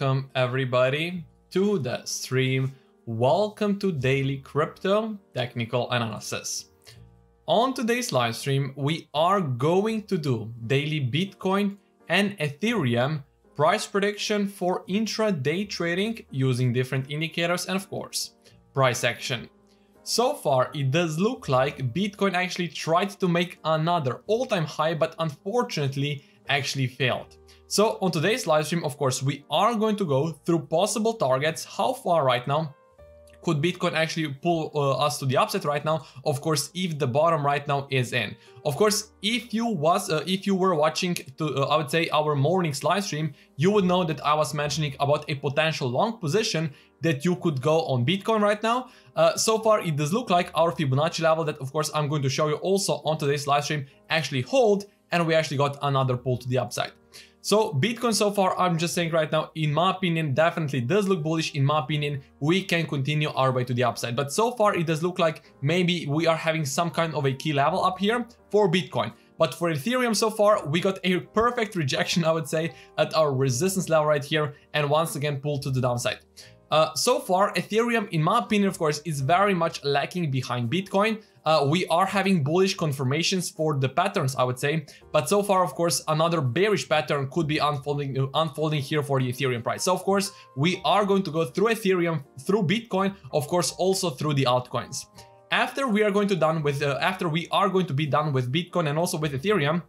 welcome everybody to the stream. Welcome to Daily Crypto Technical Analysis. On today's live stream, we are going to do daily Bitcoin and Ethereum price prediction for intraday trading using different indicators and of course, price action. So far, it does look like Bitcoin actually tried to make another all-time high, but unfortunately actually failed. So on today's live stream, of course, we are going to go through possible targets, how far right now, could Bitcoin actually pull uh, us to the upside right now? Of course, if the bottom right now is in. Of course, if you was uh, if you were watching to uh, I would say our morning's live stream, you would know that I was mentioning about a potential long position that you could go on Bitcoin right now. Uh, so far, it does look like our Fibonacci level that of course I'm going to show you also on today's live stream actually hold and we actually got another pull to the upside. So Bitcoin so far, I'm just saying right now, in my opinion, definitely does look bullish. In my opinion, we can continue our way to the upside. But so far, it does look like maybe we are having some kind of a key level up here for Bitcoin. But for Ethereum so far, we got a perfect rejection, I would say, at our resistance level right here, and once again pulled to the downside. Uh, so far, Ethereum, in my opinion, of course, is very much lacking behind Bitcoin. Uh, we are having bullish confirmations for the patterns, I would say. But so far, of course, another bearish pattern could be unfolding, unfolding here for the Ethereum price. So, of course, we are going to go through Ethereum, through Bitcoin, of course, also through the altcoins. After we are going to done with, uh, after we are going to be done with Bitcoin and also with Ethereum,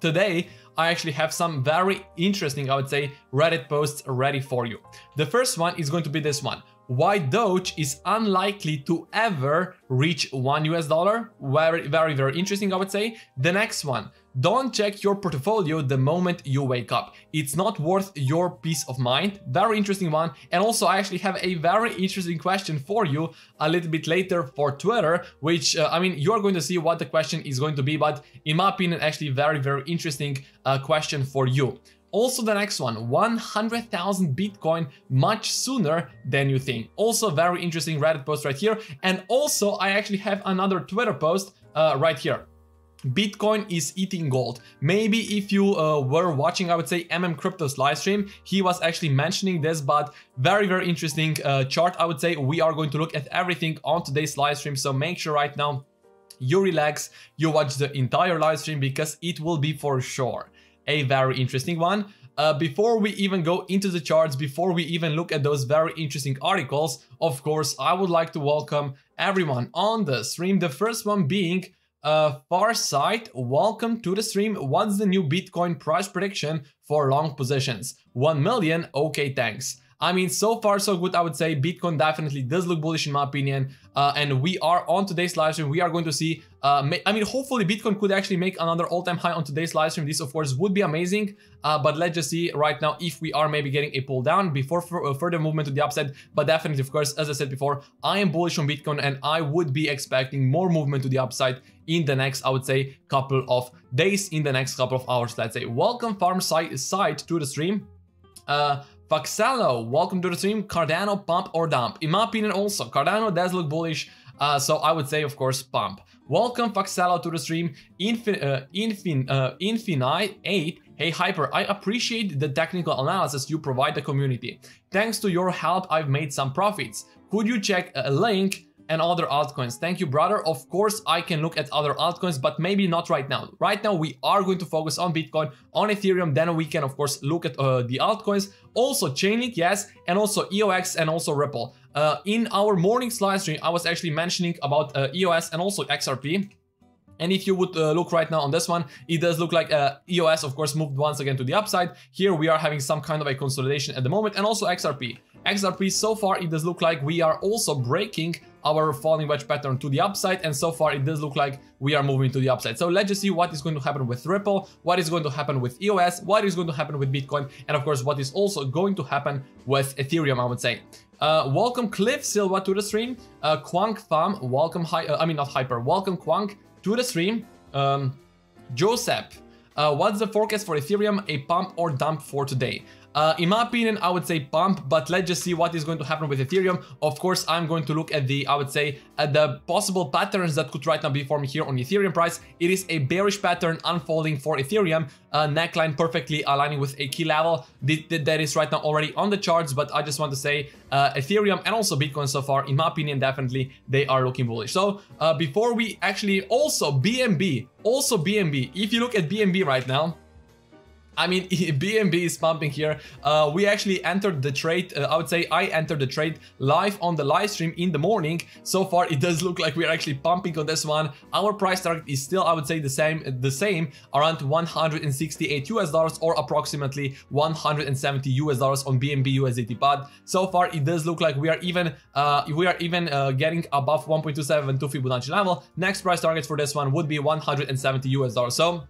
today I actually have some very interesting, I would say, Reddit posts ready for you. The first one is going to be this one. Why Doge is unlikely to ever reach 1 US dollar. Very, very, very interesting, I would say. The next one. Don't check your portfolio the moment you wake up. It's not worth your peace of mind. Very interesting one. And also I actually have a very interesting question for you a little bit later for Twitter, which uh, I mean, you're going to see what the question is going to be, but in my opinion, actually very, very interesting uh, question for you. Also the next one, 100,000 Bitcoin much sooner than you think. Also very interesting Reddit post right here. And also I actually have another Twitter post uh, right here. Bitcoin is eating gold. Maybe if you uh, were watching, I would say MM Crypto's live stream, he was actually mentioning this, but very, very interesting uh, chart. I would say we are going to look at everything on today's live stream. So make sure right now you relax, you watch the entire live stream because it will be for sure a very interesting one. Uh, before we even go into the charts, before we even look at those very interesting articles, of course, I would like to welcome everyone on the stream. The first one being uh, Farsight, welcome to the stream. What's the new Bitcoin price prediction for long positions? 1 million? Okay, thanks. I mean, so far so good, I would say. Bitcoin definitely does look bullish in my opinion. Uh, and we are on today's live stream. We are going to see, uh, I mean, hopefully Bitcoin could actually make another all-time high on today's live stream. This, of course, would be amazing. Uh, but let's just see right now if we are maybe getting a pull down before uh, further movement to the upside. But definitely, of course, as I said before, I am bullish on Bitcoin and I would be expecting more movement to the upside in the next, I would say, couple of days, in the next couple of hours, let's say. Welcome farm site, site to the stream. Uh, Foxello, welcome to the stream. Cardano, pump or dump? In my opinion, also, Cardano does look bullish. Uh, so I would say, of course, pump. Welcome, Foxello, to the stream. Infin, uh, Infin, uh, Infinite 8. Hey, Hyper, I appreciate the technical analysis you provide the community. Thanks to your help, I've made some profits. Could you check a link and other altcoins. Thank you, brother. Of course, I can look at other altcoins, but maybe not right now. Right now, we are going to focus on Bitcoin, on Ethereum. Then we can, of course, look at uh, the altcoins. Also, Chainlink, yes, and also EOS and also Ripple. Uh, in our morning live stream, I was actually mentioning about uh, EOS and also XRP. And if you would uh, look right now on this one, it does look like uh, EOS, of course, moved once again to the upside. Here we are having some kind of a consolidation at the moment, and also XRP. XRP, so far, it does look like we are also breaking our falling wedge pattern to the upside and so far it does look like we are moving to the upside. So let's just see what is going to happen with Ripple, what is going to happen with EOS, what is going to happen with Bitcoin and of course what is also going to happen with Ethereum I would say. Uh, welcome Cliff Silva to the stream, uh, Quank Farm, welcome, hi uh, I mean not Hyper, welcome Quank to the stream, um, Joseph, uh, what's the forecast for Ethereum, a pump or dump for today? Uh, in my opinion, I would say pump, but let's just see what is going to happen with Ethereum. Of course, I'm going to look at the, I would say, at the possible patterns that could right now be forming here on Ethereum price. It is a bearish pattern unfolding for Ethereum, uh, neckline perfectly aligning with a key level that is right now already on the charts, but I just want to say uh, Ethereum and also Bitcoin so far, in my opinion, definitely they are looking bullish. So uh, before we actually also BNB, also BNB, if you look at BNB right now, I mean, BNB is pumping here. Uh, we actually entered the trade. Uh, I would say I entered the trade live on the live stream in the morning. So far, it does look like we're actually pumping on this one. Our price target is still, I would say, the same, the same around 168 US dollars or approximately 170 US dollars on BNB USDT pod. So far, it does look like we are even, uh, we are even uh, getting above 1.272 Fibonacci level. Next price target for this one would be 170 US dollars. So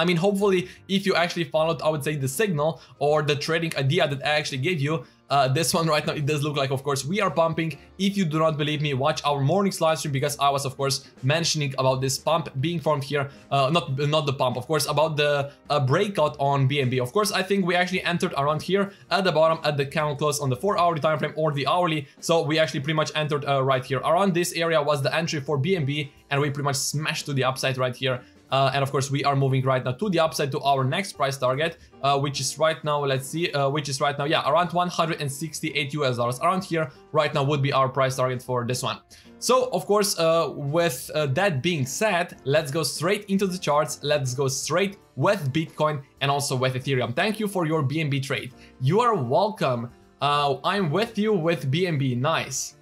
I mean, hopefully, if you actually followed, I would say, the signal or the trading idea that I actually gave you, uh, this one right now, it does look like, of course, we are pumping. If you do not believe me, watch our morning live stream because I was, of course, mentioning about this pump being formed here. Uh, not not the pump, of course, about the uh, breakout on BNB. Of course, I think we actually entered around here at the bottom at the candle close on the 4-hourly time frame or the hourly. So we actually pretty much entered uh, right here. Around this area was the entry for BNB and we pretty much smashed to the upside right here. Uh, and of course, we are moving right now to the upside to our next price target, uh, which is right now, let's see, uh, which is right now, yeah, around 168 US dollars. Around here, right now would be our price target for this one. So, of course, uh, with uh, that being said, let's go straight into the charts. Let's go straight with Bitcoin and also with Ethereum. Thank you for your BNB trade. You are welcome. Uh, I'm with you with BNB. Nice.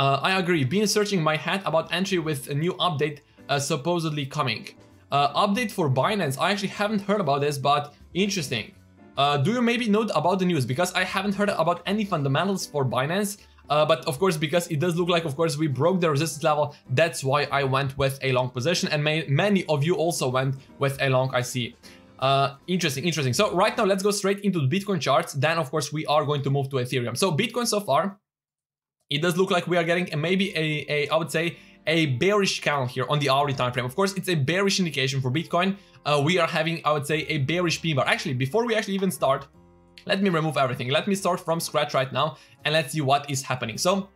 I agree. Been searching my head about entry with a new update uh, supposedly coming. Uh, update for Binance, I actually haven't heard about this, but interesting. Uh, do you maybe know about the news? Because I haven't heard about any fundamentals for Binance, uh, but of course, because it does look like, of course, we broke the resistance level, that's why I went with a long position, and may many of you also went with a long, I see. Uh, interesting, interesting. So right now, let's go straight into the Bitcoin charts. Then, of course, we are going to move to Ethereum. So Bitcoin so far, it does look like we are getting maybe a, a, I would say, a bearish candle here on the hourly time frame. Of course, it's a bearish indication for Bitcoin. Uh, we are having, I would say, a bearish P bar. Actually, before we actually even start, let me remove everything. Let me start from scratch right now and let's see what is happening. So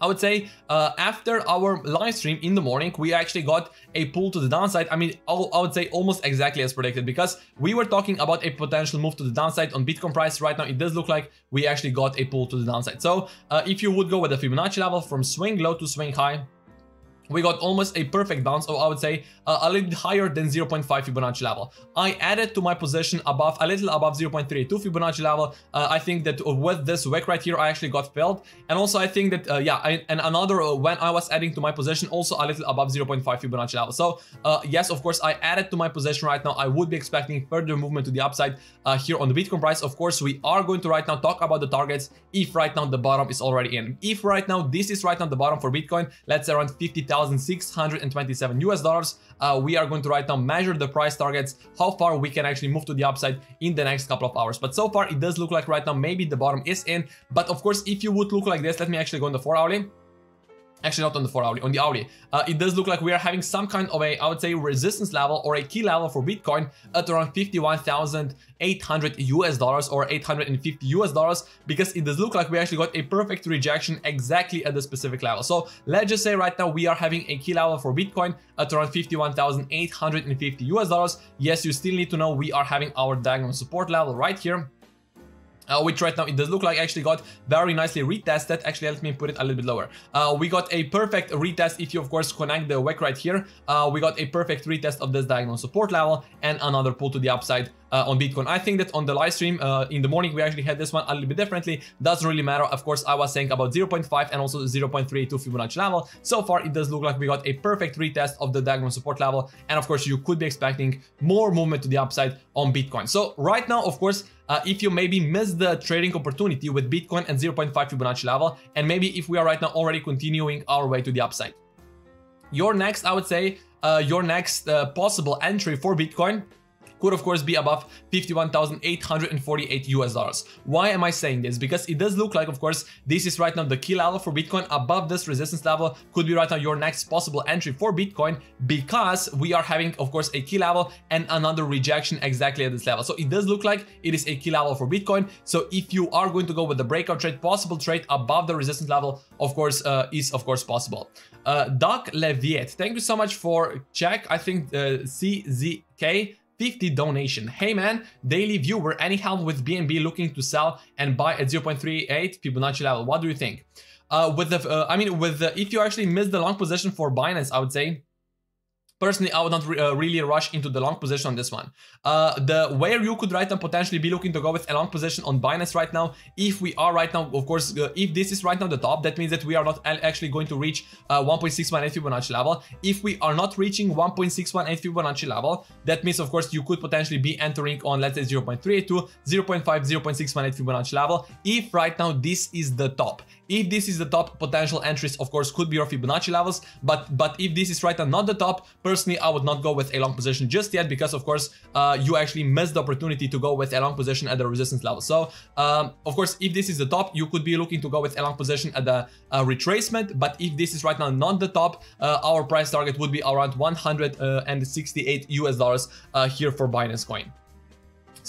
I would say uh, after our live stream in the morning, we actually got a pull to the downside. I mean, I would say almost exactly as predicted because we were talking about a potential move to the downside on Bitcoin price. Right now, it does look like we actually got a pull to the downside. So uh, if you would go with the Fibonacci level from swing low to swing high, we got almost a perfect bounce, or I would say uh, a little higher than 0.5 Fibonacci level. I added to my position above, a little above 0.32 Fibonacci level. Uh, I think that with this wick right here, I actually got filled. And also I think that, uh, yeah, I, and another, uh, when I was adding to my position, also a little above 0.5 Fibonacci level. So uh, yes, of course, I added to my position right now. I would be expecting further movement to the upside uh, here on the Bitcoin price. Of course, we are going to right now talk about the targets if right now the bottom is already in. If right now, this is right now the bottom for Bitcoin, let's say around 50,000 1,627 US dollars. Uh, we are going to right now measure the price targets, how far we can actually move to the upside in the next couple of hours. But so far, it does look like right now maybe the bottom is in. But of course, if you would look like this, let me actually go on the 4 hourly. Actually, not on the 4 hourly, on the hourly. Uh, it does look like we are having some kind of a, I would say, resistance level or a key level for Bitcoin at around 51,800 US dollars or 850 US dollars because it does look like we actually got a perfect rejection exactly at the specific level. So let's just say right now we are having a key level for Bitcoin at around 51,850 US dollars. Yes, you still need to know we are having our diagonal support level right here uh, which right now it does look like actually got very nicely retested. Actually, let me put it a little bit lower. Uh, we got a perfect retest if you, of course, connect the wick right here. Uh, we got a perfect retest of this diagonal support level and another pull to the upside uh, on Bitcoin. I think that on the live stream uh, in the morning, we actually had this one a little bit differently. Doesn't really matter. Of course, I was saying about 0.5 and also 0.32 Fibonacci level. So far, it does look like we got a perfect retest of the diagonal support level. And of course, you could be expecting more movement to the upside on Bitcoin. So right now, of course, uh, if you maybe missed the trading opportunity with Bitcoin and 0.5 Fibonacci level, and maybe if we are right now already continuing our way to the upside. Your next, I would say, uh, your next uh, possible entry for Bitcoin could of course be above 51,848 US dollars. Why am I saying this? Because it does look like of course this is right now the key level for Bitcoin above this resistance level could be right now your next possible entry for Bitcoin because we are having of course a key level and another rejection exactly at this level. So it does look like it is a key level for Bitcoin. So if you are going to go with the breakout trade, possible trade above the resistance level of course uh, is of course possible. Uh, Doc Leviet, thank you so much for check. I think uh, CZK 50 donation. Hey man, daily viewer, any help with BNB looking to sell and buy at 0.38 Fibonacci level? What do you think? Uh, with the, uh, I mean, with the, if you actually miss the long position for Binance, I would say Personally, I would not re uh, really rush into the long position on this one. Uh, the where you could right now potentially be looking to go with a long position on Binance right now, if we are right now, of course, uh, if this is right now the top, that means that we are not actually going to reach uh, 1.618 Fibonacci level. If we are not reaching 1.618 Fibonacci level, that means, of course, you could potentially be entering on, let's say, 0.382, 0.5, 0.618 Fibonacci level. If right now this is the top, if this is the top, potential entries, of course, could be your Fibonacci levels. But but if this is right now not the top, personally, I would not go with a long position just yet because, of course, uh, you actually missed the opportunity to go with a long position at the resistance level. So, um, of course, if this is the top, you could be looking to go with a long position at the uh, retracement. But if this is right now not the top, uh, our price target would be around 168 US dollars uh, here for Binance Coin.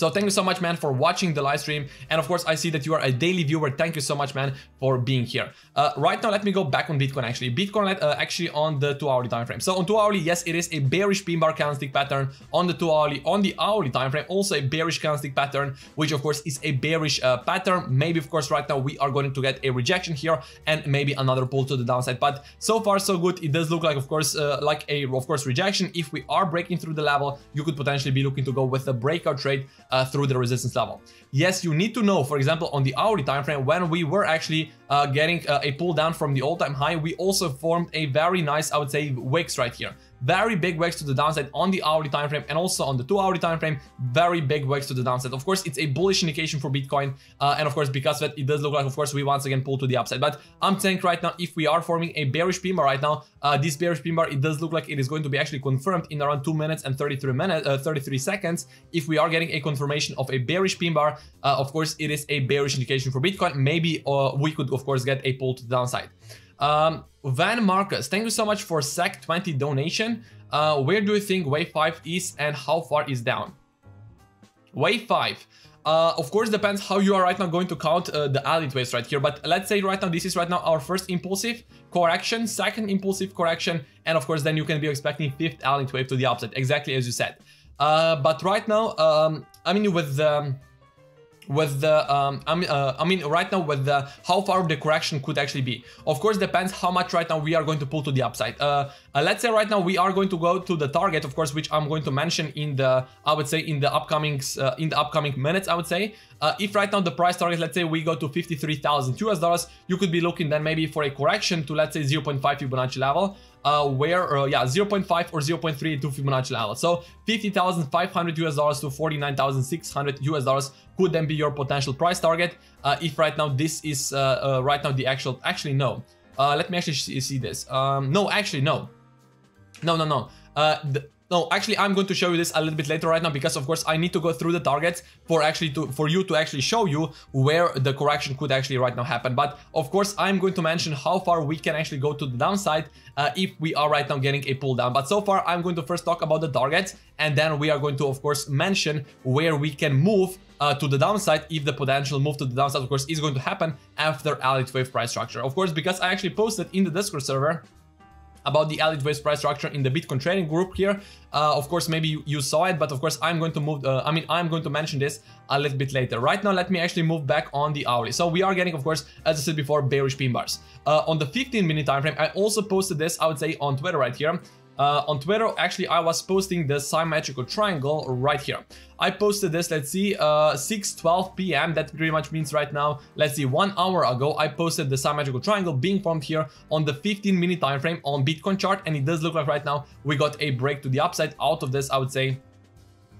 So thank you so much, man, for watching the live stream. And of course, I see that you are a daily viewer. Thank you so much, man, for being here. Uh, right now, let me go back on Bitcoin, actually. Bitcoin uh, actually on the two-hourly time frame. So on two-hourly, yes, it is a bearish pin bar candlestick pattern on the two-hourly. On the hourly time frame, also a bearish candlestick pattern, which of course is a bearish uh, pattern. Maybe, of course, right now we are going to get a rejection here and maybe another pull to the downside. But so far, so good. It does look like, of course, uh, like a, of course, rejection. If we are breaking through the level, you could potentially be looking to go with a breakout trade uh, through the resistance level. Yes, you need to know, for example, on the hourly time frame, when we were actually uh, getting uh, a pull down from the all-time high, we also formed a very nice, I would say, wicks right here very big wicks to the downside on the hourly time frame and also on the two hourly time frame. Very big wicks to the downside. Of course it's a bullish indication for bitcoin uh, and of course because of that it does look like of course we once again pull to the upside. But i'm saying right now if we are forming a bearish pin bar right now uh, this bearish pin bar it does look like it is going to be actually confirmed in around 2 minutes and 33 minutes uh, 33 seconds. If we are getting a confirmation of a bearish pin bar uh, of course it is a bearish indication for bitcoin. Maybe uh, we could of course get a pull to the downside. Um, Van Marcus, thank you so much for SEC20 donation. Uh, where do you think wave 5 is and how far is down? Wave 5. Uh, of course, depends how you are right now going to count uh, the Elliott waves right here. But let's say right now, this is right now our first impulsive correction, second impulsive correction, and of course, then you can be expecting fifth Elliott wave to the upside, exactly as you said. Uh, but right now, um, I mean, with. Um, with the um, I mean uh, I mean right now with the how far the correction could actually be. Of course depends how much right now we are going to pull to the upside. Uh, uh, let's say right now we are going to go to the target of course which I'm going to mention in the I would say in the upcoming uh, in the upcoming minutes I would say. Uh, if right now the price target let's say we go to 53,000 US dollars you could be looking then maybe for a correction to let's say 0.5 Fibonacci level uh, where, uh, yeah, 0.5 or 0.3 to Fibonacci level. So 50,500 US dollars to 49,600 US dollars could then be your potential price target. Uh, if right now this is uh, uh, right now the actual, actually no. Uh, let me actually see this. Um, no, actually no. No, no, no. The, no, actually, I'm going to show you this a little bit later right now because, of course, I need to go through the targets for actually to for you to actually show you where the correction could actually right now happen. But, of course, I'm going to mention how far we can actually go to the downside uh, if we are right now getting a pull down. But so far, I'm going to first talk about the targets and then we are going to, of course, mention where we can move uh, to the downside if the potential move to the downside, of course, is going to happen after Elliott wave price structure. Of course, because I actually posted in the Discord server about the waves price structure in the Bitcoin trading group here. Uh, of course, maybe you, you, saw it, but of course, I'm going to move, uh, I mean, I'm going to mention this a little bit later. Right now, let me actually move back on the hourly. So we are getting, of course, as I said before, bearish pin bars. Uh, on the 15 minute time frame, I also posted this, I would say, on Twitter right here. Uh, on Twitter, actually, I was posting the symmetrical triangle right here. I posted this, let's see, uh, 6.12 p.m. That pretty much means right now, let's see, one hour ago, I posted the symmetrical triangle being formed here on the 15 minute time frame on Bitcoin chart. And it does look like right now we got a break to the upside out of this, I would say,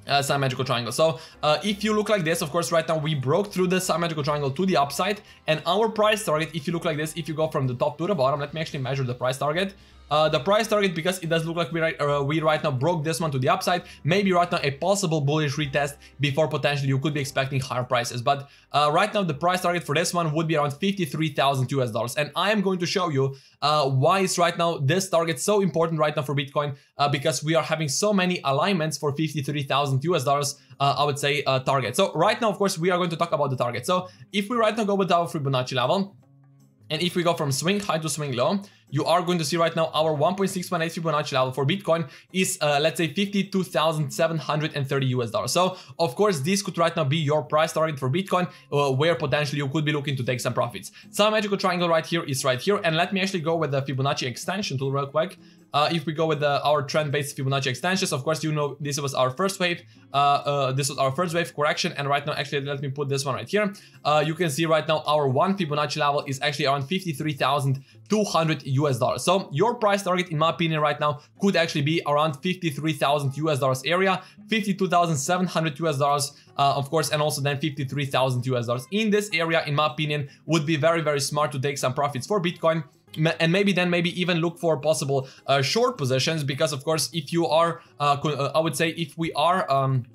uh, symmetrical triangle. So uh, if you look like this, of course, right now we broke through the symmetrical triangle to the upside and our price target, if you look like this, if you go from the top to the bottom, let me actually measure the price target. Uh, the price target because it does look like we right, uh, we right now broke this one to the upside. Maybe right now a possible bullish retest before potentially you could be expecting higher prices. But uh, right now the price target for this one would be around 53,000 US dollars. And I am going to show you uh, why is right now this target so important right now for Bitcoin uh, because we are having so many alignments for 53,000 US dollars uh, I would say uh, target. So right now of course we are going to talk about the target. So if we right now go with our Fibonacci level and if we go from swing high to swing low, you are going to see right now our 1.618 Fibonacci level for Bitcoin is, uh, let's say, 52,730 US dollars. So, of course, this could right now be your price target for Bitcoin, uh, where potentially you could be looking to take some profits. Symmetrical triangle right here is right here. And let me actually go with the Fibonacci extension tool real quick. Uh, if we go with the, our trend-based Fibonacci extensions, of course, you know this was our first wave. Uh, uh, this was our first wave correction, and right now, actually, let me put this one right here. Uh, you can see right now our one Fibonacci level is actually around 53,200 US dollars. So your price target, in my opinion, right now could actually be around 53,000 US dollars area, 52,700 US dollars. Uh, of course, and also then 53,000 US dollars. In this area, in my opinion, would be very, very smart to take some profits for Bitcoin and maybe then maybe even look for possible uh, short positions because of course if you are uh, uh I would say if we are um,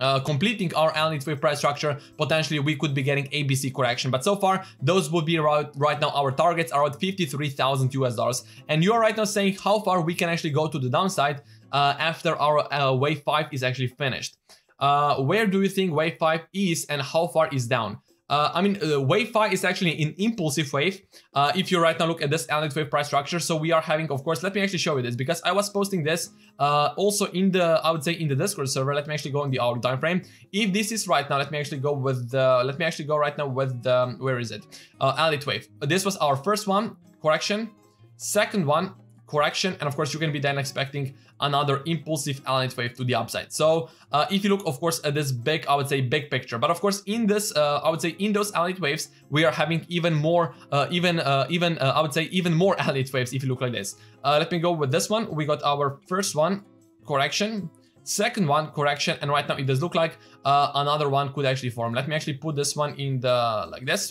uh, completing our L wave price structure, potentially we could be getting ABC correction. But so far, those would be right, right now our targets are at 53,000 US dollars. And you are right now saying how far we can actually go to the downside uh, after our uh, wave 5 is actually finished. Where do you think wave 5 is and how far is down? Uh, I mean, uh, wave 5 is actually an impulsive wave. Uh, if you right now look at this Elliott wave price structure, so we are having, of course, let me actually show you this because I was posting this uh, also in the, I would say in the Discord server. Let me actually go in the hour time frame. If this is right now, let me actually go with the, let me actually go right now with the, where is it? Uh, Elliott wave. This was our first one, correction. Second one, correction. And of course, you can be then expecting another impulsive Elliott wave to the upside. So uh, if you look, of course, at this big, I would say big picture, but of course, in this, uh, I would say in those Elliott waves, we are having even more, uh, even, uh, even, uh, I would say even more Elliott waves if you look like this. Uh, let me go with this one. We got our first one, correction. Second one, correction, and right now it does look like another one could actually form. Let me actually put this one in the, like this.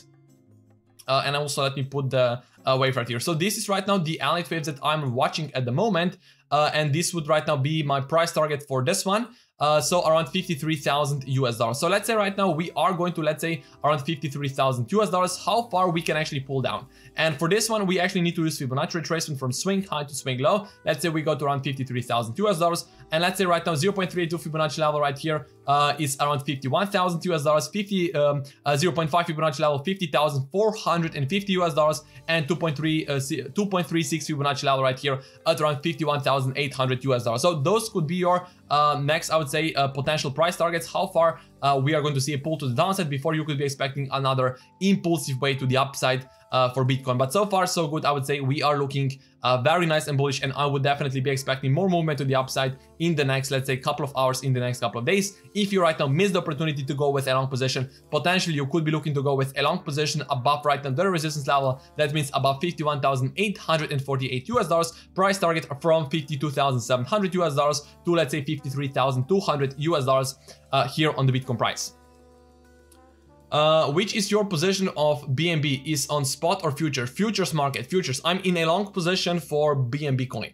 Uh, and also let me put the uh, wave right here. So this is right now the Elliott waves that I'm watching at the moment. Uh, and this would right now be my price target for this one. Uh, so around 53,000 US dollars. So let's say right now we are going to, let's say around 53,000 US dollars, how far we can actually pull down. And for this one, we actually need to use Fibonacci retracement from swing high to swing low. Let's say we go to around 53,000 US dollars. And let's say right now 0.32 Fibonacci level right here uh, is around 51,000 US dollars, 50, um, uh, 0.5 Fibonacci level, 50,450 US dollars, and 2.3, uh, 2.36 Fibonacci level right here at around 51,800 US dollars. So those could be your uh, next, I would say, uh, potential price targets. How far uh, we are going to see a pull to the downside before you could be expecting another impulsive way to the upside for Bitcoin. But so far, so good. I would say we are looking uh, very nice and bullish, and I would definitely be expecting more movement to the upside in the next, let's say, couple of hours, in the next couple of days. If you right now miss the opportunity to go with a long position, potentially you could be looking to go with a long position above right now the resistance level. That means above 51,848 US dollars. Price target from 52,700 US dollars to let's say 53,200 US dollars uh, here on the Bitcoin price. Uh, which is your position of BNB? Is on spot or future? Futures market, futures. I'm in a long position for BNB coin.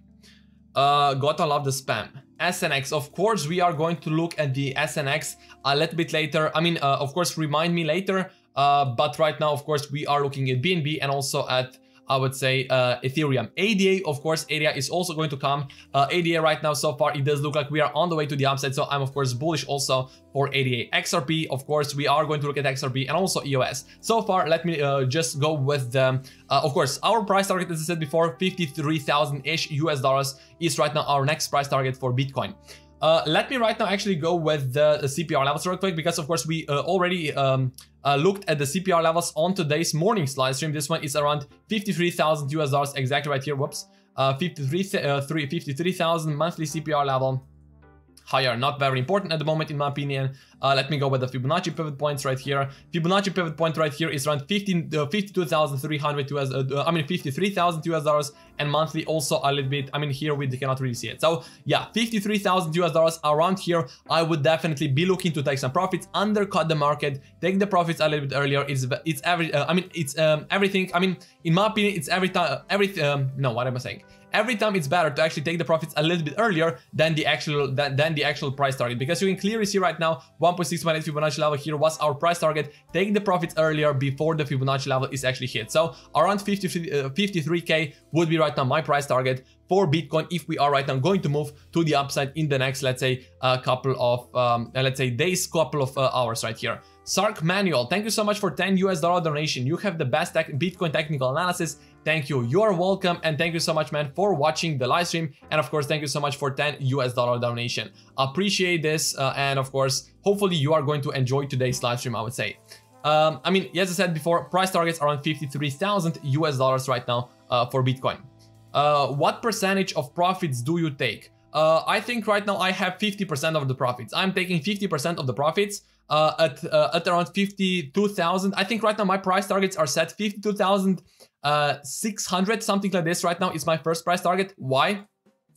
Uh, gotta love the spam. SNX, of course, we are going to look at the SNX a little bit later. I mean, uh, of course, remind me later. Uh, but right now, of course, we are looking at BNB and also at I would say uh, Ethereum. ADA, of course, ADA is also going to come. Uh, ADA right now, so far, it does look like we are on the way to the upside. So I'm, of course, bullish also for ADA. XRP, of course, we are going to look at XRP and also EOS. So far, let me uh, just go with the, uh, of course, our price target, as I said before, 53,000-ish US dollars is right now our next price target for Bitcoin. Uh, let me right now actually go with the, the CPR levels real quick because of course we uh, already um, uh, looked at the CPR levels on today's morning live stream. This one is around 53,000 US dollars exactly right here. Whoops. Uh, 53,000 uh, monthly CPR level higher. Not very important at the moment, in my opinion. Uh, let me go with the Fibonacci pivot points right here. Fibonacci pivot point right here is around 15, uh, 52,300 US, uh, I mean 53,000 US dollars, and monthly also a little bit. I mean here we cannot really see it. So yeah, 53,000 US dollars around here. I would definitely be looking to take some profits, undercut the market, take the profits a little bit earlier. It's it's every, uh, I mean it's um, everything. I mean in my opinion, it's every time, every um, no, what am I saying? Every time it's better to actually take the profits a little bit earlier than the actual than, than the actual price target because you can clearly see right now 1.618 Fibonacci level here was our price target. Take the profits earlier before the Fibonacci level is actually hit. So around 50, uh, 53k would be right now my price target for Bitcoin if we are right now going to move to the upside in the next, let's say, a couple of, um, let's say, days, couple of uh, hours right here. Sark Manual, thank you so much for 10 US dollar donation. You have the best tech Bitcoin technical analysis. Thank you. You're welcome. And thank you so much, man, for watching the live stream. And of course, thank you so much for 10 US dollar donation. Appreciate this. Uh, and of course, hopefully you are going to enjoy today's live stream, I would say. Um, I mean, as I said before, price targets around 53,000 US dollars right now uh, for Bitcoin. Uh, what percentage of profits do you take? Uh, I think right now I have 50% of the profits. I'm taking 50% of the profits uh, at, uh, at around 52,000. I think right now my price targets are set 52,600, uh, 600, something like this right now is my first price target. Why?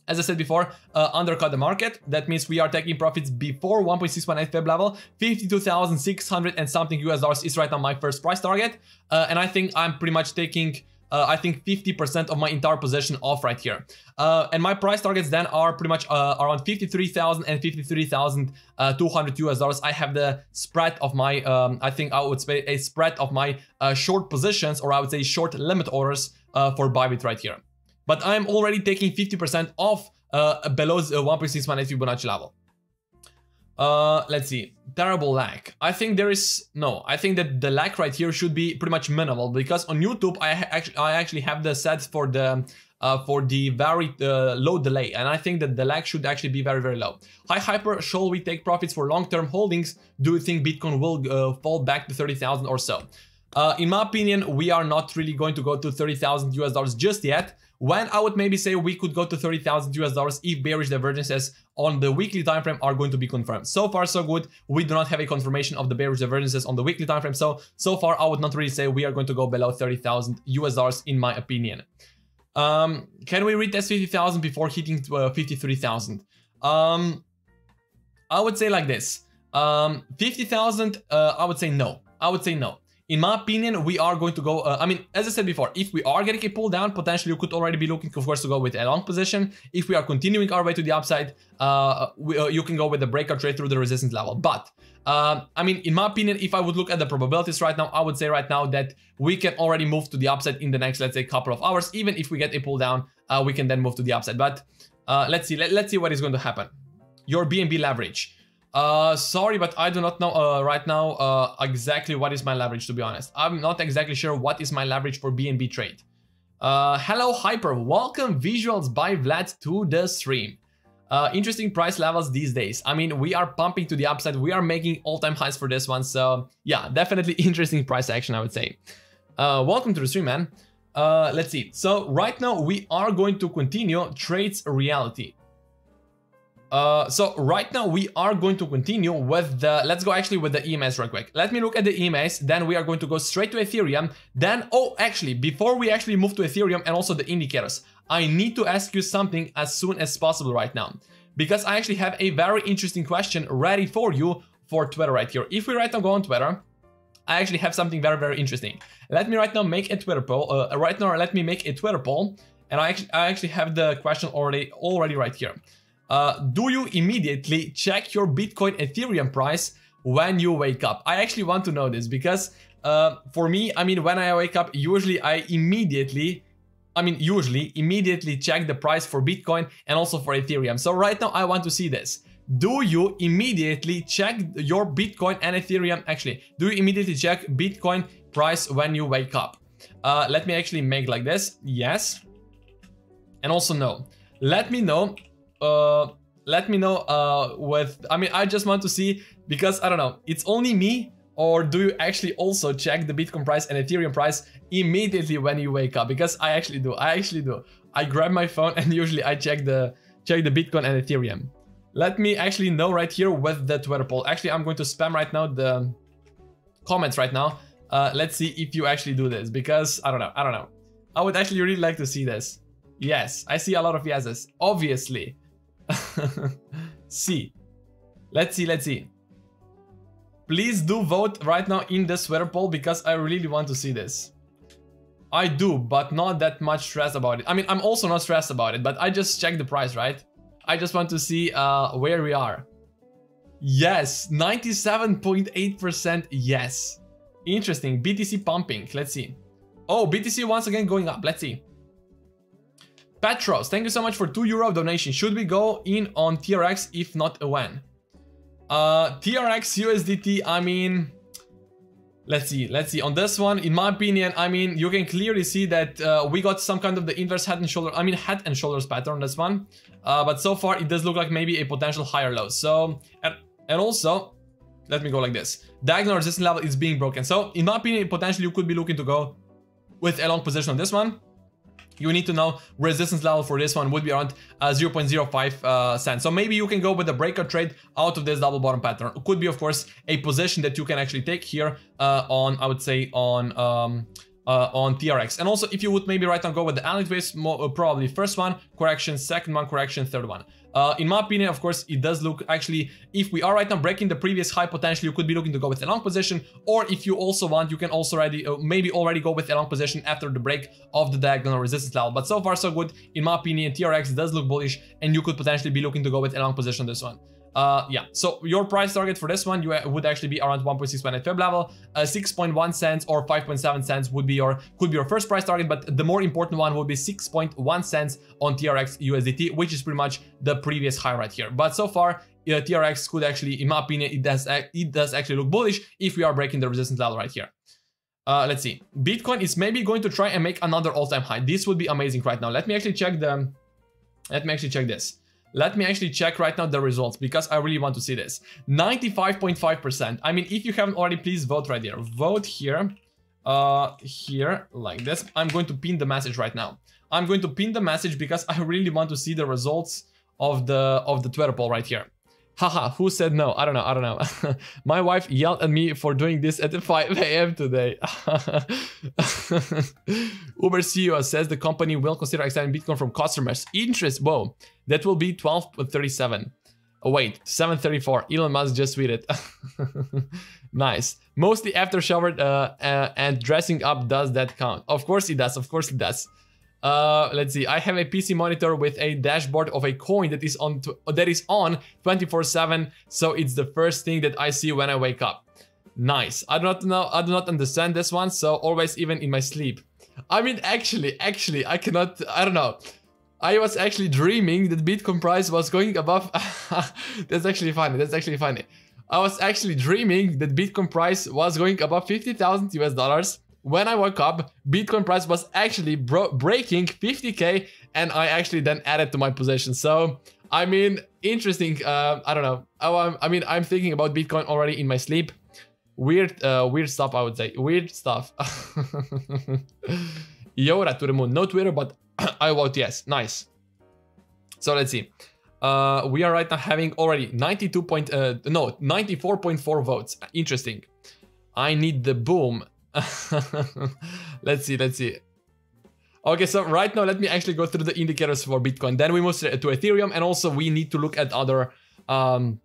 As I said before, uh, undercut the market. That means we are taking profits before 1.618 Fib level. 52,600 and something US dollars is right now my first price target. Uh, and I think I'm pretty much taking uh, I think 50% of my entire position off right here. Uh, and my price targets then are pretty much uh, around 53,000 and 53,200 US dollars. I have the spread of my, um, I think I would say a spread of my uh, short positions, or I would say short limit orders uh, for Bybit right here. But I'm already taking 50% off uh, below 1.618 Fibonacci level. Uh, let's see. Terrible lag. I think there is no. I think that the lag right here should be pretty much minimal because on YouTube I actually I actually have the set for the uh, for the very uh, low delay, and I think that the lag should actually be very very low. Hi Hyper, shall we take profits for long-term holdings? Do you think Bitcoin will uh, fall back to 30,000 or so? Uh, in my opinion, we are not really going to go to 30,000 US dollars just yet. When I would maybe say we could go to 30,000 US dollars if bearish divergences on the weekly time frame are going to be confirmed. So far, so good. We do not have a confirmation of the bearish divergences on the weekly time frame. So, so far, I would not really say we are going to go below 30,000 US dollars in my opinion. Um, can we retest 50,000 before hitting uh, 53,000? Um, I would say like this. Um, 50,000, uh, I would say no. I would say no. In my opinion, we are going to go, uh, I mean, as I said before, if we are getting a pull down, potentially you could already be looking, of course, to go with a long position. If we are continuing our way to the upside, uh, we, uh, you can go with the breakout trade through the resistance level. But, um, I mean, in my opinion, if I would look at the probabilities right now, I would say right now that we can already move to the upside in the next, let's say, couple of hours. Even if we get a pull down, uh, we can then move to the upside. But uh, let's see, let, let's see what is going to happen. Your BNB leverage. Uh, sorry, but I do not know uh, right now uh, exactly what is my leverage, to be honest. I'm not exactly sure what is my leverage for BNB trade. Uh, hello, Hyper. Welcome, Visuals by Vlad, to the stream. Uh, interesting price levels these days. I mean, we are pumping to the upside. We are making all-time highs for this one. So, yeah, definitely interesting price action, I would say. Uh, welcome to the stream, man. Uh, let's see. So, right now, we are going to continue Trades Reality. Uh, so right now we are going to continue with the, let's go actually with the EMAs real quick. Let me look at the EMAs, then we are going to go straight to Ethereum. Then, oh, actually, before we actually move to Ethereum and also the indicators, I need to ask you something as soon as possible right now. Because I actually have a very interesting question ready for you for Twitter right here. If we right now go on Twitter, I actually have something very, very interesting. Let me right now make a Twitter poll. Uh, right now, let me make a Twitter poll. And I actually, I actually have the question already, already right here. Uh, do you immediately check your Bitcoin Ethereum price when you wake up? I actually want to know this because uh, for me, I mean, when I wake up, usually I immediately, I mean, usually immediately check the price for Bitcoin and also for Ethereum. So right now I want to see this. Do you immediately check your Bitcoin and Ethereum? Actually, do you immediately check Bitcoin price when you wake up? Uh, let me actually make like this. Yes. And also no. Let me know uh, let me know uh, with, I mean, I just want to see, because I don't know, it's only me or do you actually also check the Bitcoin price and Ethereum price immediately when you wake up? Because I actually do, I actually do. I grab my phone and usually I check the check the Bitcoin and Ethereum. Let me actually know right here with the Twitter poll. Actually, I'm going to spam right now the comments right now. Uh, let's see if you actually do this because I don't know, I don't know. I would actually really like to see this. Yes, I see a lot of yeses, obviously. see. Let's see, let's see. Please do vote right now in the Twitter poll because I really want to see this. I do, but not that much stress about it. I mean, I'm also not stressed about it, but I just check the price, right? I just want to see uh, where we are. Yes, 97.8% yes. Interesting, BTC pumping, let's see. Oh, BTC once again going up, let's see. Petros, thank you so much for 2 euro donation. Should we go in on TRX if not when? Uh, TRX USDT, I mean... Let's see, let's see. On this one, in my opinion, I mean, you can clearly see that uh, we got some kind of the inverse head and shoulder, I mean, head and shoulders pattern on this one. Uh, but so far, it does look like maybe a potential higher low. So, and, and also, let me go like this. Diagonal resistance level is being broken. So, in my opinion, potentially you could be looking to go with a long position on this one you need to know resistance level for this one would be around uh, 0.05 uh, cents. So maybe you can go with a breakout trade out of this double bottom pattern. It could be, of course, a position that you can actually take here uh, on, I would say, on um, uh, on TRX. And also, if you would maybe right now go with the Elliott waves, uh, probably first one, correction, second one, correction, third one. Uh, in my opinion, of course, it does look actually, if we are right now breaking the previous high potential, you could be looking to go with a long position, or if you also want, you can also already, uh, maybe already go with a long position after the break of the diagonal resistance level. But so far, so good. In my opinion, TRX does look bullish, and you could potentially be looking to go with a long position this one. Uh, yeah, so your price target for this one you uh, would actually be around 1.61 at Fib level. Uh, 6.1 cents or 5.7 cents would be your could be your first price target, but the more important one would be 6.1 cents on TRX USDT, which is pretty much the previous high right here. But so far, uh, TRX could actually, in my opinion, it does it does actually look bullish if we are breaking the resistance level right here. Uh, let's see. Bitcoin is maybe going to try and make another all-time high. This would be amazing right now. Let me actually check the. Let me actually check this. Let me actually check right now the results because I really want to see this. 95.5%. I mean, if you haven't already, please vote right there. Vote here, uh, here, like this. I'm going to pin the message right now. I'm going to pin the message because I really want to see the results of the of the Twitter poll right here. Haha, who said no? I don't know, I don't know. My wife yelled at me for doing this at 5 a.m. today. Uber CEO says the company will consider accepting Bitcoin from customers. Interest, whoa, that will be 1237. Oh wait, 734. Elon Musk just tweeted. nice. Mostly after showered uh, uh, and dressing up does that count? Of course it does, of course it does. Uh, let's see. I have a PC monitor with a dashboard of a coin that is on that is on 24/7, so it's the first thing that I see when I wake up. Nice. I do not know. I do not understand this one, so always even in my sleep. I mean, actually, actually, I cannot. I don't know. I was actually dreaming that Bitcoin price was going above. That's actually funny. That's actually funny. I was actually dreaming that Bitcoin price was going above 50,000 US dollars when I woke up, Bitcoin price was actually breaking 50k and I actually then added to my position. So, I mean, interesting. Uh, I don't know. I, I, mean, I'm thinking about Bitcoin already in my sleep. Weird, uh, weird stuff, I would say. Weird stuff. Yora to the moon. No Twitter, but I vote yes. Nice. So let's see. Uh, we are right now having already 92 point, uh, no, 94.4 votes. Interesting. I need the boom. let's see, let's see. Okay, so right now let me actually go through the indicators for Bitcoin. Then we move to Ethereum and also we need to look at other um,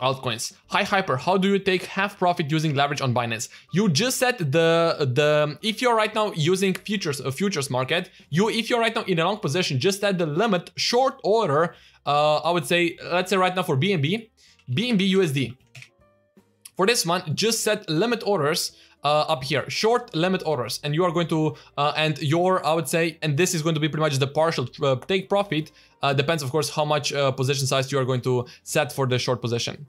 altcoins. Hi Hyper, how do you take half profit using leverage on Binance? You just said the the if you're right now using futures a futures market, you if you're right now in a long position, just set the limit short order. Uh, I would say let's say right now for BNB, BNB USD. For this one, just set limit orders uh, up here, short limit orders, and you are going to, uh, and your, I would say, and this is going to be pretty much the partial uh, take profit, uh, depends of course how much uh, position size you are going to set for the short position.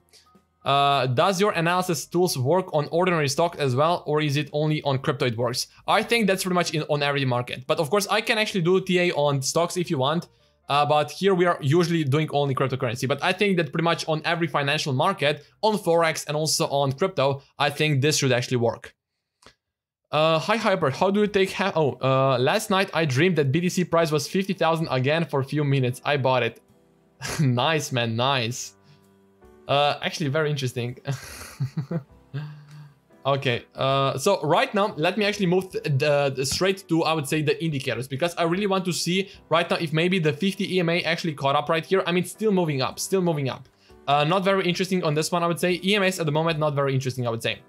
Uh, does your analysis tools work on ordinary stock as well, or is it only on crypto it works? I think that's pretty much in, on every market, but of course I can actually do TA on stocks if you want, uh, but here we are usually doing only cryptocurrency. But I think that pretty much on every financial market, on Forex and also on crypto, I think this should actually work. Uh, hi Hyper, how do you take half? Oh, uh, last night I dreamed that BTC price was 50,000 again for a few minutes. I bought it. nice, man, nice. Uh, actually very interesting. okay, uh, so right now, let me actually move the, the, straight to, I would say, the indicators, because I really want to see right now if maybe the 50 EMA actually caught up right here. I mean, still moving up, still moving up. Uh, not very interesting on this one, I would say. EMAs at the moment, not very interesting, I would say.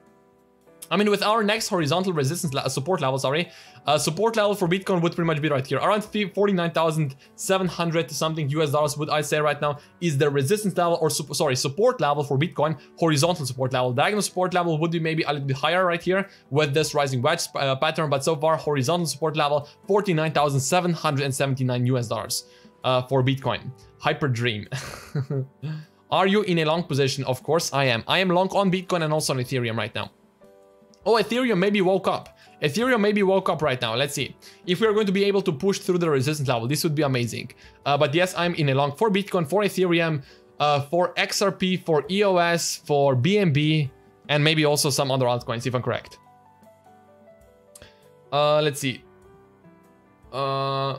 I mean, with our next horizontal resistance le support level, sorry, uh, support level for Bitcoin would pretty much be right here. Around 49,700 something US dollars would I say right now is the resistance level or, su sorry, support level for Bitcoin, horizontal support level. Diagonal support level would be maybe a little bit higher right here with this rising wedge uh, pattern, but so far horizontal support level, 49,779 US dollars uh, for Bitcoin. Hyper dream. Are you in a long position? Of course I am. I am long on Bitcoin and also on Ethereum right now. Oh, Ethereum maybe woke up. Ethereum maybe woke up right now. Let's see. If we are going to be able to push through the resistance level, this would be amazing. Uh, but yes, I'm in a long for Bitcoin, for Ethereum, uh, for XRP, for EOS, for BNB, and maybe also some other altcoins, if I'm correct. Uh, let's see. Uh,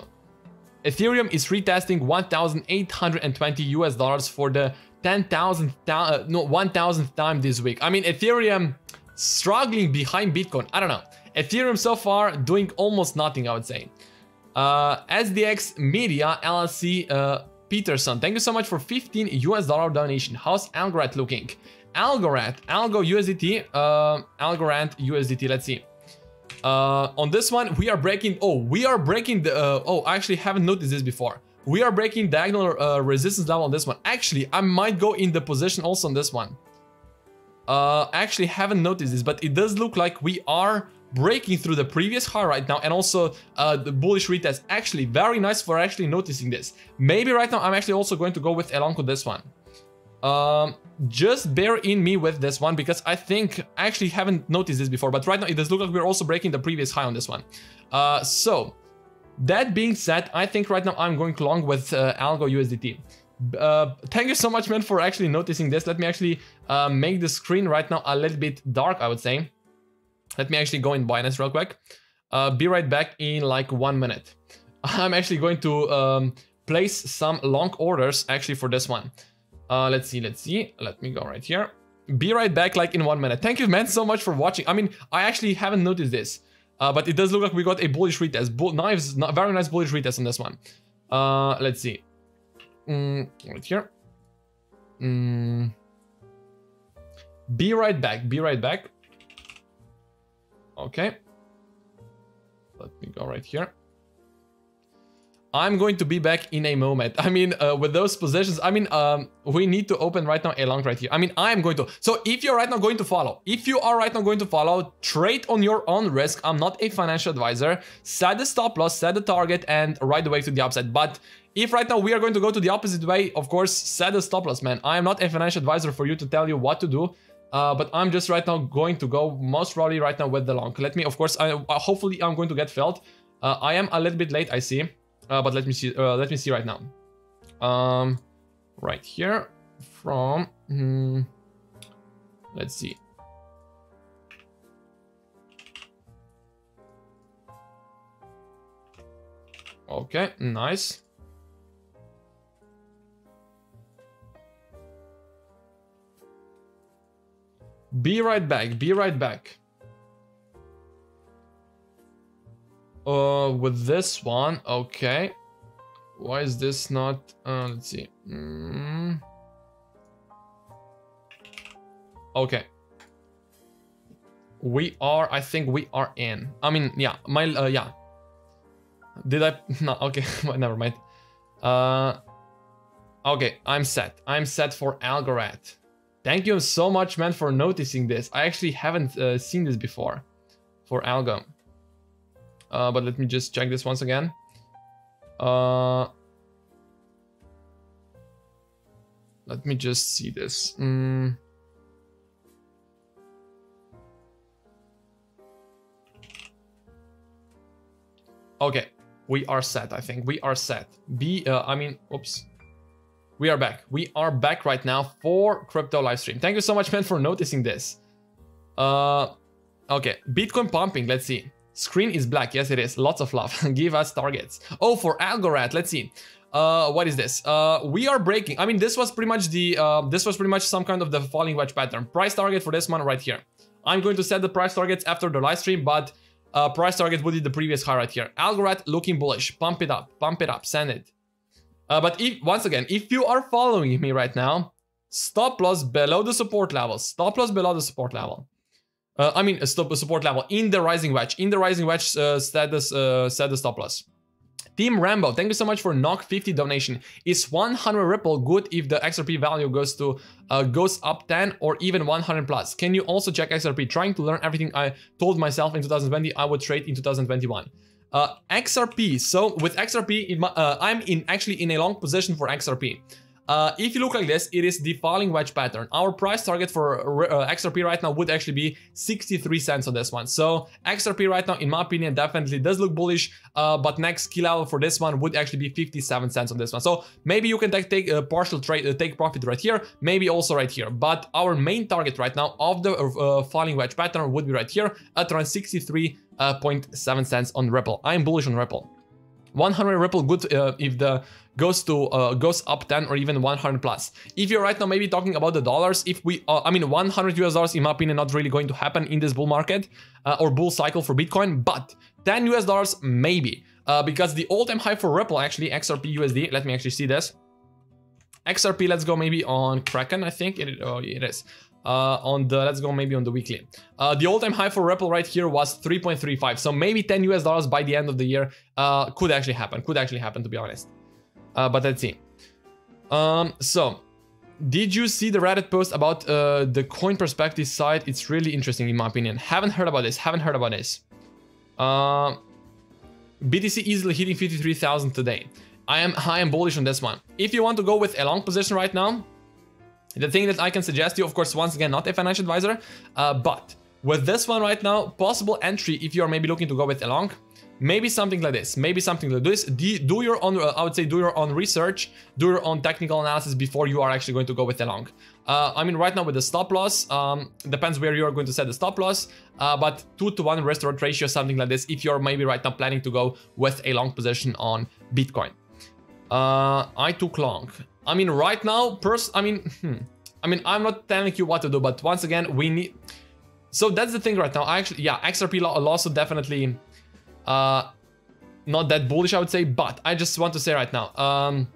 Ethereum is retesting 1,820 US dollars for the 10,000th uh, no 1,000th time this week. I mean, Ethereum struggling behind Bitcoin. I don't know. Ethereum so far doing almost nothing, I would say. Uh, SDX Media LLC uh, Peterson, thank you so much for 15 US dollar donation. How's Algorand looking? Algorand, Algo USDT, uh, Algorand USDT, let's see. Uh, on this one, we are breaking, oh, we are breaking the, uh, oh, I actually haven't noticed this before. We are breaking diagonal uh, resistance level on this one. Actually, I might go in the position also on this one. Uh, actually haven't noticed this, but it does look like we are breaking through the previous high right now and also uh, the bullish retest. Actually, very nice for actually noticing this. Maybe right now I'm actually also going to go with with this one. Um, just bear in me with this one because I think I actually haven't noticed this before, but right now it does look like we're also breaking the previous high on this one. Uh, so, that being said, I think right now I'm going long with uh, Algo USDT. Uh, thank you so much, man, for actually noticing this. Let me actually uh, make the screen right now a little bit dark, I would say. Let me actually go in Binance real quick. Uh, be right back in like one minute. I'm actually going to um, place some long orders actually for this one. Uh, let's see, let's see. Let me go right here. Be right back like in one minute. Thank you, man, so much for watching. I mean, I actually haven't noticed this. Uh, but it does look like we got a bullish retest. Bull knives, very nice bullish retest on this one. Uh, let's see. Mm, right here. Mm. Be right back. Be right back. Okay. Let me go right here. I'm going to be back in a moment. I mean, uh, with those positions, I mean, um, we need to open right now a long right here. I mean, I am going to. So if you're right now going to follow, if you are right now going to follow, trade on your own risk. I'm not a financial advisor. Set the stop loss, set the target, and ride the way to the upside. But if right now we are going to go to the opposite way, of course, set the stop loss, man. I am not a financial advisor for you to tell you what to do. Uh, but I'm just right now going to go most probably right now with the long. Let me, of course, I, uh, hopefully I'm going to get filled. Uh, I am a little bit late, I see. Uh, but let me see. Uh, let me see right now. Um, right here from. Hmm, let's see. Okay, nice. Be right back. Be right back. Uh, with this one, okay. Why is this not? Uh, let's see. Mm. Okay. We are. I think we are in. I mean, yeah. My uh, yeah. Did I? No. Okay. Never mind. Uh. Okay. I'm set. I'm set for Algorand. Thank you so much, man, for noticing this. I actually haven't uh, seen this before for Algo. Uh, but let me just check this once again. Uh, let me just see this. Mm. Okay, we are set, I think. We are set. B, uh, I mean, oops. We are back. We are back right now for crypto live stream. Thank you so much, man, for noticing this. Uh, okay, Bitcoin pumping. Let's see. Screen is black. Yes, it is. Lots of love. Give us targets. Oh, for Algorand. Let's see. Uh, what is this? Uh, we are breaking. I mean, this was pretty much the. Uh, this was pretty much some kind of the falling wedge pattern. Price target for this one right here. I'm going to set the price targets after the live stream, but uh, price target would be the previous high right here. Algorand looking bullish. Pump it up. Pump it up. Send it. Uh, but if once again, if you are following me right now, stop loss below the support level. Stop loss below the support level. Uh, I mean, stop a support level in the rising wedge. In the rising wedge, uh, status uh, set the stop loss. Team Rambo, thank you so much for NOK 50 donation. Is 100 Ripple good if the XRP value goes to uh, goes up 10 or even 100 plus? Can you also check XRP? Trying to learn everything I told myself in 2020 I would trade in 2021. Uh, XRP. So with XRP, in my, uh, I'm in actually in a long position for XRP. Uh, if you look like this, it is the falling wedge pattern. Our price target for uh, XRP right now would actually be 63 cents on this one. So XRP right now, in my opinion, definitely does look bullish, uh, but next key level for this one would actually be 57 cents on this one. So maybe you can take, take a partial trade, uh, take profit right here, maybe also right here. But our main target right now of the uh, falling wedge pattern would be right here at around 63.7 uh, cents on Ripple. I'm bullish on Ripple. 100 Ripple good if the goes to uh, goes up 10 or even 100 plus. If you're right now maybe talking about the dollars, if we, uh, I mean 100 US dollars in my opinion not really going to happen in this bull market uh, or bull cycle for Bitcoin, but 10 US dollars maybe. Uh, because the all-time high for Ripple actually, XRP USD, let me actually see this. XRP, let's go maybe on Kraken, I think it, oh, it is. Uh, on the let's go maybe on the weekly uh, the all-time high for ripple right here was 3.35 so maybe 10 us dollars by the end of the year uh, could actually happen could actually happen to be honest uh, but let's see. Um, so, did you see the Reddit post about uh, the coin perspective site? It's really interesting in my opinion. Haven't heard about this. Haven't heard about this. Uh, BTC easily hitting 53,000 today. I am I am bullish on this one. If you want to go with a long position right now, the thing that I can suggest you, of course, once again, not a financial advisor, uh, but with this one right now, possible entry if you are maybe looking to go with a long, maybe something like this maybe something like this. Do your own uh, i would say do your own research do your own technical analysis before you are actually going to go with the long uh, i mean right now with the stop loss um, depends where you are going to set the stop loss uh, but two to one reward ratio something like this if you're maybe right now planning to go with a long position on bitcoin. Uh, i took long i mean right now pers i mean hmm, i mean i'm not telling you what to do but once again we need so that's the thing right now i actually yeah xrp loss definitely uh, not that bullish, I would say, but I just want to say right now, um,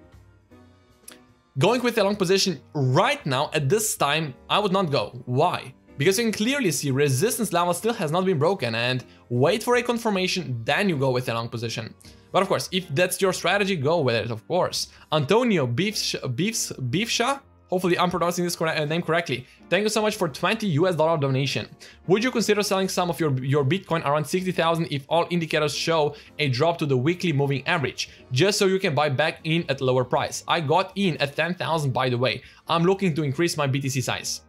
going with a long position right now at this time, I would not go. Why? Because you can clearly see resistance level still has not been broken and wait for a confirmation, then you go with a long position. But of course, if that's your strategy, go with it, of course. Antonio Beefs, Beefs, Beefsha Hopefully I'm pronouncing this uh, name correctly. Thank you so much for 20 US dollar donation. Would you consider selling some of your, your Bitcoin around 60,000 if all indicators show a drop to the weekly moving average, just so you can buy back in at lower price? I got in at 10,000 by the way. I'm looking to increase my BTC size.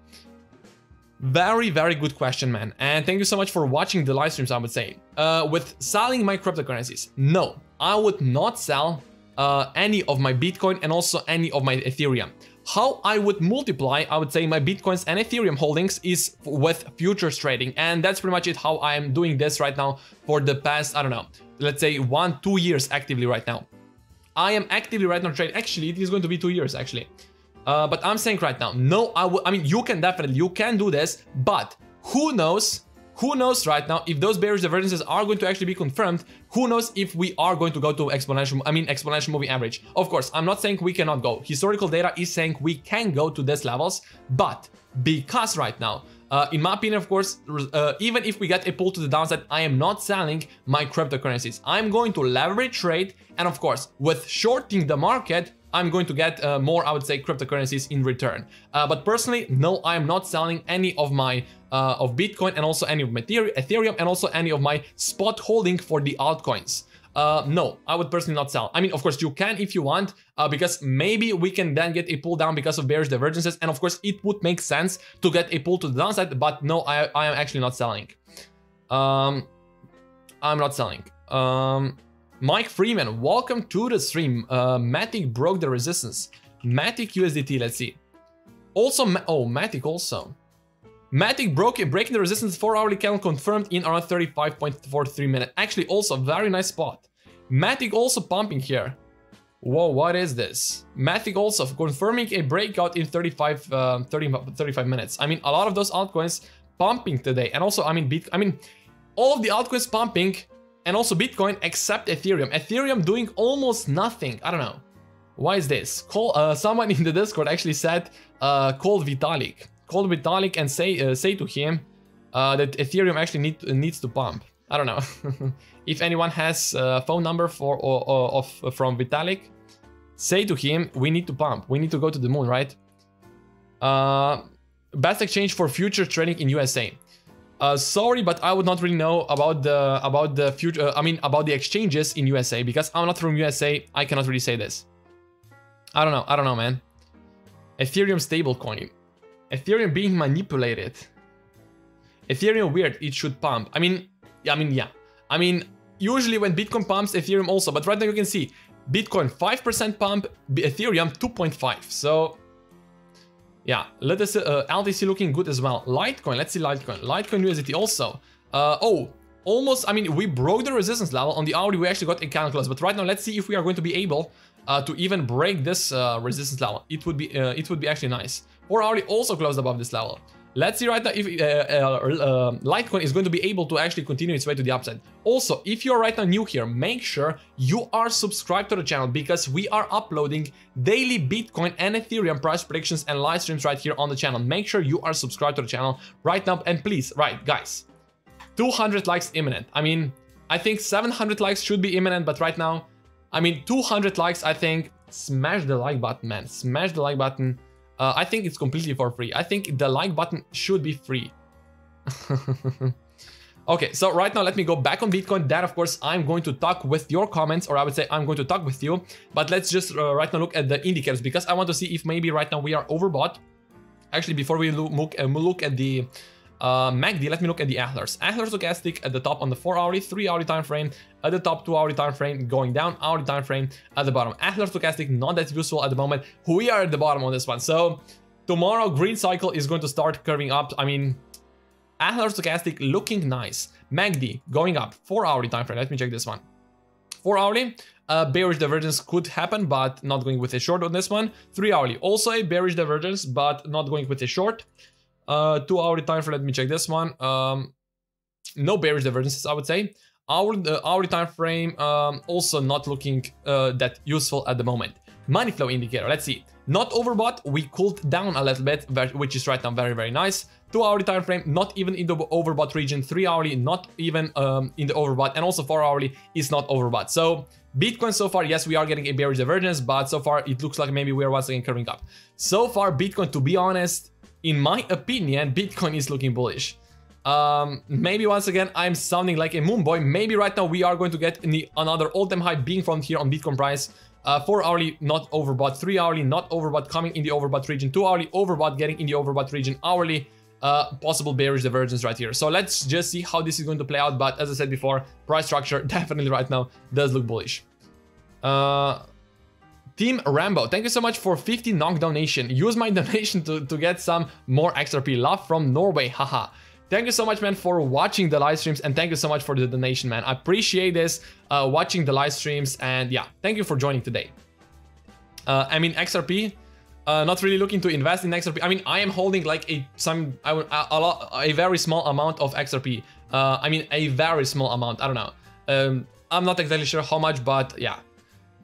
Very, very good question, man. And thank you so much for watching the live streams, I would say. Uh, with selling my cryptocurrencies, no, I would not sell uh, any of my Bitcoin and also any of my Ethereum. How I would multiply, I would say, my Bitcoins and Ethereum holdings is with futures trading. And that's pretty much it how I am doing this right now for the past, I don't know, let's say one, two years actively right now. I am actively right now trading. Actually, it is going to be two years actually. Uh, but I'm saying right now, no, I, would I mean, you can definitely, you can do this, but who knows who knows right now if those bearish divergences are going to actually be confirmed? Who knows if we are going to go to exponential, I mean exponential moving average. Of course, I'm not saying we cannot go. Historical data is saying we can go to these levels, but because right now, uh, in my opinion, of course, uh, even if we get a pull to the downside, I am not selling my cryptocurrencies. I'm going to leverage trade, and of course, with shorting the market, I'm going to get uh, more, I would say, cryptocurrencies in return. Uh, but personally, no, I am not selling any of my uh, of Bitcoin and also any of my Ethereum and also any of my spot holding for the altcoins. Uh, no, I would personally not sell. I mean, of course, you can if you want, uh, because maybe we can then get a pull down because of bearish divergences. And of course, it would make sense to get a pull to the downside, but no, I, I am actually not selling. Um, I'm not selling. Um, Mike Freeman, welcome to the stream. Uh, Matic broke the resistance. Matic USDT, let's see. Also, oh, Matic also. Matic broke breaking the resistance 4 hourly candle confirmed in around 35.43 minutes. Actually, also very nice spot. Matic also pumping here. Whoa, what is this? Matic also confirming a breakout in 35, uh, 30, 35 minutes. I mean, a lot of those altcoins pumping today. And also, I mean, Bit I mean, all of the altcoins pumping and also Bitcoin except Ethereum. Ethereum doing almost nothing. I don't know. Why is this? Call uh, someone in the Discord actually said uh, call Vitalik. Call Vitalik and say uh, say to him uh, that Ethereum actually need, needs to pump. I don't know. if anyone has a phone number for or, or, of from Vitalik, say to him, we need to pump. We need to go to the moon, right? Uh, best exchange for future trading in USA. Uh, sorry, but I would not really know about the about the future. Uh, I mean, about the exchanges in USA because I'm not from USA. I cannot really say this. I don't know. I don't know, man. Ethereum stablecoin. Ethereum being manipulated. Ethereum weird. It should pump. I mean, I mean, yeah. I mean, usually when Bitcoin pumps, Ethereum also. But right now you can see Bitcoin 5% pump, Ethereum 2.5. So yeah, let us uh, LTC looking good as well. Litecoin, let's see Litecoin. Litecoin USDT also. Uh, oh, almost, I mean, we broke the resistance level. On the hourly, we actually got a candle close. But right now, let's see if we are going to be able uh, to even break this uh, resistance level. It would be uh, it would be actually nice. 4 hourly also closed above this level. Let's see right now if uh, uh, uh, Litecoin is going to be able to actually continue its way to the upside. Also, if you're right now new here, make sure you are subscribed to the channel because we are uploading daily Bitcoin and Ethereum price predictions and live streams right here on the channel. Make sure you are subscribed to the channel right now. And please, right, guys, 200 likes imminent. I mean, I think 700 likes should be imminent, but right now, I mean, 200 likes, I think, smash the like button, man. Smash the like button. Uh, I think it's completely for free. I think the like button should be free. okay, so right now let me go back on Bitcoin. Then, of course, I'm going to talk with your comments, or I would say I'm going to talk with you. But let's just uh, right now look at the indicators because I want to see if maybe right now we are overbought. Actually, before we look, uh, look at the uh, MACD, let me look at the Atlas. Atlas stochastic at the top on the 4 hourly, 3 hourly time frame, at the top 2 hourly time frame, going down hourly time frame at the bottom. Atlas stochastic not that useful at the moment. We are at the bottom on this one. So tomorrow green cycle is going to start curving up. I mean, Atlas stochastic looking nice. MACD going up 4 hourly time frame. Let me check this one. 4 hourly, uh, bearish divergence could happen, but not going with a short on this one. 3 hourly, also a bearish divergence, but not going with a short. Uh, two hour time frame. Let me check this one. Um, no bearish divergences, I would say. Our uh, hourly time frame um, also not looking uh, that useful at the moment. Money flow indicator. Let's see. Not overbought. We cooled down a little bit, which is right now very very nice. Two hourly time frame, not even in the overbought region. Three hourly, not even um, in the overbought, and also four hourly is not overbought. So Bitcoin so far, yes, we are getting a bearish divergence, but so far it looks like maybe we are once again curving up. So far, Bitcoin, to be honest, in my opinion, Bitcoin is looking bullish. Um, maybe once again, I'm sounding like a moon boy. Maybe right now we are going to get the, another all-time high being from here on Bitcoin price. Uh, 4 hourly not overbought, 3 hourly not overbought, coming in the overbought region, 2 hourly overbought, getting in the overbought region, hourly uh, possible bearish divergence right here. So let's just see how this is going to play out. But as I said before, price structure definitely right now does look bullish. Uh, Team Rambo, thank you so much for 50 NOK donation. Use my donation to, to get some more XRP. Love from Norway, haha. Thank you so much, man, for watching the live streams and thank you so much for the donation, man. I appreciate this, uh, watching the live streams and yeah, thank you for joining today. Uh, I mean, XRP, uh, not really looking to invest in XRP. I mean, I am holding like a some a, a, lot, a very small amount of XRP. Uh, I mean, a very small amount. I don't know. Um, I'm not exactly sure how much, but yeah,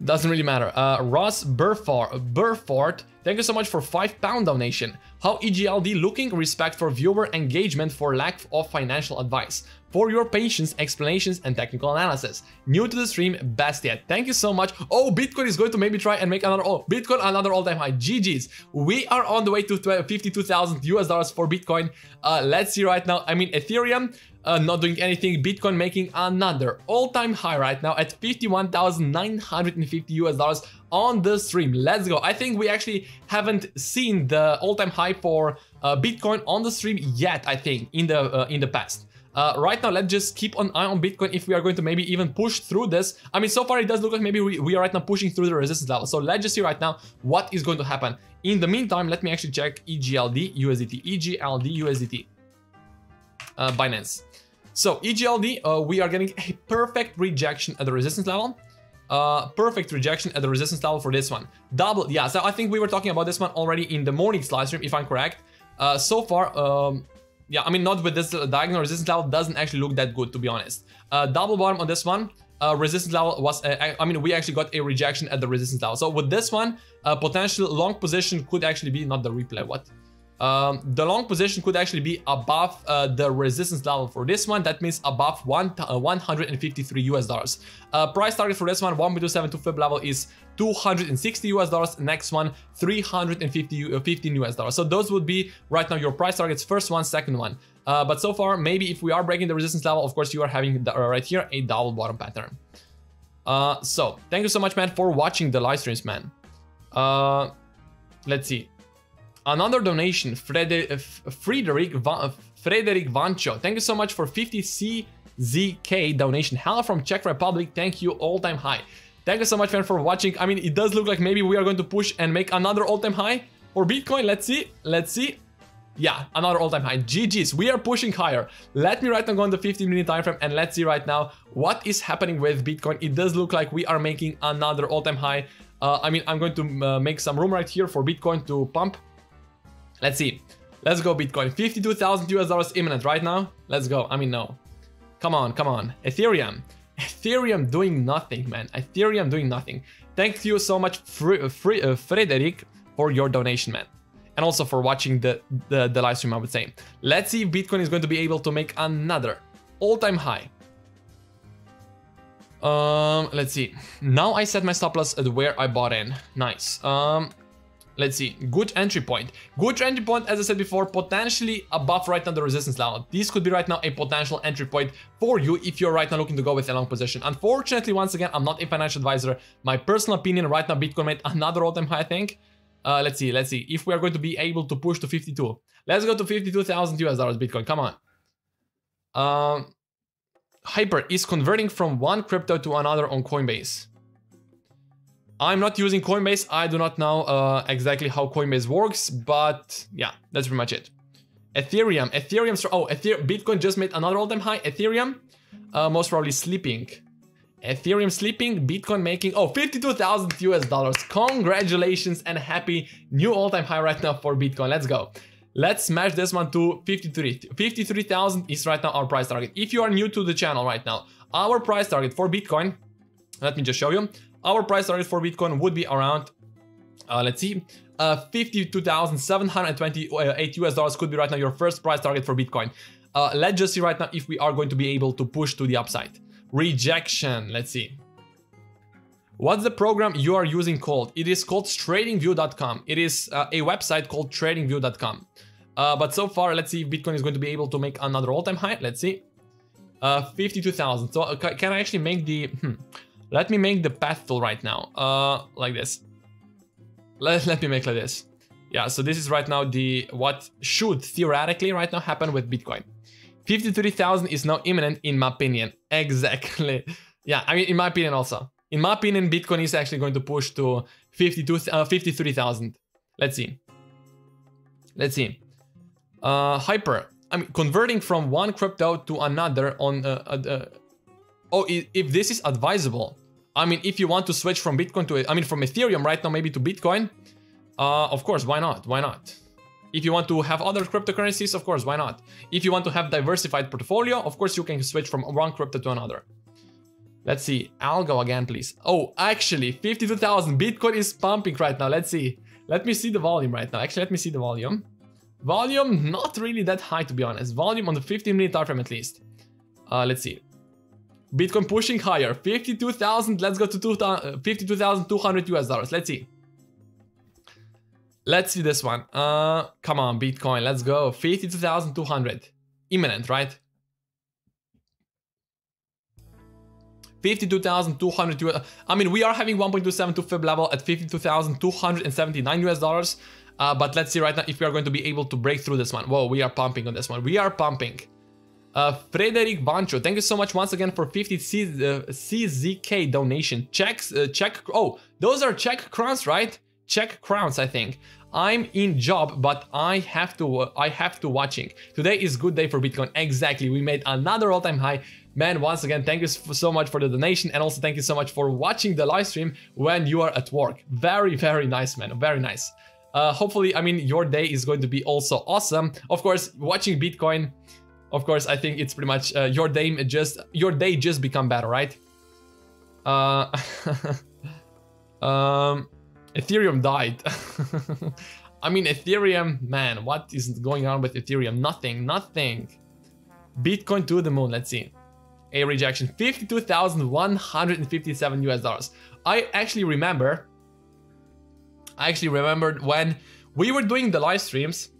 doesn't really matter. Uh, Ross Burford, Burford, thank you so much for 5 pound donation. How EGLD looking? Respect for viewer engagement for lack of financial advice. For your patience, explanations, and technical analysis. New to the stream, best yet. Thank you so much. Oh, Bitcoin is going to maybe try and make another, oh, Bitcoin another all-time high. GG's. We are on the way to 52,000 US dollars for Bitcoin. Uh, let's see right now. I mean, Ethereum, uh, not doing anything. Bitcoin making another all-time high right now at 51,950 US dollars on the stream. Let's go. I think we actually haven't seen the all-time high for uh, Bitcoin on the stream yet, I think, in the uh, in the past. Uh, right now, let's just keep an eye on Bitcoin if we are going to maybe even push through this. I mean, so far it does look like maybe we, we are right now pushing through the resistance level. So let's just see right now what is going to happen. In the meantime, let me actually check EGLD USDT, EGLD USDT, uh, Binance. So EGLD, uh, we are getting a perfect rejection at the resistance level. Uh, perfect rejection at the resistance level for this one. Double, yeah, so I think we were talking about this one already in the morning live stream, if I'm correct. Uh, so far, um, yeah, I mean, not with this diagonal resistance level, doesn't actually look that good, to be honest. Uh, double bottom on this one, uh, resistance level was, uh, I mean, we actually got a rejection at the resistance level. So with this one, uh, potential long position could actually be, not the replay, what? Um, the long position could actually be above uh, the resistance level for this one. That means above one, uh, 153 US dollars. Uh, price target for this one, 1.272 fib level is 260 US dollars. Next one, 350 uh, 15 US dollars. So those would be right now your price targets. First one, second one. Uh, but so far, maybe if we are breaking the resistance level, of course, you are having the, right here a double bottom pattern. Uh, so thank you so much, man, for watching the live streams, man. Uh, let's see. Another donation, Frederick, Frederick, Van, Frederick Vancho. Thank you so much for 50 CZK donation. Hello from Czech Republic. Thank you, all time high. Thank you so much, man, for watching. I mean, it does look like maybe we are going to push and make another all time high for Bitcoin. Let's see. Let's see. Yeah, another all-time high. GG's, we are pushing higher. Let me right now go on the 15 minute time frame and let's see right now what is happening with Bitcoin. It does look like we are making another all-time high. Uh, I mean, I'm going to uh, make some room right here for Bitcoin to pump. Let's see. Let's go Bitcoin. 52,000 US dollars imminent right now. Let's go. I mean, no. Come on, come on. Ethereum. Ethereum doing nothing, man. Ethereum doing nothing. Thank you so much, Fr Fr uh, Frederick, for your donation, man and also for watching the, the, the live stream, I would say. Let's see if Bitcoin is going to be able to make another all-time high. Um, let's see. Now I set my stop loss at where I bought in. Nice. Um, let's see. Good entry point. Good entry point, as I said before, potentially above right now the resistance level. This could be right now a potential entry point for you if you're right now looking to go with a long position. Unfortunately, once again, I'm not a financial advisor. My personal opinion right now, Bitcoin made another all-time high, I think. Uh, let's see, let's see. If we are going to be able to push to 52. Let's go to 52,000 US dollars Bitcoin. Come on. Um, Hyper is converting from one crypto to another on Coinbase. I'm not using Coinbase. I do not know uh, exactly how Coinbase works, but yeah, that's pretty much it. Ethereum, Ethereum, oh, Ether Bitcoin just made another all-time high. Ethereum, uh, most probably sleeping. Ethereum sleeping, Bitcoin making, oh, 52,000 US dollars. Congratulations and happy new all-time high right now for Bitcoin. Let's go. Let's smash this one to 53. 53,000 is right now our price target. If you are new to the channel right now, our price target for Bitcoin, let me just show you. Our price target for Bitcoin would be around, uh, let's see, uh, 52,728 US dollars could be right now your first price target for Bitcoin. Uh, let's just see right now if we are going to be able to push to the upside. Rejection. Let's see. What's the program you are using called? It is called tradingview.com. It is uh, a website called tradingview.com. Uh, but so far, let's see if Bitcoin is going to be able to make another all-time high. Let's see. Uh, 52,000. So uh, can I actually make the... Hmm. Let me make the path tool right now. Uh, like this. Let, let me make like this. Yeah, so this is right now the what should theoretically right now happen with Bitcoin. 53,000 is now imminent in my opinion. Exactly. Yeah, I mean, in my opinion also. In my opinion, Bitcoin is actually going to push to 52, uh, 53,000. Let's see. Let's see. Uh, Hyper. I mean, converting from one crypto to another on... Uh, uh, uh oh, if this is advisable. I mean, if you want to switch from Bitcoin to... I mean, from Ethereum right now maybe to Bitcoin. Uh, of course, why not? Why not? If you want to have other cryptocurrencies, of course, why not? If you want to have diversified portfolio, of course, you can switch from one crypto to another. Let's see. Algo again, please. Oh, actually, 52,000. Bitcoin is pumping right now. Let's see. Let me see the volume right now. Actually, let me see the volume. Volume, not really that high, to be honest. Volume on the 15 minute time frame at least. Uh, let's see. Bitcoin pushing higher. 52,000. Let's go to uh, 52,200 US dollars. Let's see. Let's see this one. Uh, come on, Bitcoin, let's go. 52,200. Imminent, right? 52,200 US. I mean, we are having 1.272 fib level at 52,279 US dollars. Uh, but let's see right now if we are going to be able to break through this one. Whoa, we are pumping on this one. We are pumping. Uh, Frederic Bancho, thank you so much once again for 50 C, uh, CZK donation. Checks, uh, check. Oh, those are Czech crowns, right? Czech crowns, I think. I'm in job, but I have to uh, I have to watching. Today is good day for Bitcoin. Exactly. We made another all-time high. Man, once again, thank you so much for the donation and also thank you so much for watching the live stream when you are at work. Very, very nice, man. Very nice. Uh, hopefully, I mean, your day is going to be also awesome. Of course, watching Bitcoin, of course, I think it's pretty much uh, your day just your day just become better, right? Uh, um, Ethereum died. I mean, Ethereum, man, what is going on with Ethereum? Nothing, nothing. Bitcoin to the moon, let's see. A rejection, 52,157 US dollars. I actually remember, I actually remembered when we were doing the live streams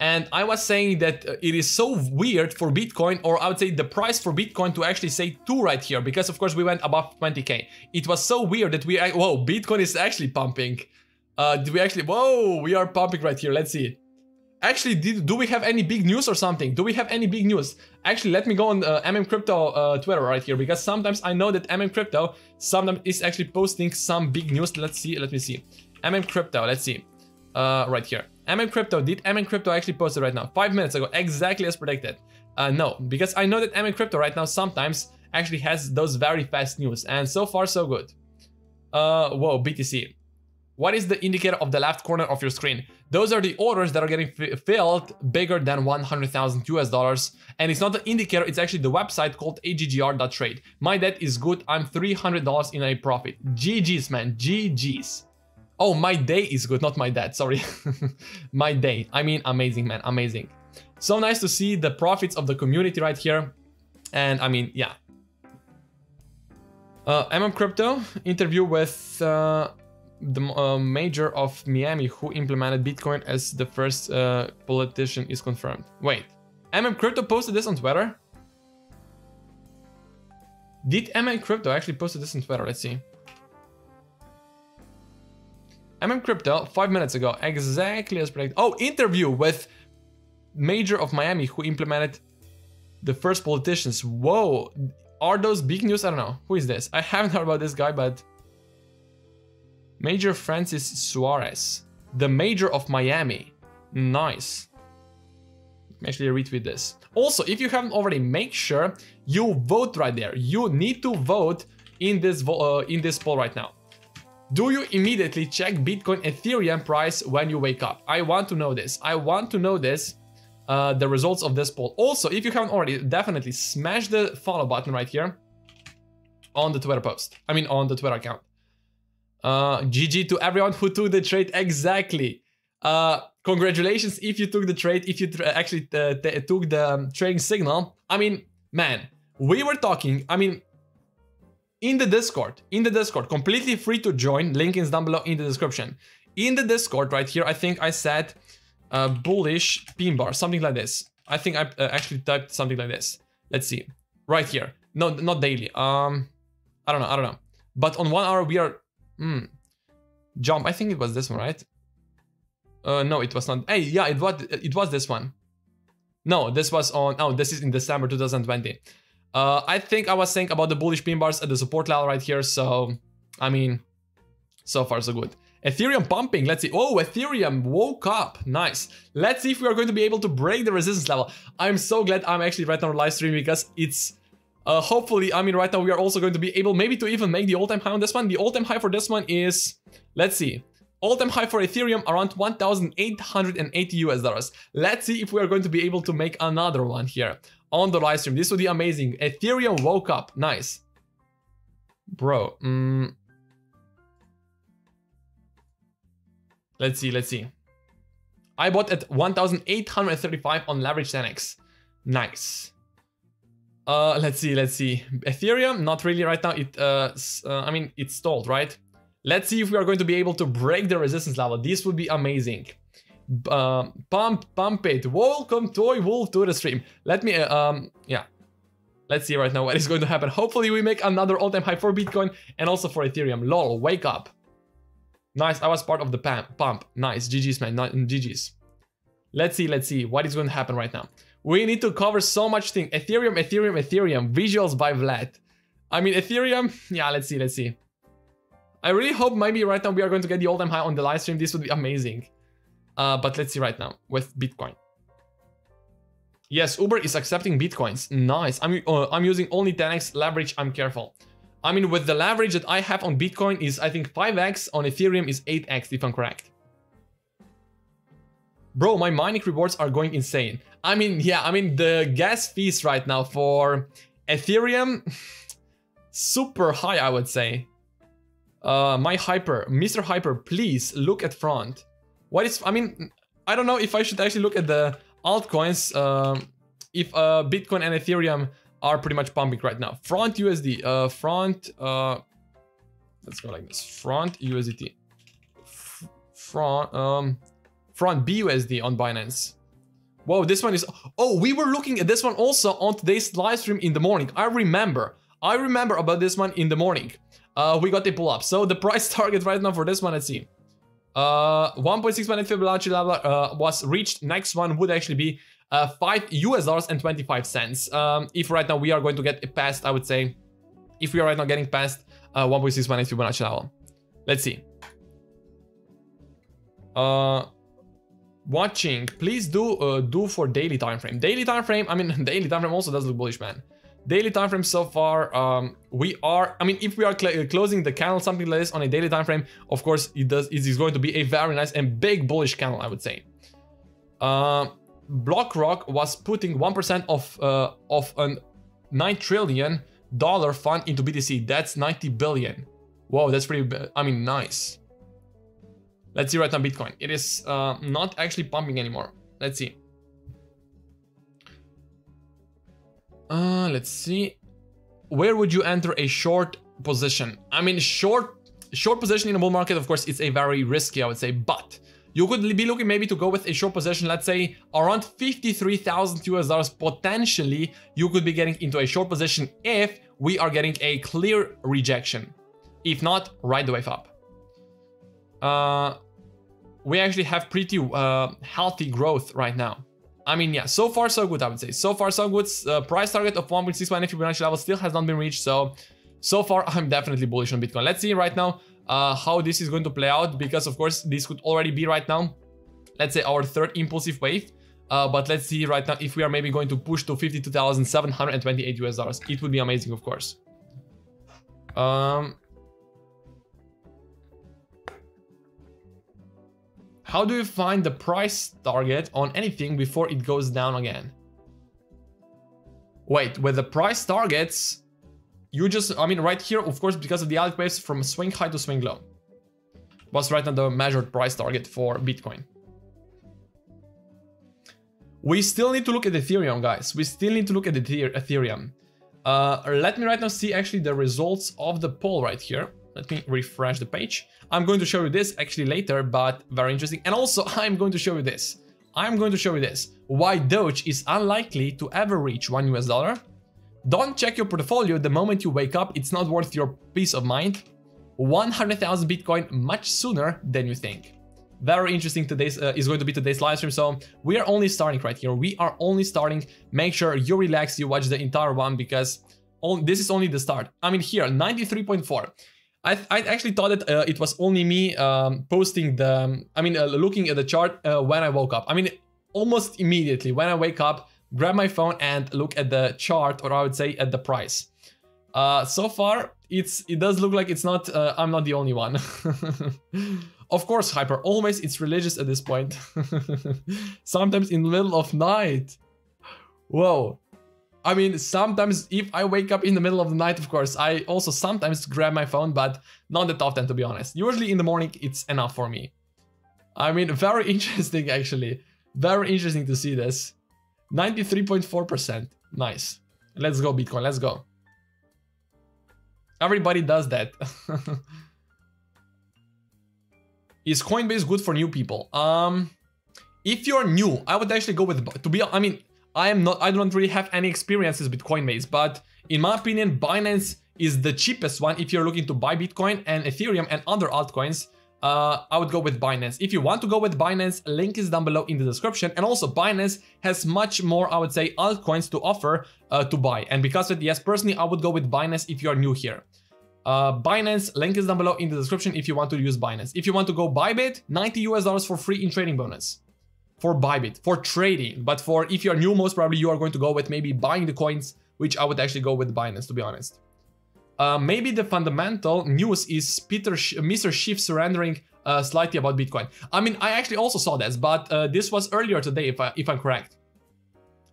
and I was saying that uh, it is so weird for Bitcoin, or I would say the price for Bitcoin to actually say 2 right here, because of course we went above 20k. It was so weird that we, whoa, Bitcoin is actually pumping. Uh, did we actually, whoa, we are pumping right here, let's see. Actually, did, do we have any big news or something? Do we have any big news? Actually, let me go on uh, MM Crypto uh, Twitter right here, because sometimes I know that MM Crypto sometimes is actually posting some big news. Let's see, let me see. MM Crypto, let's see. Uh, right here. MM Crypto, did MM Crypto actually post it right now? Five minutes ago, exactly as predicted. Uh, no, because I know that MM Crypto right now sometimes actually has those very fast news, and so far so good. Uh, whoa, BTC. What is the indicator of the left corner of your screen? Those are the orders that are getting filled bigger than 100,000 US dollars. And it's not the indicator, it's actually the website called aggr.trade. My debt is good, I'm $300 in a profit. GG's man, GG's. Oh, my day is good, not my dad, sorry. my day. I mean, amazing, man, amazing. So nice to see the profits of the community right here. And I mean, yeah. Uh, MM Crypto interview with uh, the uh, mayor of Miami who implemented Bitcoin as the first uh, politician is confirmed. Wait, MM Crypto posted this on Twitter? Did MM Crypto actually posted this on Twitter? Let's see. MM Crypto, five minutes ago, exactly as predicted. Oh, interview with Major of Miami who implemented the first politicians. Whoa, are those big news? I don't know. Who is this? I haven't heard about this guy, but... Major Francis Suarez, the Major of Miami. Nice. Actually retweet this. Also, if you haven't already, make sure you vote right there. You need to vote in this uh, in this poll right now. Do you immediately check Bitcoin Ethereum price when you wake up? I want to know this. I want to know this, uh, the results of this poll. Also, if you haven't already, definitely smash the follow button right here on the Twitter post. I mean, on the Twitter account. Uh, GG to everyone who took the trade exactly. Uh, congratulations if you took the trade, if you actually uh, took the um, trading signal. I mean, man, we were talking, I mean, in the Discord, in the Discord, completely free to join. Link is down below in the description. In the Discord right here, I think I said uh, bullish pin bar, something like this. I think I uh, actually typed something like this. Let's see. Right here. No, not daily. Um, I don't know. I don't know. But on one hour, we are... Hmm. Jump. I think it was this one, right? Uh, no, it was not. Hey, yeah, it was, it was this one. No, this was on... Oh, this is in December 2020. Uh, I think I was saying about the bullish pin bars at the support level right here, so I mean, so far so good. Ethereum pumping, let's see. Oh, Ethereum woke up. Nice. Let's see if we are going to be able to break the resistance level. I'm so glad I'm actually right now live streaming because it's uh, hopefully, I mean, right now we are also going to be able maybe to even make the all-time high on this one. The all-time high for this one is, let's see, all-time high for Ethereum around 1,880 US dollars. Let's see if we are going to be able to make another one here on the live stream. This would be amazing. Ethereum woke up. Nice. Bro. Mm. Let's see, let's see. I bought at 1,835 on leverage 10x. Nice. Uh, let's see, let's see. Ethereum, not really right now. It, uh, uh, I mean, it's stalled, right? Let's see if we are going to be able to break the resistance level. This would be amazing um, pump, pump it. Welcome Toy Wolf to the stream. Let me, uh, um, yeah. Let's see right now what is going to happen. Hopefully we make another all-time high for Bitcoin and also for Ethereum. Lol, wake up. Nice, I was part of the pump. pump. Nice, GG's man, GG's. Let's see, let's see what is going to happen right now. We need to cover so much thing. Ethereum, Ethereum, Ethereum. Visuals by Vlad. I mean, Ethereum, yeah, let's see, let's see. I really hope maybe right now we are going to get the all-time high on the live stream. This would be amazing. Uh, but let's see right now with Bitcoin. Yes, Uber is accepting Bitcoins. Nice. I'm, uh, I'm using only 10x leverage. I'm careful. I mean, with the leverage that I have on Bitcoin is, I think, 5x. On Ethereum is 8x, if I'm correct. Bro, my mining rewards are going insane. I mean, yeah, I mean, the gas fees right now for Ethereum, super high, I would say. Uh, my Hyper, Mr. Hyper, please look at front. What is, I mean, I don't know if I should actually look at the altcoins, um, if uh, Bitcoin and Ethereum are pretty much pumping right now. Front USD, uh, front, uh, let's go like this, front USDT, F front, um, front BUSD on Binance. Whoa, this one is, oh, we were looking at this one also on today's live stream in the morning. I remember, I remember about this one in the morning. Uh, we got a pull up. So the price target right now for this one, let's see. Uh, 1.6 minute Fibonacci level uh, was reached. Next one would actually be uh, 5 US dollars and 25 cents. Um, if right now we are going to get past, I would say, if we are right now getting past uh, 1.6 minute Fibonacci level. Let's see. Uh, watching, please do uh, do for daily time frame. Daily time frame, I mean, daily time frame also does look bullish, man. Daily time frame so far, um, we are, I mean, if we are cl closing the candle, something like this on a daily time frame, of course, it does, it is going to be a very nice and big bullish candle, I would say. Uh, BlackRock was putting 1% of, uh, of a 9 trillion dollar fund into BTC. That's 90 billion. Whoa, that's pretty, I mean, nice. Let's see right now Bitcoin. It is uh, not actually pumping anymore. Let's see. Uh, let's see. Where would you enter a short position? I mean, short short position in a bull market, of course, it's a very risky, I would say, but you could be looking maybe to go with a short position, let's say around 53,000 US dollars. Potentially, you could be getting into a short position if we are getting a clear rejection. If not, ride the wave up. Uh, we actually have pretty uh, healthy growth right now. I mean, yeah, so far so good, I would say. So far so good. Uh, price target of 1.61 Fibonacci level still has not been reached. So, so far I'm definitely bullish on Bitcoin. Let's see right now uh, how this is going to play out because of course this could already be right now, let's say our third impulsive wave. Uh, but let's see right now if we are maybe going to push to 52,728 US dollars. It would be amazing, of course. Um, How do you find the price target on anything before it goes down again? Wait, with the price targets, you just, I mean, right here, of course, because of the Elliott waves from swing high to swing low. What's right now the measured price target for Bitcoin. We still need to look at Ethereum, guys. We still need to look at Ethereum. Uh, let me right now see actually the results of the poll right here. Let me refresh the page. I'm going to show you this actually later, but very interesting. And also, I'm going to show you this. I'm going to show you this. Why Doge is unlikely to ever reach 1 US dollar. Don't check your portfolio the moment you wake up. It's not worth your peace of mind. 100,000 Bitcoin much sooner than you think. Very interesting today's uh, is going to be today's live stream. So we are only starting right here. We are only starting. Make sure you relax, you watch the entire one because on, this is only the start. I mean here, 93.4. I, I actually thought that uh, it was only me um, posting the, I mean, uh, looking at the chart uh, when I woke up. I mean, almost immediately when I wake up, grab my phone and look at the chart, or I would say at the price. Uh, so far, it's it does look like it's not, uh, I'm not the only one. of course, Hyper, always it's religious at this point. Sometimes in the middle of night. Whoa, I mean, sometimes if I wake up in the middle of the night, of course, I also sometimes grab my phone, but not that often, to be honest. Usually in the morning, it's enough for me. I mean, very interesting, actually. Very interesting to see this. 93.4%. Nice. Let's go, Bitcoin. Let's go. Everybody does that. Is Coinbase good for new people? Um, if you're new, I would actually go with, to be, I mean, I am not, I don't really have any experiences with Coinbase, but in my opinion, Binance is the cheapest one if you're looking to buy Bitcoin and Ethereum and other altcoins. Uh, I would go with Binance. If you want to go with Binance, link is down below in the description. And also Binance has much more, I would say, altcoins to offer uh, to buy. And because of it, yes, personally, I would go with Binance if you're new here. Uh, Binance, link is down below in the description if you want to use Binance. If you want to go Bybit, 90 US dollars for free in trading bonus for Bybit, for trading. But for if you're new, most probably you are going to go with maybe buying the coins, which I would actually go with Binance, to be honest. Uh, maybe the fundamental news is Peter, Sh Mr. Schiff surrendering uh, slightly about Bitcoin. I mean, I actually also saw this, but uh, this was earlier today, if, I, if I'm correct.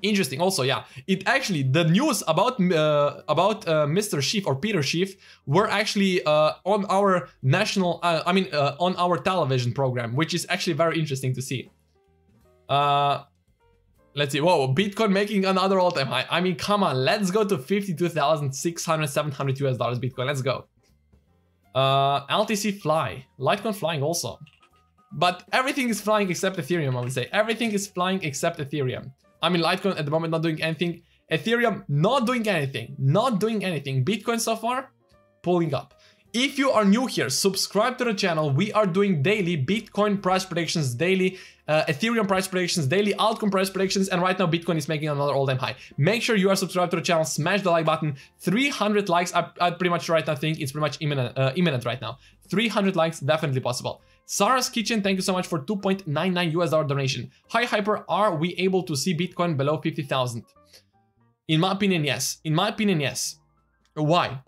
Interesting. Also, yeah, it actually the news about uh, about uh, Mr. Schiff or Peter Schiff were actually uh, on our national, uh, I mean, uh, on our television program, which is actually very interesting to see. Uh, let's see. Whoa, Bitcoin making another all-time high. I mean, come on, let's go to 52,600, 700 US dollars Bitcoin. Let's go. Uh, LTC fly, Litecoin flying also. But everything is flying except Ethereum, I would say. Everything is flying except Ethereum. I mean, Litecoin at the moment not doing anything. Ethereum not doing anything. Not doing anything. Bitcoin so far, pulling up. If you are new here, subscribe to the channel. We are doing daily Bitcoin price predictions, daily uh, Ethereum price predictions, daily altcoin price predictions, and right now Bitcoin is making another all-time high. Make sure you are subscribed to the channel, smash the like button. 300 likes, I, I pretty much right now think it's pretty much imminent, uh, imminent right now. 300 likes, definitely possible. Sarah's Kitchen, thank you so much for 2.99 US dollar donation. Hi Hyper, are we able to see Bitcoin below 50,000? In my opinion, yes. In my opinion, yes. Why?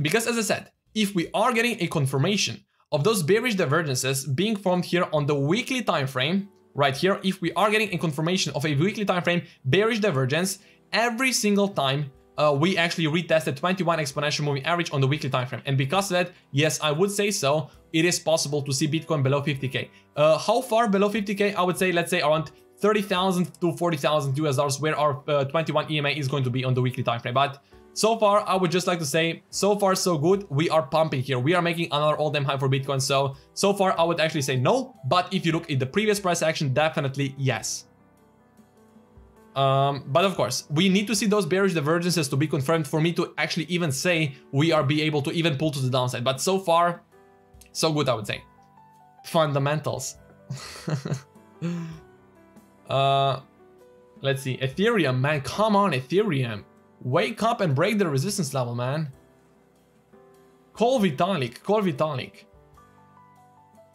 Because as I said, if we are getting a confirmation of those bearish divergences being formed here on the weekly time frame, right here, if we are getting a confirmation of a weekly time frame bearish divergence, every single time uh, we actually retested 21 exponential moving average on the weekly time frame. And because of that, yes, I would say so, it is possible to see Bitcoin below 50k. Uh, how far below 50k? I would say, let's say around 30,000 to 40,000 US dollars where our uh, 21 EMA is going to be on the weekly time frame. But so far, I would just like to say, so far so good. We are pumping here. We are making another all-time high for Bitcoin. So, so far I would actually say no. But if you look at the previous price action, definitely yes. Um, but of course, we need to see those bearish divergences to be confirmed for me to actually even say we are be able to even pull to the downside. But so far, so good, I would say. Fundamentals. uh, let's see. Ethereum, man. Come on, Ethereum. Wake up and break the resistance level, man. Call Vitalik. Call Vitalik.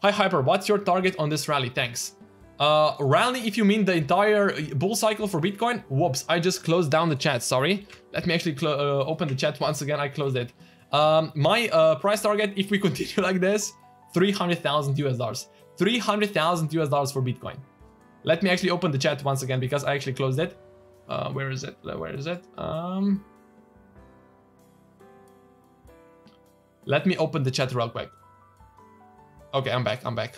Hi, Hyper. What's your target on this rally? Thanks. Uh, rally, if you mean the entire bull cycle for Bitcoin. Whoops, I just closed down the chat. Sorry. Let me actually uh, open the chat once again. I closed it. Um, my uh, price target, if we continue like this, 300,000 US dollars. 300,000 US dollars for Bitcoin. Let me actually open the chat once again because I actually closed it. Uh, where is it? Where is it? Um, let me open the chat real quick. Okay, I'm back. I'm back.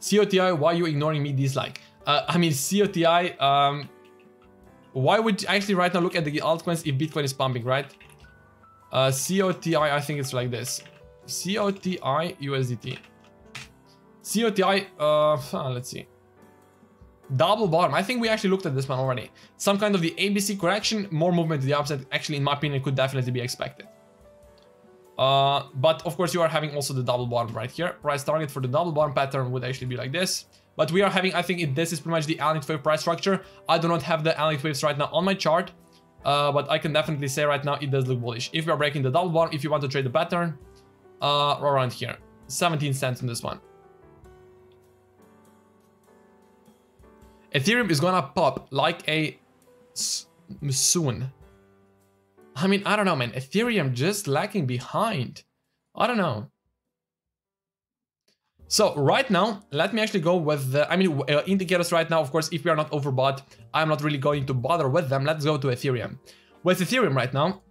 COTI, why are you ignoring me dislike? Uh, I mean, COTI, um, why would you actually right now look at the altcoins if Bitcoin is pumping, right? Uh, COTI, I think it's like this. COTI USDT. COTI, uh, let's see. Double bottom. I think we actually looked at this one already. Some kind of the ABC correction, more movement to the upside, actually, in my opinion, could definitely be expected. Uh, but of course, you are having also the double bottom right here. Price target for the double bottom pattern would actually be like this. But we are having, I think it, this is pretty much the Elliott wave price structure. I do not have the Elliott waves right now on my chart. Uh, but I can definitely say right now it does look bullish. If we are breaking the double bottom, if you want to trade the pattern, uh, around here. 17 cents on this one. Ethereum is gonna pop like a soon. I mean, I don't know, man. Ethereum just lagging behind. I don't know. So right now, let me actually go with the, I mean, uh, indicators right now, of course, if we are not overbought, I'm not really going to bother with them. Let's go to Ethereum. With Ethereum right now,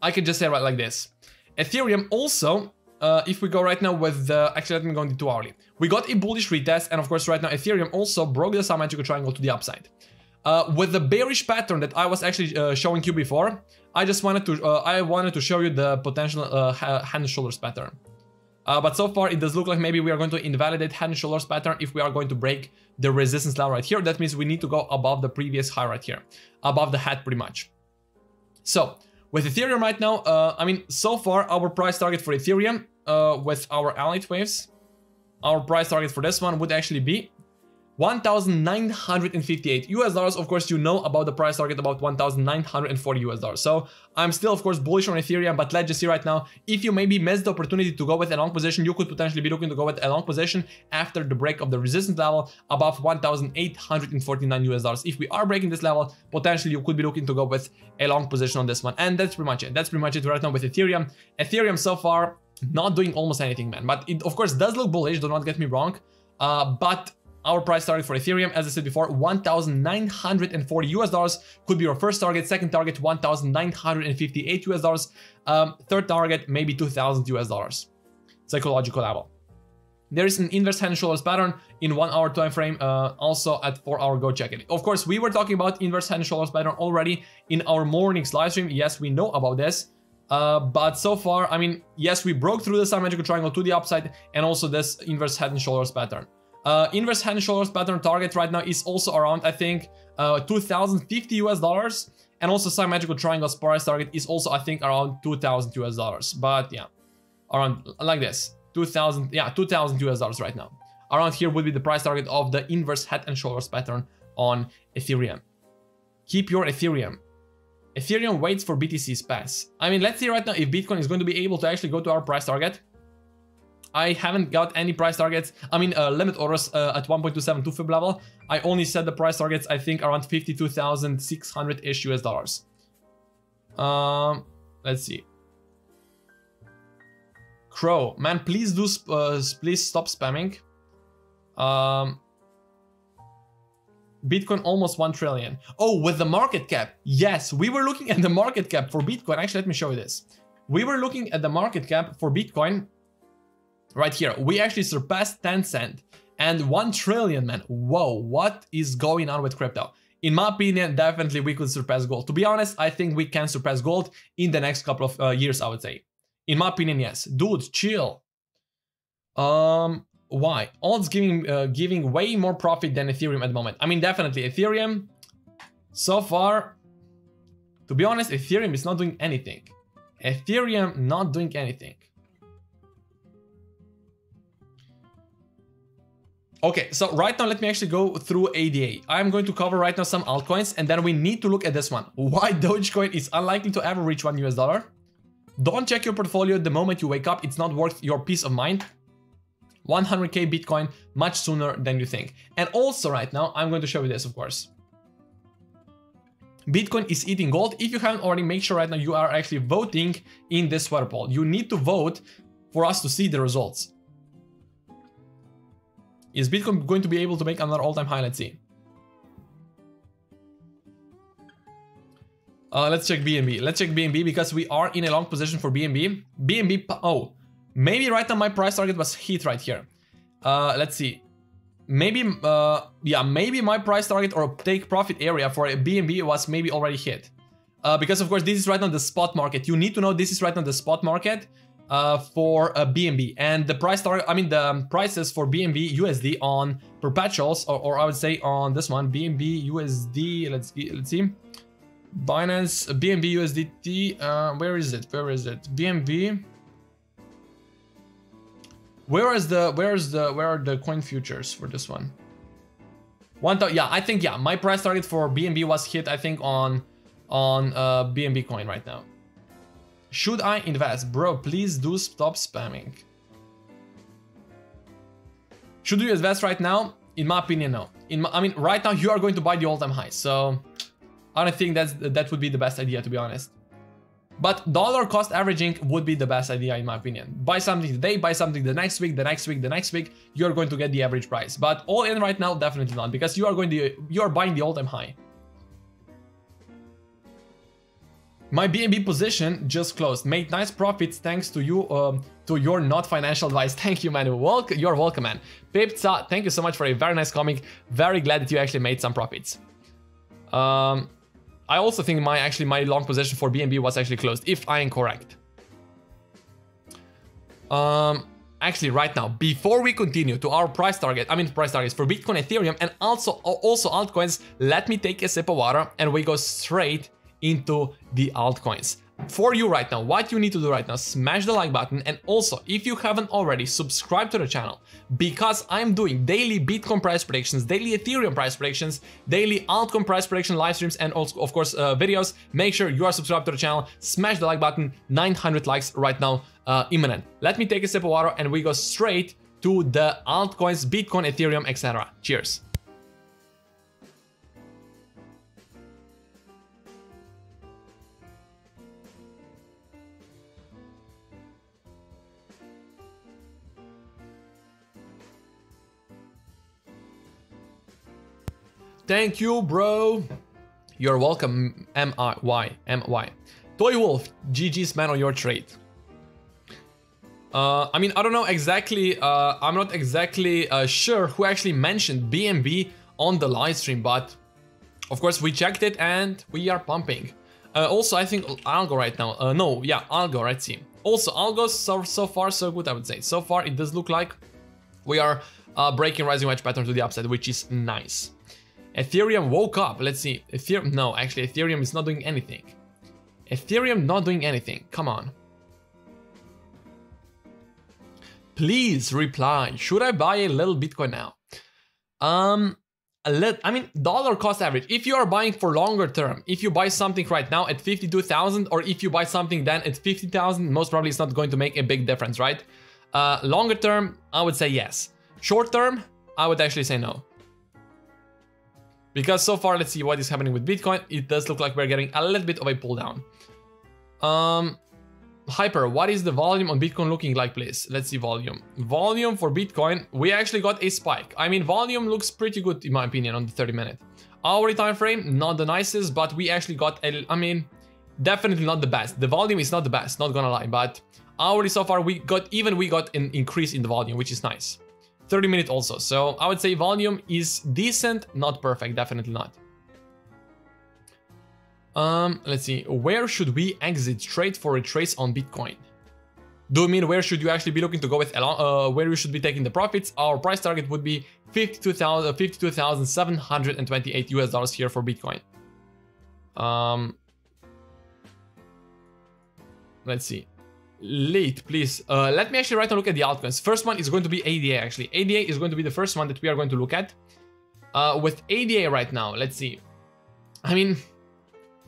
I can just say right like this. Ethereum also, uh, if we go right now with the, actually let me go into two hourly. We got a bullish retest, and of course right now Ethereum also broke the symmetrical triangle to the upside. Uh, with the bearish pattern that I was actually uh, showing you before, I just wanted to uh, I wanted to show you the potential uh, hand and shoulders pattern. Uh, but so far it does look like maybe we are going to invalidate hand and shoulders pattern if we are going to break the resistance level right here. That means we need to go above the previous high right here, above the hat pretty much. So with Ethereum right now, uh, I mean, so far our price target for Ethereum uh, with our Elliott waves our price target for this one would actually be 1,958 US dollars. Of course, you know about the price target about 1,940 US dollars. So I'm still, of course, bullish on Ethereum, but let's just see right now, if you maybe missed the opportunity to go with a long position, you could potentially be looking to go with a long position after the break of the resistance level above 1,849 US dollars. If we are breaking this level, potentially you could be looking to go with a long position on this one. And that's pretty much it. That's pretty much it right now with Ethereum. Ethereum so far, not doing almost anything, man. But it, of course, does look bullish, do not get me wrong. Uh, but our price target for Ethereum, as I said before, 1,940 US dollars could be your first target. Second target, 1,958 US dollars. Um, third target, maybe 2,000 US dollars. Psychological level. There is an inverse head and shoulders pattern in one hour time frame, uh, also at four hour, go check it. Of course, we were talking about inverse head and shoulders pattern already in our morning's live stream. Yes, we know about this. Uh, but so far, I mean, yes, we broke through the symmetrical triangle to the upside and also this inverse head and shoulders pattern. Uh, inverse head and shoulders pattern target right now is also around, I think, uh, 2050 US dollars. And also symmetrical triangle price target is also, I think, around 2000 US dollars. But yeah, around like this. 2000, yeah, 2000 US dollars right now. Around here would be the price target of the inverse head and shoulders pattern on Ethereum. Keep your Ethereum. Ethereum waits for BTC's pass. I mean, let's see right now if Bitcoin is going to be able to actually go to our price target. I haven't got any price targets. I mean, uh, limit orders uh, at 1.272 fib level. I only set the price targets, I think, around 52,600-ish US dollars. Um, let's see. Crow, man, please do, uh, please stop spamming. Um, Bitcoin almost 1 trillion. Oh, with the market cap. Yes, we were looking at the market cap for Bitcoin. Actually, let me show you this. We were looking at the market cap for Bitcoin right here. We actually surpassed Tencent and 1 trillion, man. Whoa, what is going on with crypto? In my opinion, definitely we could surpass gold. To be honest, I think we can surpass gold in the next couple of uh, years, I would say. In my opinion, yes. Dude, chill. Um, why? Alts giving uh, giving way more profit than Ethereum at the moment. I mean, definitely Ethereum. So far, to be honest, Ethereum is not doing anything. Ethereum not doing anything. Okay, so right now let me actually go through ADA. I'm going to cover right now some altcoins and then we need to look at this one. Why Dogecoin is unlikely to ever reach 1 US dollar? Don't check your portfolio the moment you wake up. It's not worth your peace of mind. 100k Bitcoin much sooner than you think. And also right now, I'm going to show you this, of course. Bitcoin is eating gold. If you haven't already, make sure right now you are actually voting in this Twitter poll. You need to vote for us to see the results. Is Bitcoin going to be able to make another all-time high? Let's see. Uh, let's check BNB. Let's check BNB because we are in a long position for BNB. BNB, oh, maybe right now my price target was hit right here. Uh, let's see. Maybe, uh, yeah, maybe my price target or take profit area for BNB was maybe already hit. Uh, because of course this is right now the spot market. You need to know this is right now the spot market uh, for a BNB and the price target, I mean the prices for BNB USD on perpetuals or, or I would say on this one BNB USD. Let's let's see. Binance BNB USDT. Uh, where is it? Where is it? BNB. Where is the where is the where are the coin futures for this one? One thousand. Yeah, I think yeah. My price target for BNB was hit. I think on on uh, BNB coin right now. Should I invest, bro? Please do stop spamming. Should you invest right now? In my opinion, no. In my, I mean, right now you are going to buy the all-time high, so I don't think that's that would be the best idea to be honest. But dollar cost averaging would be the best idea in my opinion. Buy something today, buy something the next week, the next week, the next week, you're going to get the average price. But all in right now, definitely not, because you are going to you are buying the all-time high. My BNB position just closed. Made nice profits thanks to you, um, to your not financial advice. Thank you, man. Welcome, you're welcome, man. Pipza, thank you so much for a very nice comment. Very glad that you actually made some profits. Um, I also think my actually my long position for BNB was actually closed, if I am correct. Um, actually right now, before we continue to our price target, I mean price targets for Bitcoin, Ethereum, and also also altcoins, let me take a sip of water and we go straight into the altcoins for you right now, what you need to do right now, smash the like button and also if you haven't already, subscribe to the channel because I'm doing daily Bitcoin price predictions, daily Ethereum price predictions, daily altcoin price prediction live streams and also of course uh, videos. Make sure you are subscribed to the channel, smash the like button, 900 likes right now uh, imminent. Let me take a sip of water and we go straight to the altcoins, Bitcoin, Ethereum, etc. Cheers. Thank you, bro. You're welcome, M-I-Y, M-Y. Toy Wolf, GG's man on your trade. Uh, I mean, I don't know exactly, uh, I'm not exactly uh, sure who actually mentioned BNB on the live stream, but of course we checked it and we are pumping. Uh, also, I think Algo right now, uh, no, yeah, Algo, right, see. Also, Algo, so, so far so good, I would say. So far, it does look like we are uh, breaking Rising Wedge pattern to the upside, which is nice. Ethereum woke up, let's see. Ethereum, no, actually, Ethereum is not doing anything. Ethereum not doing anything, come on. Please reply. Should I buy a little Bitcoin now? Um, a let I mean, dollar cost average. If you are buying for longer term, if you buy something right now at 52,000 or if you buy something then at 50,000, most probably it's not going to make a big difference, right? Uh, longer term, I would say yes. Short term, I would actually say no. Because so far, let's see what is happening with Bitcoin. It does look like we're getting a little bit of a pull down. Um, Hyper, what is the volume on Bitcoin looking like, please? Let's see volume. Volume for Bitcoin, we actually got a spike. I mean, volume looks pretty good in my opinion on the 30 minute. Hourly time frame, not the nicest, but we actually got a, I mean, definitely not the best. The volume is not the best, not gonna lie, but hourly so far we got, even we got an increase in the volume, which is nice. 30 minutes also, so I would say volume is decent, not perfect, definitely not. Um, let's see, where should we exit trade for a trace on Bitcoin? Do you mean where should you actually be looking to go with, uh, where you should be taking the profits? Our price target would be 52,728 US dollars here for Bitcoin. Um, let's see. Late, please. Uh, let me actually write a look at the outcomes. First one is going to be ADA actually. ADA is going to be the first one that we are going to look at. Uh, with ADA right now, let's see. I mean,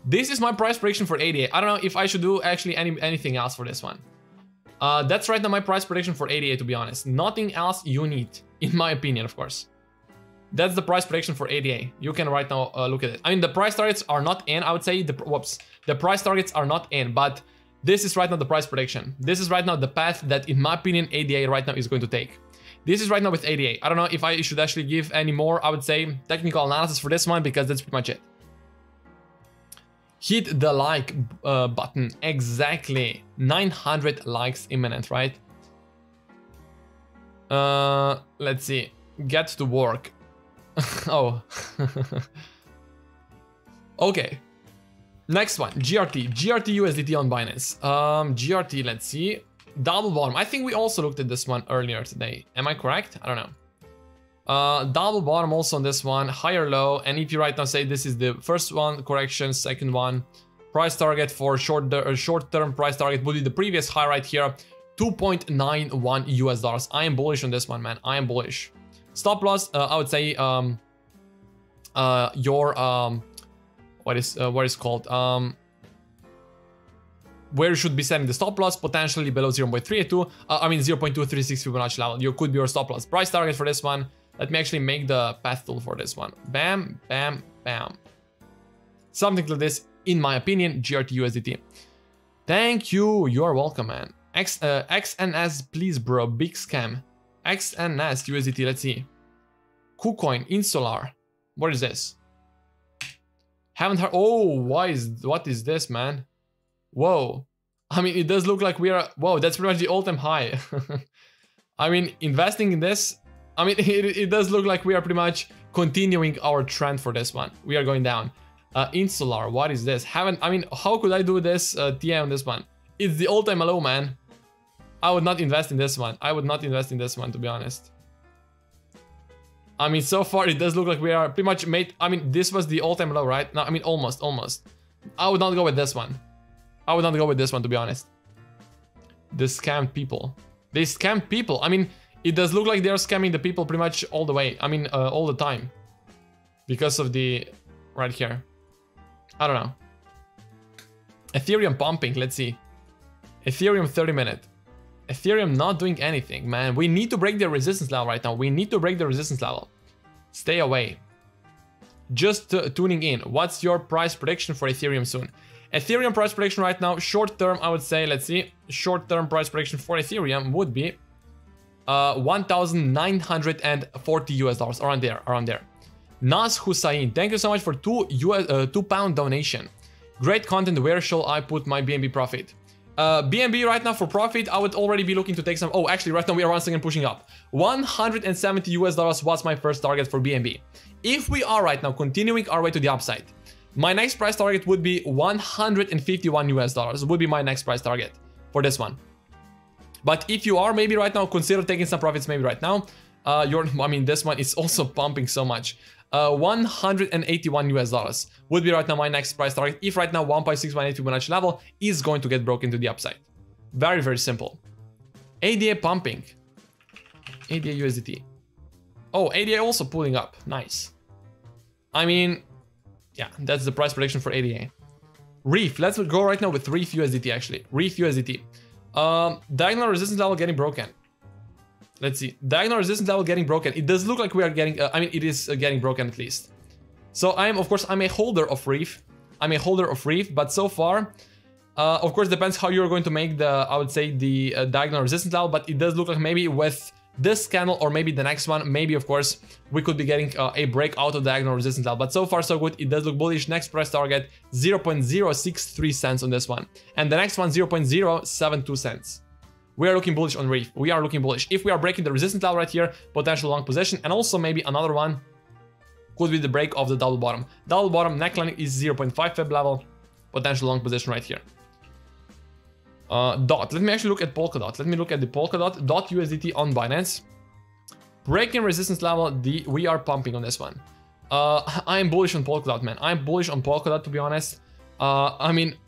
this is my price prediction for ADA. I don't know if I should do actually any anything else for this one. Uh, that's right now my price prediction for ADA, to be honest. Nothing else you need, in my opinion, of course. That's the price prediction for ADA. You can right now uh, look at it. I mean, the price targets are not in, I would say, the whoops, the price targets are not in, but this is right now the price prediction. This is right now the path that, in my opinion, ADA right now is going to take. This is right now with ADA. I don't know if I should actually give any more, I would say, technical analysis for this one, because that's pretty much it. Hit the like uh, button. Exactly. 900 likes imminent, right? Uh, let's see. Get to work. oh. okay. Next one. GRT. GRT USDT on Binance. Um, GRT, let's see. Double bottom. I think we also looked at this one earlier today. Am I correct? I don't know. Uh, double bottom also on this one, higher low. And if you right now say this is the first one, correction, second one, price target for short uh, short term price target would be the previous high right here, 2.91 US dollars. I am bullish on this one, man. I am bullish. Stop loss, uh, I would say, um, uh, your um, what is uh, what is called um, where you should be setting the stop loss, potentially below 0.382, uh, I mean 0.236 Fibonacci level. You could be your stop loss. Price target for this one, let me actually make the path tool for this one. Bam, bam, bam. Something like this, in my opinion, GRT USDT. Thank you, you are welcome, man. X, uh, XNS, please, bro, big scam. XNS USDT, let's see. KuCoin, Insolar. What is this? Haven't heard, oh, why is, what is this, man? Whoa. I mean, it does look like we are, whoa, that's pretty much the all-time high. I mean, investing in this I mean, it, it does look like we are pretty much continuing our trend for this one. We are going down. Uh, Insolar, what is this? Haven't, I mean, how could I do this uh, TA on this one? It's the all-time low, man. I would not invest in this one. I would not invest in this one, to be honest. I mean, so far it does look like we are pretty much made, I mean, this was the all-time low, right? No, I mean, almost, almost. I would not go with this one. I would not go with this one, to be honest. The scammed people. They scammed people. I mean, it does look like they're scamming the people pretty much all the way. I mean, uh, all the time. Because of the... right here. I don't know. Ethereum pumping, let's see. Ethereum 30 minute. Ethereum not doing anything, man. We need to break the resistance level right now. We need to break the resistance level. Stay away. Just tuning in. What's your price prediction for Ethereum soon? Ethereum price prediction right now, short term, I would say, let's see. Short term price prediction for Ethereum would be uh, 1,940 US dollars, around there, around there. Nas Hussain, thank you so much for two US, uh, two pound donation. Great content. Where shall I put my BNB profit? Uh, BNB right now for profit, I would already be looking to take some. Oh, actually, right now we are once again pushing up. 170 US dollars was my first target for BNB. If we are right now continuing our way to the upside, my next price target would be 151 US dollars. Would be my next price target for this one. But if you are maybe right now, consider taking some profits maybe right now. Uh, your, I mean, this one is also pumping so much. Uh, 181 US dollars would be right now my next price target if right now 1.618 Fibonacci level is going to get broken to the upside. Very, very simple. ADA pumping. ADA USDT. Oh, ADA also pulling up. Nice. I mean, yeah, that's the price prediction for ADA. Reef. Let's go right now with Reef USDT actually. Reef USDT. Um, diagonal resistance level getting broken. Let's see. Diagonal resistance level getting broken. It does look like we are getting, uh, I mean, it is uh, getting broken at least. So I'm, of course, I'm a holder of Reef. I'm a holder of Reef, but so far, uh, of course, depends how you're going to make the, I would say, the uh, diagonal resistance level, but it does look like maybe with this candle or maybe the next one, maybe, of course, we could be getting uh, a break out of diagonal resistance level. But so far, so good. It does look bullish. Next price target, 0.063 cents on this one. And the next one, 0.072 cents we are looking bullish on Reef. We are looking bullish. If we are breaking the resistance level right here, potential long position, and also maybe another one could be the break of the double bottom. Double bottom neckline is 0.5 Fib level, potential long position right here. Uh, dot. Let me actually look at Polkadot. Let me look at the Polkadot. Dot USDT on Binance. Breaking resistance level, the, we are pumping on this one. Uh, I am bullish on Polkadot, man. I'm bullish on Polkadot, to be honest. Uh, I mean,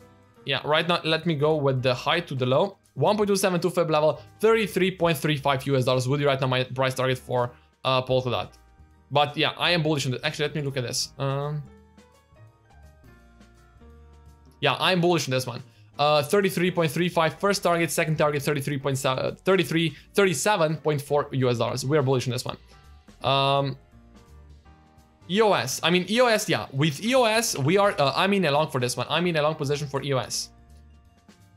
yeah, right now, let me go with the high to the low. 1.272 Fib level, 33.35 US dollars would be right now my price target for uh, Polkadot. But yeah, I am bullish on it. Actually, let me look at this. Um, yeah, I'm bullish on this one. Uh, 33.35 first target, second target 33.7, 33, 37.4 US dollars. We are bullish on this one. Um, EOS. I mean, EOS, yeah. With EOS, we are, uh, I'm in a long for this one. I'm in a long position for EOS.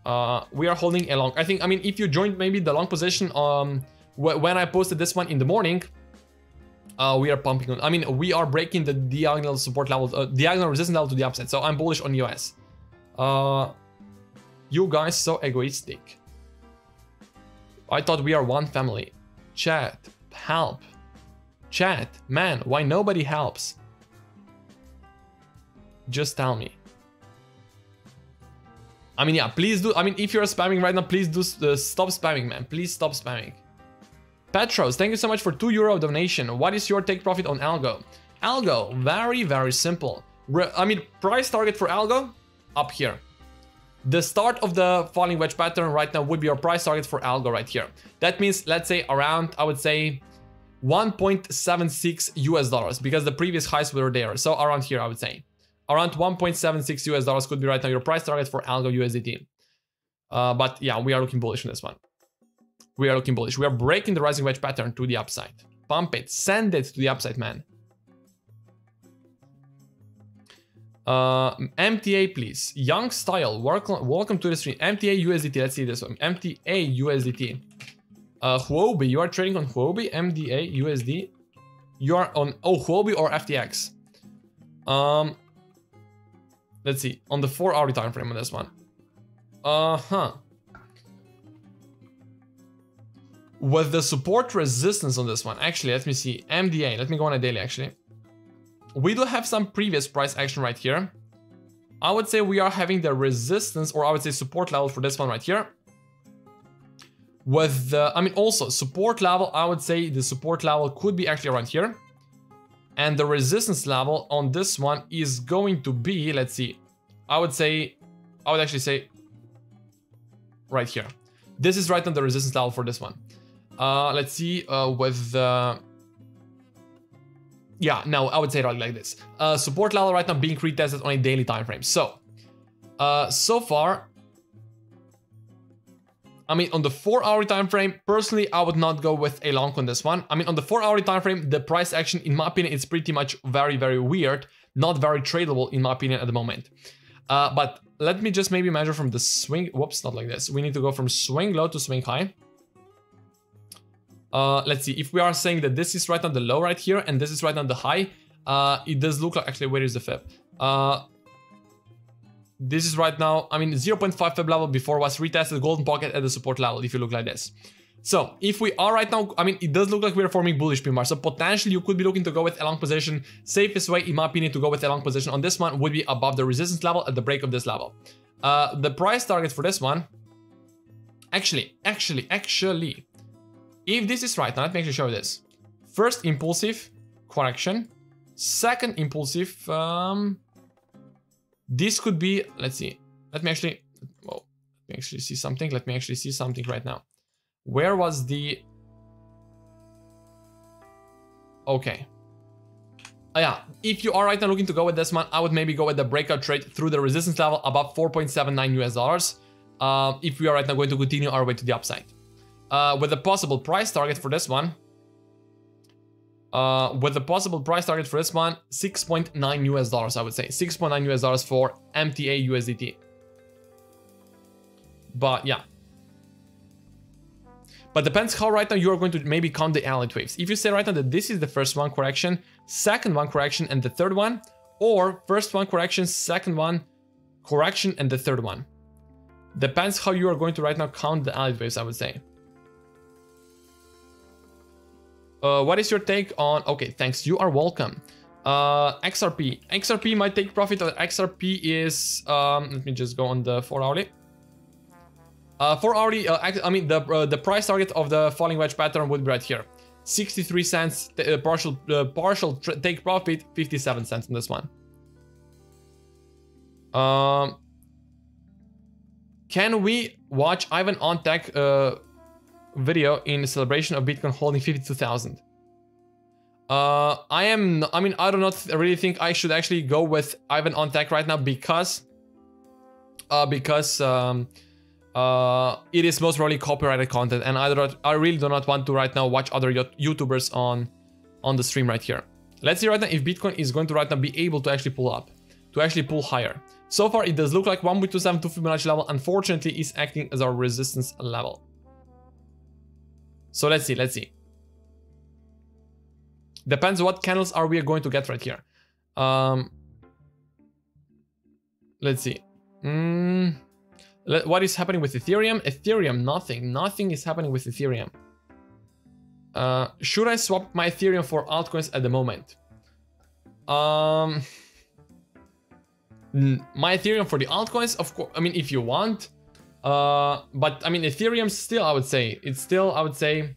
Uh, we are holding a long. I think, I mean, if you joined maybe the long position um, wh when I posted this one in the morning, uh, we are pumping on. I mean, we are breaking the diagonal support level, uh, diagonal resistance level to the upside. So I'm bullish on EOS. Uh, you guys so egoistic. I thought we are one family. Chat, help. Chat, man, why nobody helps? Just tell me. I mean, yeah, please do. I mean, if you're spamming right now, please do uh, stop spamming, man. Please stop spamming. Petros, thank you so much for 2 euro donation. What is your take profit on Algo? Algo, very, very simple. Re I mean, price target for Algo, up here. The start of the falling wedge pattern right now would be your price target for Algo right here. That means, let's say around, I would say 1.76 US dollars because the previous highs were there. So around here, I would say around 1.76 US dollars could be right now your price target for Algo USDT. Uh, but yeah, we are looking bullish on this one. We are looking bullish. We are breaking the rising wedge pattern to the upside. Pump it, send it to the upside, man. Uh, MTA, please. Young Style, welcome, to the stream. MTA USDT, let's see this one. MTA USDT. Uh, Huobi, you are trading on Huobi, MDA USD. You are on, oh, Huobi or FTX. Um, Let's see, on the 4 hour time frame on this one. Uh-huh. With the support resistance on this one, actually, let me see, MDA, let me go on a daily actually. We do have some previous price action right here. I would say we are having the resistance, or I would say support level for this one right here. With the, I mean also, support level, I would say the support level could be actually around here. And the resistance level on this one is going to be, let's see, I would say, I would actually say right here. This is right on the resistance level for this one. Uh, let's see uh, with the... Yeah, no, I would say like this. Uh, support level right now being retested on a daily time frame. So, uh, so far, I mean, on the 4-hour time frame, personally, I would not go with a long on this one. I mean, on the 4-hour time frame, the price action, in my opinion, is pretty much very, very weird. Not very tradable, in my opinion, at the moment. Uh, but let me just maybe measure from the swing. Whoops, not like this. We need to go from swing low to swing high. Uh, let's see, if we are saying that this is right on the low right here and this is right on the high, Uh, it does look like, actually, where is the fib? Uh, this is right now, I mean, 0.5 fib level before was retested golden pocket at the support level, if you look like this. So if we are right now, I mean, it does look like we're forming bullish PMR. So potentially you could be looking to go with a long position. Safest way, in my opinion, to go with a long position on this one would be above the resistance level at the break of this level. Uh, the price target for this one, actually, actually, actually, if this is right, now let me actually show you this. First impulsive correction, second impulsive, um, this could be, let's see, let me actually, well, let me actually see something. Let me actually see something right now. Where was the... Okay. Uh, yeah, if you are right now looking to go with this one, I would maybe go with the breakout trade through the resistance level above 4.79 US dollars. Uh, if we are right now going to continue our way to the upside. Uh, with a possible price target for this one, uh, with a possible price target for this one, 6.9 US dollars, I would say. 6.9 US dollars for MTA USDT. But yeah, but depends how right now you are going to maybe count the Elliott waves. If you say right now that this is the first one correction, second one correction, and the third one, or first one correction, second one correction, and the third one. Depends how you are going to right now count the Elliott waves, I would say. Uh, what is your take on... Okay, thanks. You are welcome. Uh, XRP. XRP might take profit. XRP is... Um, let me just go on the 4 hourly. Uh, for already, uh, I mean, the uh, the price target of the falling wedge pattern would be right here. 63 cents uh, partial uh, partial take profit, 57 cents on this one. Um, can we watch Ivan on Tech uh, video in celebration of Bitcoin holding 52,000? Uh, I am, I mean, I do not really think I should actually go with Ivan on Tech right now because, uh, because, um, uh, it is most probably copyrighted content and I, do not, I really do not want to right now watch other YouTubers on, on the stream right here. Let's see right now if Bitcoin is going to right now be able to actually pull up, to actually pull higher. So far it does look like 1.272 Fibonacci level unfortunately is acting as our resistance level. So let's see, let's see. Depends what candles are we going to get right here. Um, let's see. Mm, what is happening with Ethereum? Ethereum, nothing. Nothing is happening with Ethereum. Uh, should I swap my Ethereum for altcoins at the moment? Um, my Ethereum for the altcoins, of course. I mean, if you want. Uh, but I mean, Ethereum still, I would say, it's still, I would say,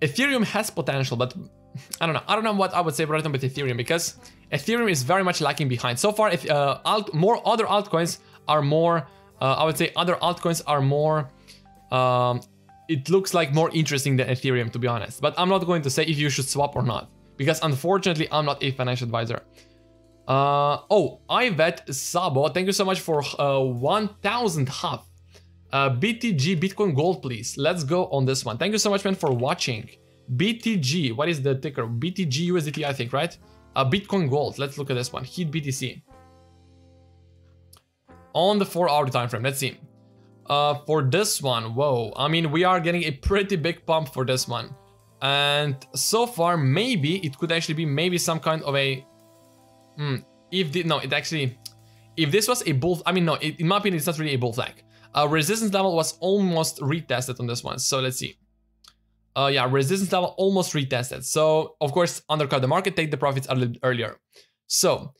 Ethereum has potential, but I don't know. I don't know what I would say right now with Ethereum because Ethereum is very much lacking behind. So far, if uh, alt, more other altcoins are more, uh, I would say other altcoins are more, um, it looks like more interesting than Ethereum to be honest. But I'm not going to say if you should swap or not, because unfortunately I'm not a financial advisor. Uh, oh, Ivet Sabo, thank you so much for uh, 1000 half. Uh, BTG Bitcoin Gold, please. Let's go on this one. Thank you so much, man, for watching. BTG, what is the ticker? BTG USDT, I think, right? Uh, Bitcoin Gold. Let's look at this one. HitBTC on the four hour time frame. Let's see. Uh, for this one, whoa, I mean, we are getting a pretty big pump for this one. And so far, maybe it could actually be maybe some kind of a, hmm, if the, no, it actually, if this was a bull, I mean, no, it, in my opinion, it's not really a bull flag. Uh, resistance level was almost retested on this one. So let's see. Uh, yeah, resistance level almost retested. So of course, undercut the market, take the profits a little earlier. So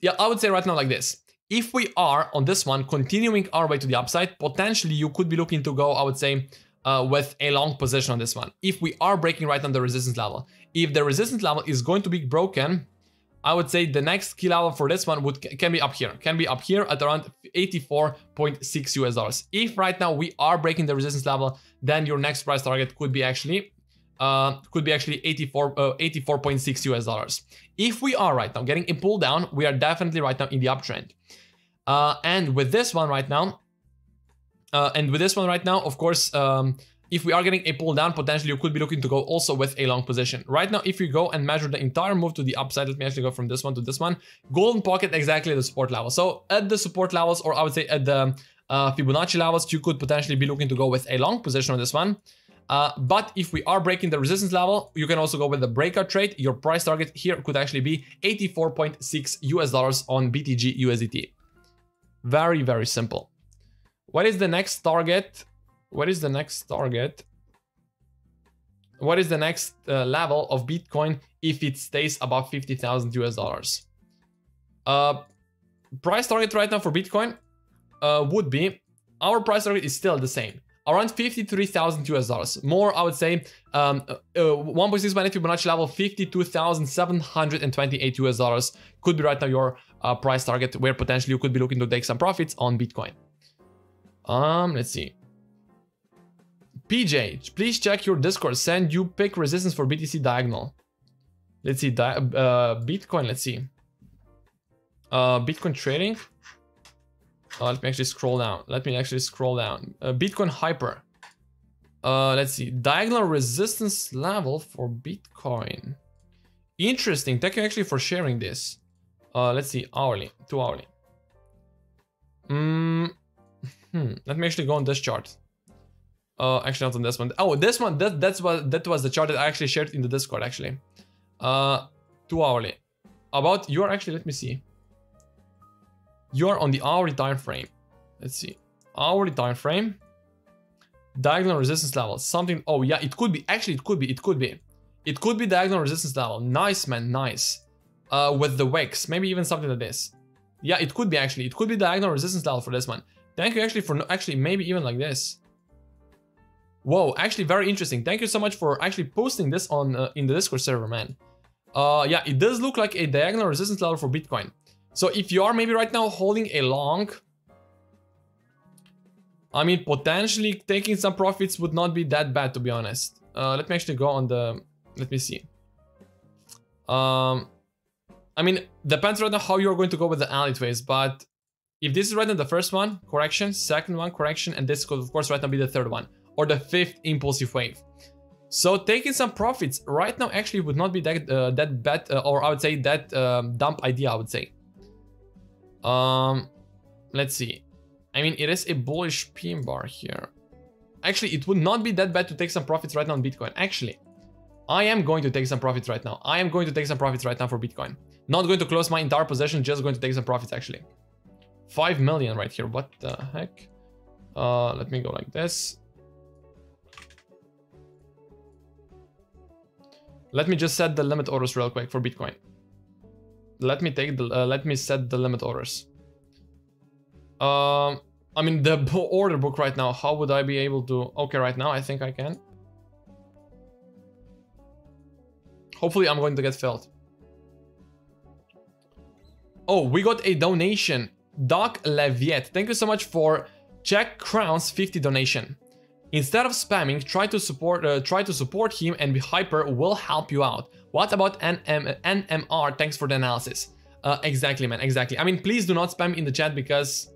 yeah, I would say right now like this. If we are on this one continuing our way to the upside, potentially you could be looking to go, I would say, uh, with a long position on this one. If we are breaking right on the resistance level. If the resistance level is going to be broken, I would say the next key level for this one would can be up here, can be up here at around 84.6 US dollars. If right now we are breaking the resistance level, then your next price target could be actually uh, could be actually 84 uh, 84.6 US dollars. If we are right now getting a pull down, we are definitely right now in the uptrend. Uh, and with this one right now, uh, and with this one right now, of course, um, if we are getting a pull down, potentially you could be looking to go also with a long position. Right now, if you go and measure the entire move to the upside, let me actually go from this one to this one, golden pocket exactly the support level. So at the support levels, or I would say at the uh, Fibonacci levels, you could potentially be looking to go with a long position on this one. Uh, but if we are breaking the resistance level, you can also go with the breakout trade. Your price target here could actually be 84.6 US dollars on BTG USDT. Very, very simple. What is the next target? What is the next target? What is the next uh, level of Bitcoin if it stays above 50,000 US dollars? Uh, price target right now for Bitcoin uh, would be, our price target is still the same around 53,000 US dollars. More, I would say, um, uh, uh, 1.6 minute Fibonacci level, 52,728 US dollars could be right now your uh, price target where potentially you could be looking to take some profits on Bitcoin. Um, let's see. PJ, please check your Discord. Send you pick resistance for BTC diagonal. Let's see, di uh, Bitcoin, let's see. Uh, Bitcoin trading. Uh, let me actually scroll down. Let me actually scroll down. Uh, Bitcoin Hyper. Uh, let's see. Diagonal resistance level for Bitcoin. Interesting. Thank you actually for sharing this. Uh, let's see. Hourly. Two hourly. Mm, hmm. Let me actually go on this chart. Uh, actually not on this one. Oh, this one. That that's what that was the chart that I actually shared in the Discord. Actually. Uh, two hourly. About you are actually. Let me see you're on the hourly time frame. Let's see. Hourly time frame. Diagonal resistance level. Something. Oh, yeah, it could be. Actually, it could be. It could be. It could be diagonal resistance level. Nice, man. Nice. Uh, with the wicks. Maybe even something like this. Yeah, it could be actually. It could be diagonal resistance level for this one. Thank you actually for actually maybe even like this. Whoa, actually very interesting. Thank you so much for actually posting this on uh, in the Discord server, man. Uh, yeah, it does look like a diagonal resistance level for Bitcoin. So if you are maybe right now holding a long, I mean, potentially taking some profits would not be that bad, to be honest. Uh, let me actually go on the, let me see. Um, I mean, depends right now how you're going to go with the Elliott waves, but if this is right now the first one, correction, second one, correction, and this could of course right now be the third one, or the fifth impulsive wave. So taking some profits right now actually would not be that uh, that bad, uh, or I would say that um, dumb idea, I would say. Um, let's see. I mean, it is a bullish pin bar here. Actually, it would not be that bad to take some profits right now on Bitcoin. Actually, I am going to take some profits right now. I am going to take some profits right now for Bitcoin. Not going to close my entire position, just going to take some profits actually. 5 million right here, what the heck? Uh, let me go like this. Let me just set the limit orders real quick for Bitcoin let me take the uh, let me set the limit orders. Um, I mean the order book right now. How would I be able to? Okay, right now I think I can. Hopefully, I'm going to get filled. Oh, we got a donation. Doc Leviet, thank you so much for Czech Crowns 50 donation. Instead of spamming, try to support uh, try to support him and be hyper will help you out. What about NM NMR? Thanks for the analysis. Uh, exactly, man, exactly. I mean, please do not spam in the chat because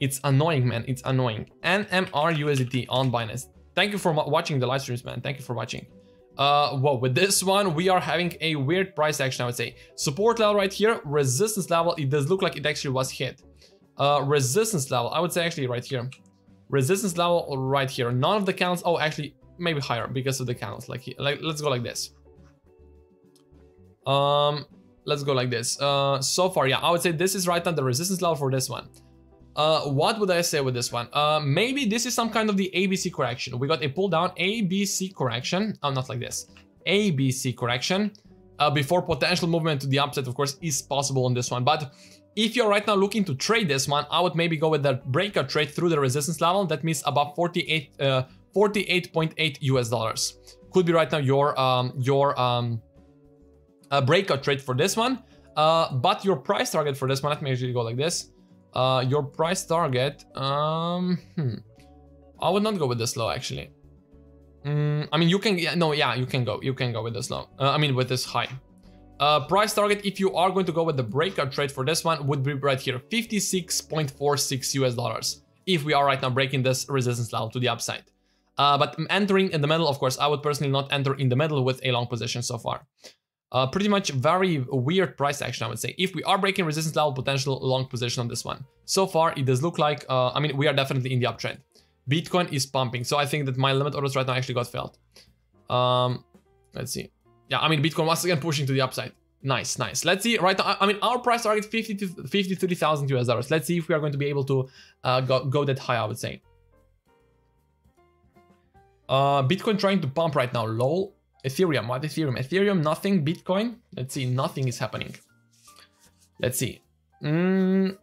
it's annoying, man. It's annoying. NMR USDT on Binance. Thank you for watching the live streams, man. Thank you for watching. Uh, well, with this one, we are having a weird price action, I would say. Support level right here, resistance level, it does look like it actually was hit. Uh, resistance level, I would say actually right here. Resistance level right here. None of the candles, oh, actually, maybe higher because of the candles. Like, like let's go like this. Um, let's go like this. Uh, so far, yeah, I would say this is right on the resistance level for this one. Uh, what would I say with this one? Uh, maybe this is some kind of the ABC correction. We got a pull down ABC correction. Oh, not like this. ABC correction. Uh, before potential movement to the upside, of course, is possible on this one. But if you're right now looking to trade this one, I would maybe go with the breakout trade through the resistance level. That means above 48, 48.8 uh, US dollars. Could be right now your um, your um, a breakout trade for this one. Uh, but your price target for this one, let me actually go like this. Uh, your price target, um, hmm. I would not go with this low actually. Mm, I mean, you can, yeah, no, yeah, you can go, you can go with this low. Uh, I mean, with this high. Uh, price target, if you are going to go with the breakout trade for this one, would be right here, 56.46 US dollars. If we are right now breaking this resistance level to the upside. Uh, but entering in the middle, of course, I would personally not enter in the middle with a long position so far. Uh, pretty much very weird price action, I would say. If we are breaking resistance level, potential long position on this one. So far, it does look like, uh, I mean, we are definitely in the uptrend. Bitcoin is pumping. So I think that my limit orders right now actually got filled. Um, let's see. Yeah, I mean, Bitcoin once again pushing to the upside. Nice, nice. Let's see right now. I mean, our price target 50 to 50 30,000 US dollars. Let's see if we are going to be able to uh, go, go that high, I would say. Uh, Bitcoin trying to pump right now. Lol. Ethereum. What Ethereum? Ethereum, nothing. Bitcoin. Let's see. Nothing is happening. Let's see. Mm.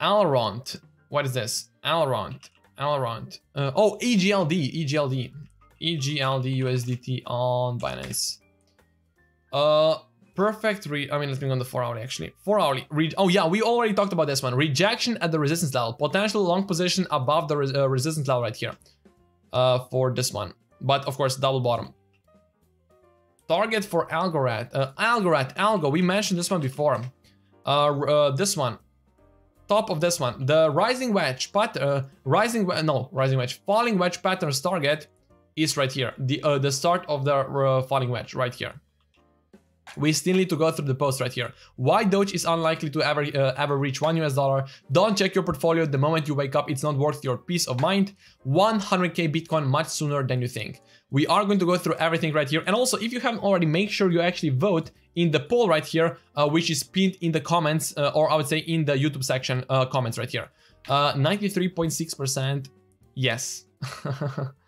Elrond. What is this? Elrond. Elrond. Uh, oh, EGLD. EGLD. EGLD USDT on Binance. Uh, perfect read. I mean, let's bring on the four hourly actually. Four hourly. Read. Oh yeah, we already talked about this one. Rejection at the resistance level. Potential long position above the res uh, resistance level right here. Uh, for this one. But of course, double bottom. Target for Algorand. Uh. Algo. We mentioned this one before. Uh, uh this one. Top of this one. The rising wedge pattern. Uh, rising. No, rising wedge. Falling wedge patterns target is right here. The uh, the start of the uh, falling wedge right here. We still need to go through the post right here. Why Doge is unlikely to ever uh, ever reach 1 US dollar. Don't check your portfolio the moment you wake up. It's not worth your peace of mind. 100k Bitcoin much sooner than you think. We are going to go through everything right here. And also, if you haven't already, make sure you actually vote in the poll right here, uh, which is pinned in the comments, uh, or I would say in the YouTube section uh, comments right here. 93.6% uh, yes.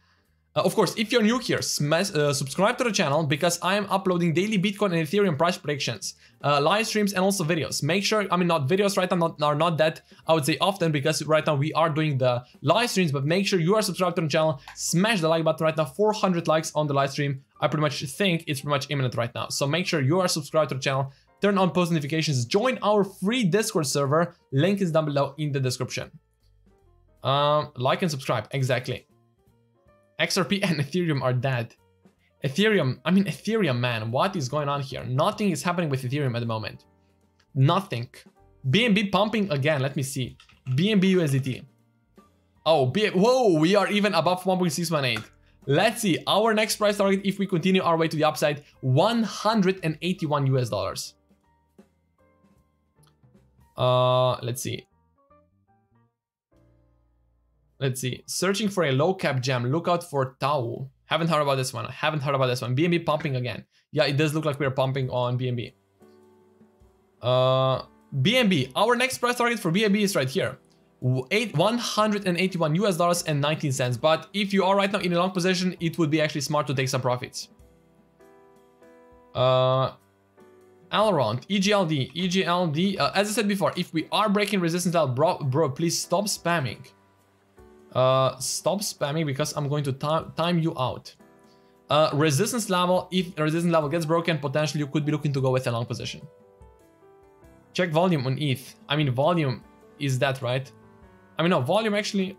Uh, of course, if you're new here, smash, uh, subscribe to the channel because I am uploading daily Bitcoin and Ethereum price predictions, uh, live streams, and also videos. Make sure, I mean, not videos right now not, are not that, I would say, often because right now we are doing the live streams, but make sure you are subscribed to the channel, smash the like button right now, 400 likes on the live stream. I pretty much think it's pretty much imminent right now. So make sure you are subscribed to the channel, turn on post notifications, join our free Discord server, link is down below in the description. Um, like and subscribe, exactly. XRP and Ethereum are dead. Ethereum, I mean Ethereum, man, what is going on here? Nothing is happening with Ethereum at the moment. Nothing. BNB pumping again, let me see. BNB USDT. Oh, B whoa, we are even above 1.618. Let's see, our next price target, if we continue our way to the upside, 181 US dollars. Uh, let's see. Let's see. Searching for a low cap gem. Look out for Tau. Haven't heard about this one. I haven't heard about this one. BNB pumping again. Yeah, it does look like we're pumping on BNB. Uh, BNB. Our next price target for BNB is right here. Eight, 181 US dollars and 19 cents. But if you are right now in a long position, it would be actually smart to take some profits. Uh, Elrond, EGLD, EGLD. Uh, as I said before, if we are breaking resistance level, bro, bro, please stop spamming. Uh, stop spamming because I'm going to time you out. Uh, resistance level, if resistance level gets broken, potentially you could be looking to go with a long position. Check volume on ETH. I mean, volume is that, right? I mean, no, volume actually...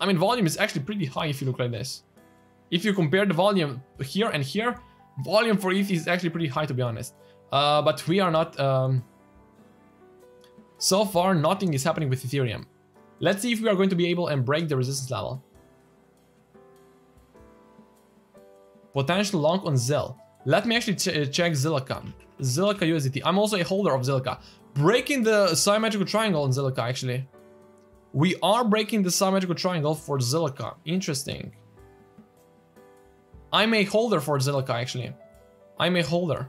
I mean, volume is actually pretty high if you look like this. If you compare the volume here and here, volume for ETH is actually pretty high, to be honest. Uh, but we are not... Um... So far, nothing is happening with Ethereum. Let's see if we are going to be able and break the resistance level. Potential long on Zill. Let me actually ch check Zilliqa. Zilliqa USDT. I'm also a holder of Zilliqa. Breaking the symmetrical triangle on Zilliqa, actually. We are breaking the symmetrical triangle for Zilliqa. Interesting. I'm a holder for Zilliqa, actually. I'm a holder.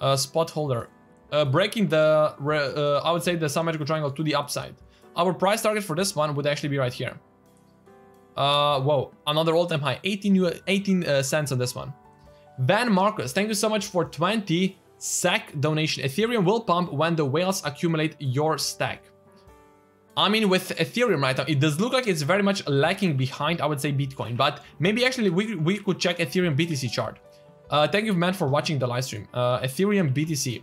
A spot holder. Uh, breaking the, uh, I would say the symmetrical triangle to the upside. Our price target for this one would actually be right here. Uh, whoa, another all-time high, 18, 18 uh, cents on this one. Van Marcus, thank you so much for 20 SEC donation. Ethereum will pump when the whales accumulate your stack. I mean, with Ethereum right now, it does look like it's very much lacking behind, I would say, Bitcoin. But maybe actually we, we could check Ethereum BTC chart. Uh, thank you, man, for watching the live stream. Uh, Ethereum BTC.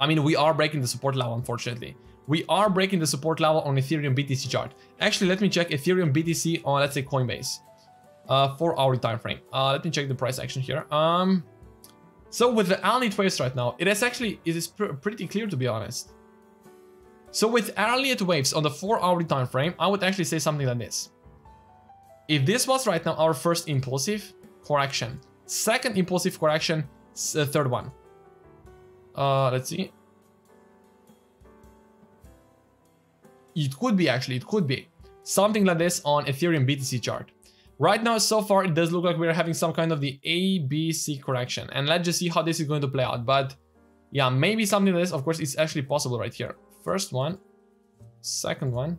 I mean, we are breaking the support level, unfortunately we are breaking the support level on Ethereum BTC chart. Actually, let me check Ethereum BTC on, let's say, Coinbase. Uh, four hour time frame. Uh, let me check the price action here. Um, so with the Elliott waves right now, it is actually, it is pr pretty clear to be honest. So with Elliott waves on the four hour time frame, I would actually say something like this. If this was right now our first impulsive correction, second impulsive correction, third one. Uh, let's see. It could be actually, it could be. Something like this on Ethereum BTC chart. Right now, so far, it does look like we're having some kind of the ABC correction. And let's just see how this is going to play out. But yeah, maybe something like this, of course, it's actually possible right here. First one, second one,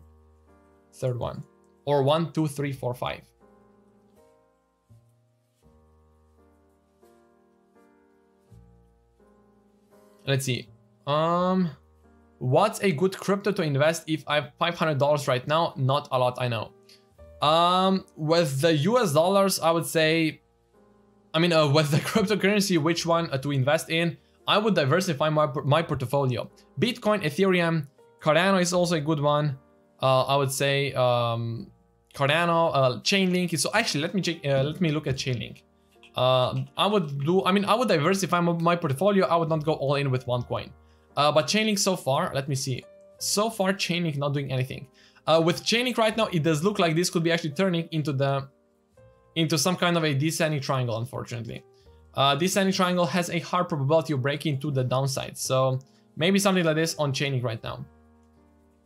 third one. Or one, two, three, four, five. Let's see. Um, what's a good crypto to invest if I have $500 right now? Not a lot, I know. Um, with the US dollars, I would say, I mean, uh, with the cryptocurrency, which one uh, to invest in? I would diversify my, my portfolio. Bitcoin, Ethereum, Cardano is also a good one. Uh, I would say um, Cardano, uh, Chainlink. So actually, let me check. Uh, let me look at Chainlink. Uh, I would do, I mean, I would diversify my portfolio. I would not go all in with one coin. Uh, but Chainlink so far, let me see. So far, Chainlink not doing anything. Uh, with Chainlink right now, it does look like this could be actually turning into the into some kind of a descending triangle, unfortunately. Uh, descending triangle has a high probability of breaking to the downside. So maybe something like this on Chainlink right now.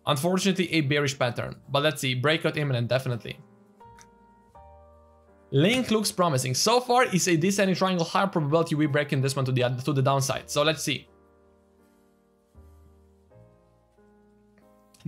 Unfortunately, a bearish pattern. But let's see, breakout imminent, definitely. Link looks promising. So far, it's a descending triangle, high probability we break in this one to the, to the downside. So let's see.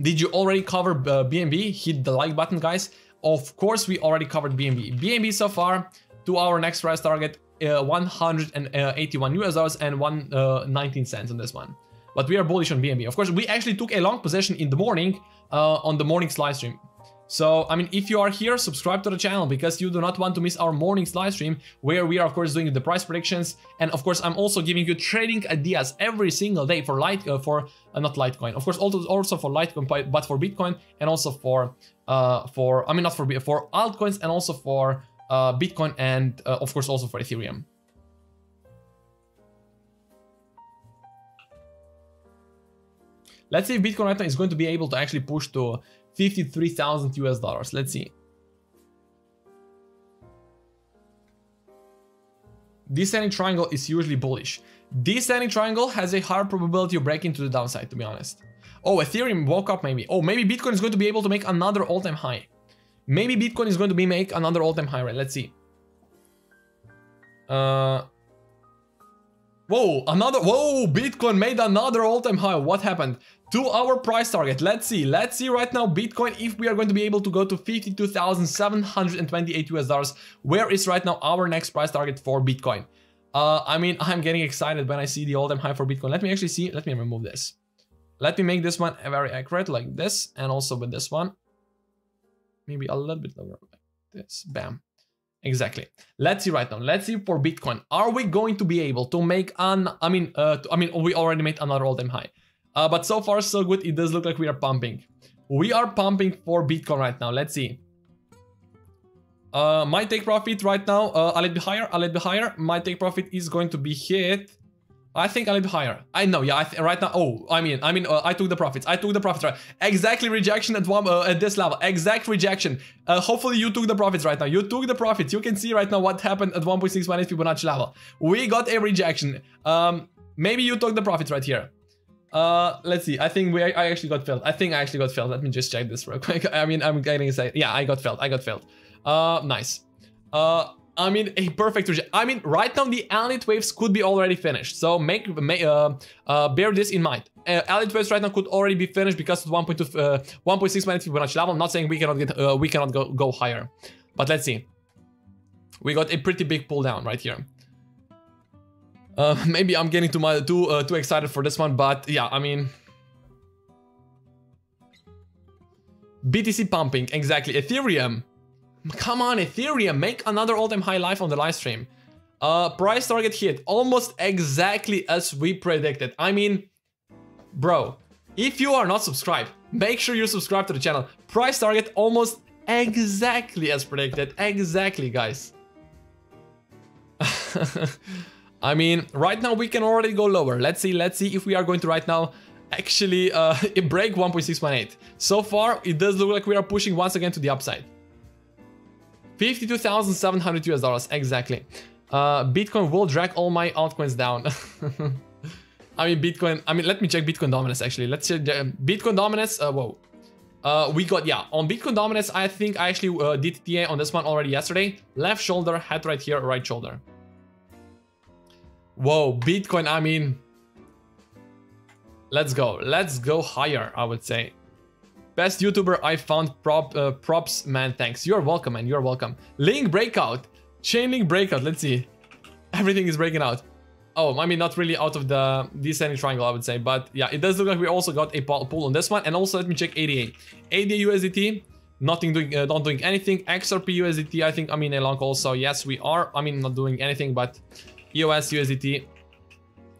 Did you already cover uh, BNB? Hit the like button, guys. Of course, we already covered BNB. BNB so far to our next price target, uh, 181 US dollars and 119 uh, cents on this one. But we are bullish on BNB. Of course, we actually took a long position in the morning uh, on the morning live stream. So, I mean, if you are here, subscribe to the channel because you do not want to miss our morning's live stream where we are, of course, doing the price predictions. And of course, I'm also giving you trading ideas every single day for light, uh, for uh, not Litecoin, of course, also, also for Litecoin, but for Bitcoin and also for, uh, for, I mean, not for, for altcoins and also for uh, Bitcoin and uh, of course also for Ethereum. Let's see if Bitcoin right now is going to be able to actually push to 53,000 US dollars. Let's see. This Descending triangle is usually bullish. This Descending triangle has a higher probability of breaking to the downside, to be honest. Oh, Ethereum woke up maybe. Oh, maybe Bitcoin is going to be able to make another all-time high. Maybe Bitcoin is going to be make another all-time high, right? Let's see. Uh, whoa, another, whoa, Bitcoin made another all-time high. What happened? To our price target. Let's see. Let's see right now Bitcoin if we are going to be able to go to 52,728 US dollars. Where is right now our next price target for Bitcoin? Uh, I mean, I'm getting excited when I see the all-time high for Bitcoin. Let me actually see. Let me remove this. Let me make this one very accurate like this and also with this one. Maybe a little bit lower like this. Bam. Exactly. Let's see right now. Let's see for Bitcoin. Are we going to be able to make an, I mean, uh, I mean, we already made another all-time high. Uh, but so far so good, it does look like we are pumping. We are pumping for Bitcoin right now, let's see. Uh, my take profit right now, uh, a little bit higher, a little bit higher. My take profit is going to be hit. I think a little bit higher. I know, yeah, I right now, oh, I mean, I mean, uh, I took the profits. I took the profits, right? Exactly rejection at one, uh, at this level. Exact rejection. Uh, hopefully you took the profits right now. You took the profits. You can see right now what happened at 1.618 Fibonacci level. We got a rejection. Um, maybe you took the profits right here. Uh, let's see. I think we I actually got filled. I think I actually got filled. Let me just check this real quick. I mean, I'm getting excited. Yeah, I got filled. I got filled. Uh, nice. Uh, I mean, a perfect reject. I mean, right now the Elliott waves could be already finished. So make, make uh, uh, bear this in mind. Uh, Elliott waves right now could already be finished because of 1.2, uh, 1.6 minutes Fibonacci level. I'm not saying we cannot get, uh, we cannot go go higher, but let's see. We got a pretty big pull down right here. Uh, maybe I'm getting too too uh, too excited for this one, but yeah, I mean, BTC pumping exactly. Ethereum, come on, Ethereum, make another all-time high life on the live stream. Uh, price target hit almost exactly as we predicted. I mean, bro, if you are not subscribed, make sure you subscribe to the channel. Price target almost exactly as predicted. Exactly, guys. I mean, right now we can already go lower. Let's see, let's see if we are going to right now actually uh, break 1.618. So far, it does look like we are pushing once again to the upside. 52,700 US dollars, exactly. Uh, Bitcoin will drag all my altcoins down. I mean, Bitcoin, I mean, let me check Bitcoin dominance actually. Let's check uh, Bitcoin dominance, uh, whoa. Uh, we got, yeah, on Bitcoin dominance, I think I actually uh, did TA on this one already yesterday. Left shoulder, head right here, right shoulder. Whoa, Bitcoin, I mean... Let's go. Let's go higher, I would say. Best YouTuber I found. Prop, uh, props, man. Thanks. You're welcome, man. You're welcome. Link breakout. Chainlink breakout. Let's see. Everything is breaking out. Oh, I mean, not really out of the descending triangle, I would say. But yeah, it does look like we also got a pull on this one. And also, let me check ADA. ADA USDT. Nothing doing, uh, not doing anything. XRP USDT, I think, I mean, a long also. Yes, we are. I mean, not doing anything, but EOS USDT.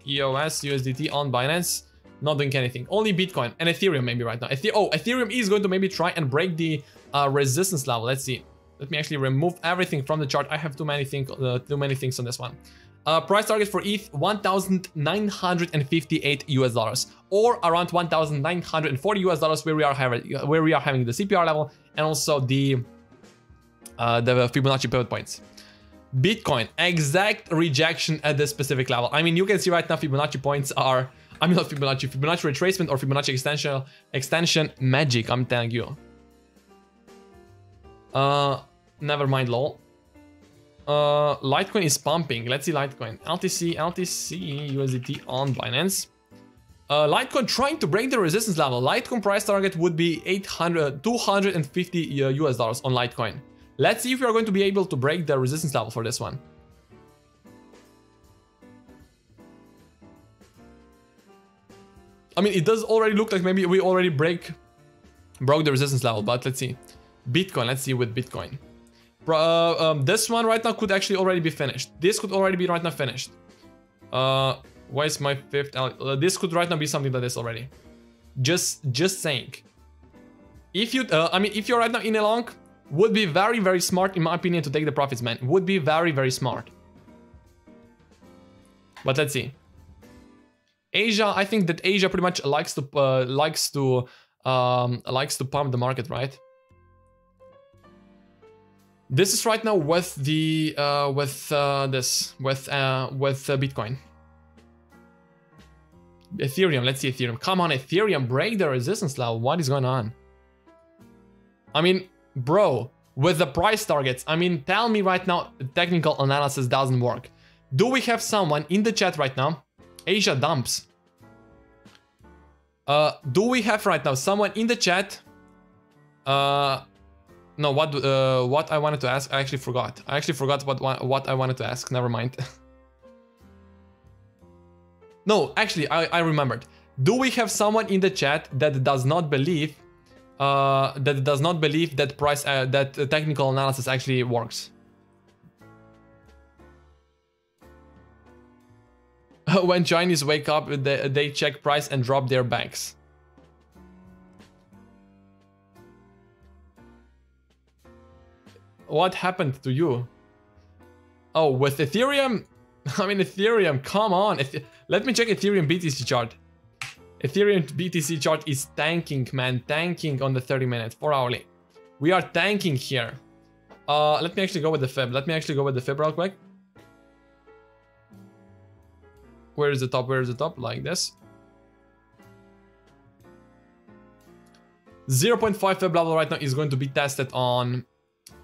EOS USDT on Binance not doing anything. Only Bitcoin and Ethereum maybe right now. Oh, Ethereum is going to maybe try and break the uh, resistance level. Let's see. Let me actually remove everything from the chart. I have too many things, uh, too many things on this one. Uh, price target for ETH 1,958 US dollars, or around 1,940 US dollars, where we are having where we are having the CPR level and also the uh, the Fibonacci pivot points. Bitcoin exact rejection at this specific level. I mean, you can see right now Fibonacci points are I mean not Fibonacci, Fibonacci retracement or Fibonacci extension, extension magic, I'm telling you. Uh, never mind lol. Uh, Litecoin is pumping. Let's see Litecoin. LTC, LTC, USDT on Binance. Uh, Litecoin trying to break the resistance level. Litecoin price target would be 800, 250 uh, US dollars on Litecoin. Let's see if we are going to be able to break the resistance level for this one. I mean, it does already look like maybe we already break broke the resistance level, but let's see. Bitcoin, let's see with Bitcoin. Uh, um, this one right now could actually already be finished. This could already be right now finished. Uh, why is my fifth? Uh, this could right now be something like this already. Just, just saying. If you, uh, I mean, if you're right now in a long, would be very, very smart in my opinion to take the profits, man. Would be very, very smart. But let's see. Asia, I think that Asia pretty much likes to uh, likes to um, likes to pump the market, right? This is right now with the uh, with uh, this with uh, with uh, Bitcoin. Ethereum, let's see Ethereum. Come on, Ethereum, break the resistance level. What is going on? I mean, bro, with the price targets, I mean, tell me right now, technical analysis doesn't work. Do we have someone in the chat right now Asia dumps. Uh, do we have right now someone in the chat? Uh, no, what uh, what I wanted to ask, I actually forgot. I actually forgot what what I wanted to ask. Never mind. no, actually, I, I remembered. Do we have someone in the chat that does not believe uh, that does not believe that price uh, that technical analysis actually works? when Chinese wake up, they, they check price and drop their banks. What happened to you? Oh, with Ethereum? I mean, Ethereum, come on. Let me check Ethereum BTC chart. Ethereum BTC chart is tanking, man. Tanking on the 30 minutes, 4 hourly. We are tanking here. Uh, let me actually go with the fib. Let me actually go with the fib real quick. Where is the top? Where is the top? Like this. 0.5 fib level right now is going to be tested on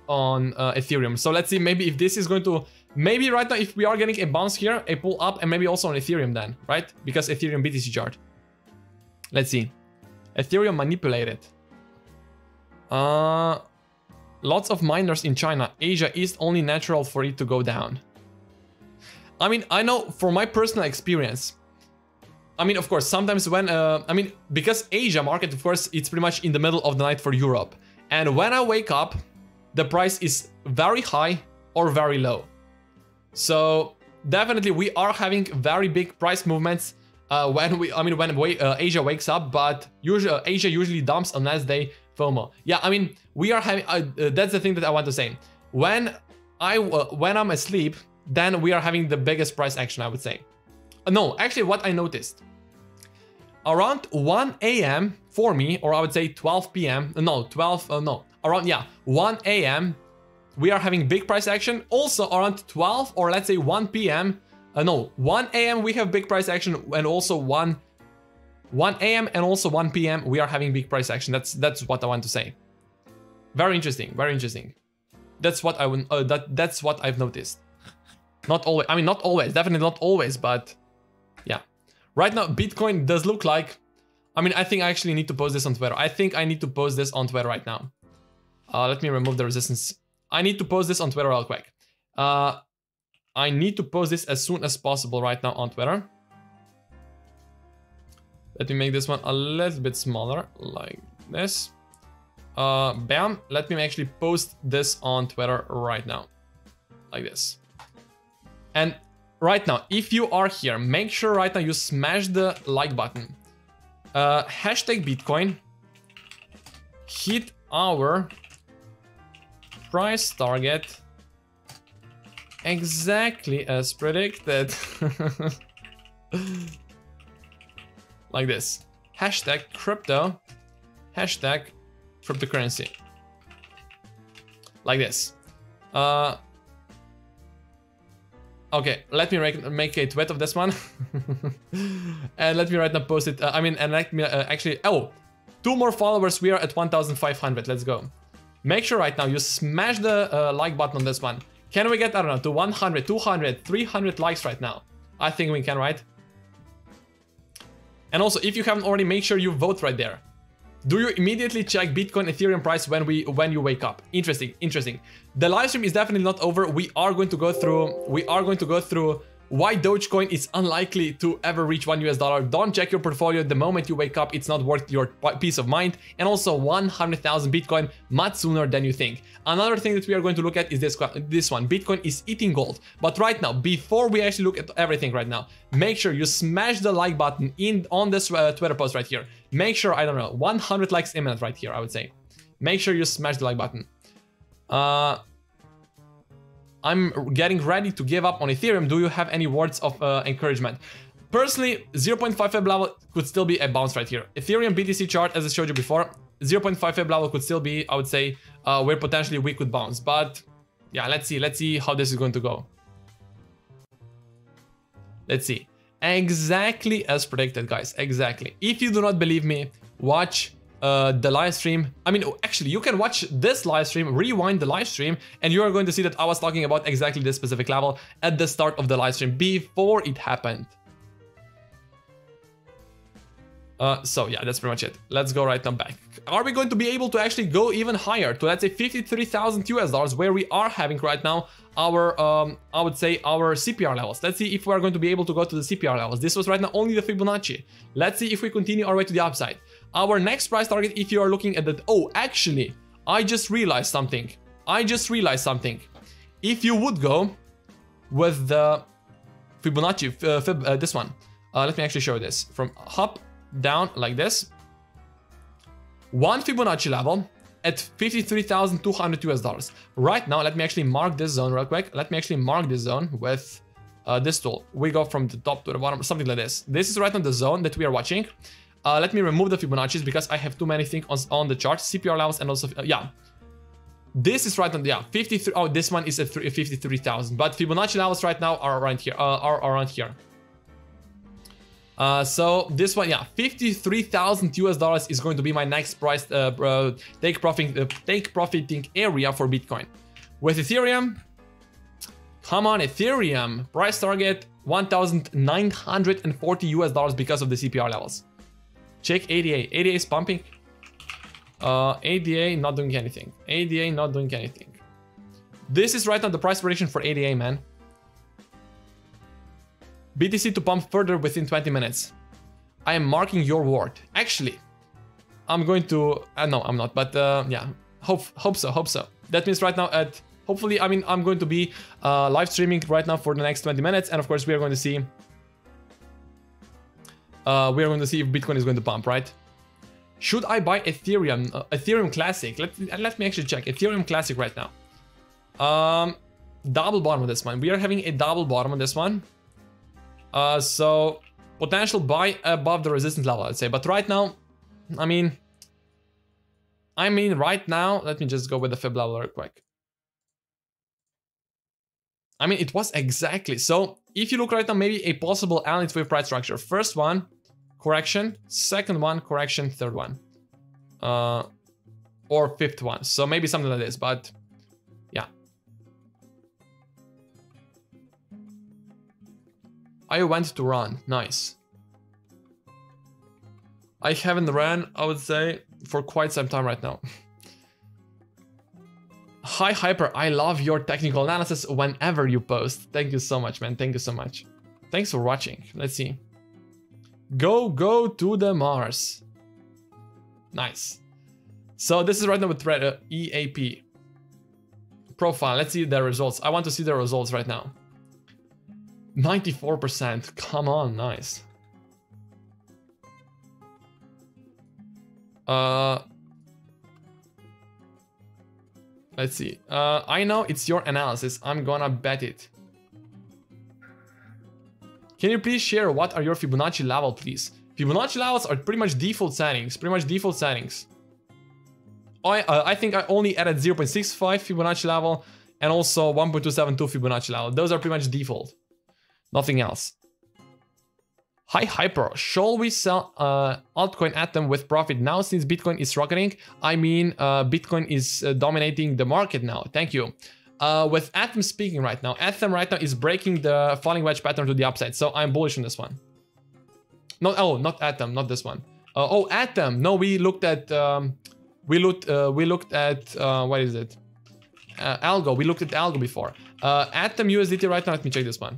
on uh, Ethereum. So let's see maybe if this is going to maybe right now if we are getting a bounce here, a pull up and maybe also on Ethereum then, right? Because Ethereum BTC chart. Let's see. Ethereum manipulated. Uh lots of miners in China. Asia is only natural for it to go down. I mean, I know for my personal experience, I mean, of course, sometimes when, uh, I mean, because Asia market, of course, it's pretty much in the middle of the night for Europe. And when I wake up, the price is very high or very low. So definitely we are having very big price movements uh, when we, I mean, when we, uh, Asia wakes up, but usually Asia usually dumps unless they FOMO. Yeah, I mean, we are having, uh, uh, that's the thing that I want to say. When I, uh, when I'm asleep, then we are having the biggest price action, I would say. No, actually what I noticed. Around 1 a.m. for me, or I would say 12 p.m. No, 12, uh, no, around, yeah, 1 a.m. We are having big price action. Also around 12 or let's say 1 p.m. Uh, no, 1 a.m. we have big price action and also 1 1 a.m. and also 1 p.m. we are having big price action. That's that's what I want to say. Very interesting, very interesting. That's what I would uh, that that's what I've noticed. Not always. I mean, not always. Definitely not always, but yeah. Right now, Bitcoin does look like. I mean, I think I actually need to post this on Twitter. I think I need to post this on Twitter right now. Uh, let me remove the resistance. I need to post this on Twitter real quick. Uh, I need to post this as soon as possible right now on Twitter. Let me make this one a little bit smaller, like this. Uh, bam. Let me actually post this on Twitter right now, like this. And right now, if you are here, make sure right now you smash the like button. Uh, hashtag Bitcoin. Hit our price target exactly as predicted. like this. Hashtag crypto, hashtag cryptocurrency. Like this. Uh, okay, let me make a tweet of this one. and let me right now post it. Uh, I mean, and let me uh, actually, oh, two more followers. We are at 1,500. Let's go. Make sure right now you smash the uh, like button on this one. Can we get, I don't know, to 100, 200, 300 likes right now? I think we can, right? And also, if you haven't already, make sure you vote right there. Do you immediately check Bitcoin Ethereum price when we when you wake up? Interesting, interesting. The live stream is definitely not over. We are going to go through we are going to go through why Dogecoin is unlikely to ever reach 1 US dollar. Don't check your portfolio the moment you wake up. It's not worth your peace of mind. And also 100,000 Bitcoin much sooner than you think. Another thing that we are going to look at is this, this one. Bitcoin is eating gold. But right now, before we actually look at everything right now, make sure you smash the like button in on this uh, Twitter post right here. Make sure, I don't know, 100 likes imminent right here, I would say. Make sure you smash the like button. Uh, I'm getting ready to give up on Ethereum. Do you have any words of uh, encouragement? Personally, 0.5 Fib level could still be a bounce right here. Ethereum BTC chart, as I showed you before, 0.5 Fib level could still be, I would say, uh, where potentially we could bounce. But yeah, let's see. Let's see how this is going to go. Let's see. Exactly as predicted, guys. Exactly. If you do not believe me, watch uh, the live stream. I mean, actually, you can watch this live stream, rewind the live stream, and you are going to see that I was talking about exactly this specific level at the start of the live stream before it happened. Uh, so yeah, that's pretty much it. Let's go right now back. Are we going to be able to actually go even higher to let's say 53,000 US dollars where we are having right now our, um, I would say our CPR levels. Let's see if we are going to be able to go to the CPR levels. This was right now only the Fibonacci. Let's see if we continue our way to the upside. Our next price target, if you are looking at that, oh, actually, I just realized something. I just realized something. If you would go with the Fibonacci, uh, Fib, uh, this one, uh, let me actually show this from up down like this. One Fibonacci level at 53,200 US dollars. Right now, let me actually mark this zone real quick. Let me actually mark this zone with uh, this tool. We go from the top to the bottom, something like this. This is right on the zone that we are watching. Uh, let me remove the Fibonacci's because I have too many things on, on the chart. CPR levels and also, uh, yeah. This is right on, yeah, 53, oh, this one is at 53,000. But Fibonacci levels right now are around here, uh, are around here. Uh, so this one, yeah, 53,000 US dollars is going to be my next price uh, take profit uh, take profiting area for Bitcoin. With Ethereum, come on, Ethereum price target 1,940 US dollars because of the CPR levels. Check ADA. ADA is pumping. Uh, ADA not doing anything. ADA not doing anything. This is right now the price prediction for ADA, man. BTC to pump further within 20 minutes. I am marking your word. Actually, I'm going to... Uh, no, I'm not. But uh, yeah, hope, hope so, hope so. That means right now at... Hopefully, I mean, I'm going to be uh, live streaming right now for the next 20 minutes. And of course, we are going to see... Uh, we are going to see if Bitcoin is going to pump, right? Should I buy Ethereum? Uh, Ethereum Classic? Let, let me actually check. Ethereum Classic right now. Um, double bottom on this one. We are having a double bottom on this one. Uh, so potential buy above the resistance level, I'd say. But right now, I mean, I mean, right now, let me just go with the fib level real quick. I mean, it was exactly. So if you look right now, maybe a possible analytic wave price structure. First one, correction, second one, correction, third one. Uh, or fifth one. So maybe something like this, but yeah. I went to run, nice. I haven't ran, I would say, for quite some time right now. Hi Hyper, I love your technical analysis whenever you post. Thank you so much, man. Thank you so much. Thanks for watching. Let's see. Go, go to the Mars. Nice. So this is right now with thread uh, EAP. Profile, let's see the results. I want to see the results right now. 94%, come on, nice. Uh, Let's see. Uh, I know it's your analysis. I'm gonna bet it. Can you please share what are your Fibonacci level, please? Fibonacci levels are pretty much default settings. Pretty much default settings. I, uh, I think I only added 0.65 Fibonacci level and also 1.272 Fibonacci level. Those are pretty much default. Nothing else. Hi Hyper, shall we sell uh, altcoin Atom with profit now since Bitcoin is rocketing? I mean, uh, Bitcoin is uh, dominating the market now. Thank you. Uh, with Atom speaking right now, Atom right now is breaking the falling wedge pattern to the upside, so I'm bullish on this one. No, oh, not Atom, not this one. Uh, oh, Atom. No, we looked at um, we looked uh, we looked at what is it? Algo. We looked at Algo before. Atom USDT right now. Let me check this one.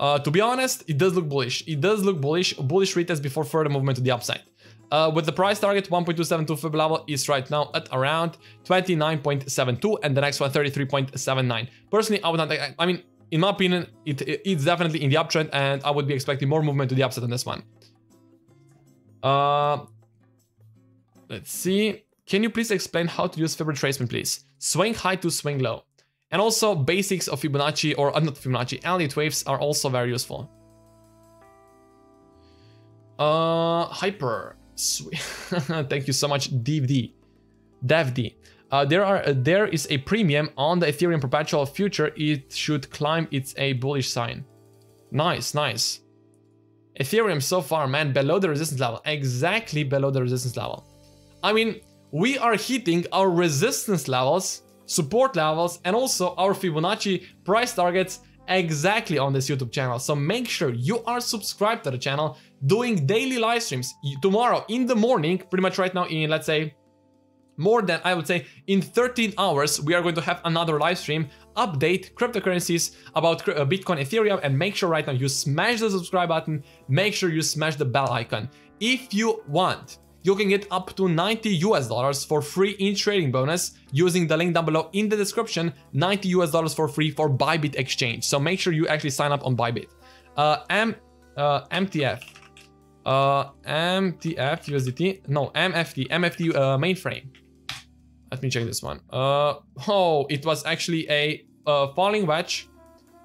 Uh, to be honest, it does look bullish. It does look bullish, bullish retest before further movement to the upside. Uh, with the price target 1.272 fib level is right now at around 29.72 and the next one 33.79. Personally, I would not, I mean, in my opinion, it, it's definitely in the uptrend and I would be expecting more movement to the upside on this one. Uh, let's see. Can you please explain how to use fib retracement, please? Swing high to swing low. And also basics of Fibonacci, or uh, not Fibonacci, Elliott waves are also very useful. Uh, Hyper. Thank you so much, DevD. DevD. Uh, there are uh, there is a premium on the Ethereum perpetual future. It should climb. It's a bullish sign. Nice, nice. Ethereum so far, man, below the resistance level. Exactly below the resistance level. I mean, we are hitting our resistance levels support levels, and also our Fibonacci price targets exactly on this YouTube channel. So make sure you are subscribed to the channel, doing daily live streams tomorrow in the morning, pretty much right now in, let's say, more than I would say in 13 hours, we are going to have another live stream, update cryptocurrencies about uh, Bitcoin, Ethereum, and make sure right now you smash the subscribe button, make sure you smash the bell icon. If you want you can get up to 90 US dollars for free in trading bonus using the link down below in the description, 90 US dollars for free for Bybit exchange. So make sure you actually sign up on Bybit. Uh, M, uh, MTF, uh, MTF USDT, no, MFT, MFT uh, mainframe. Let me check this one. Uh, oh, it was actually a falling wedge,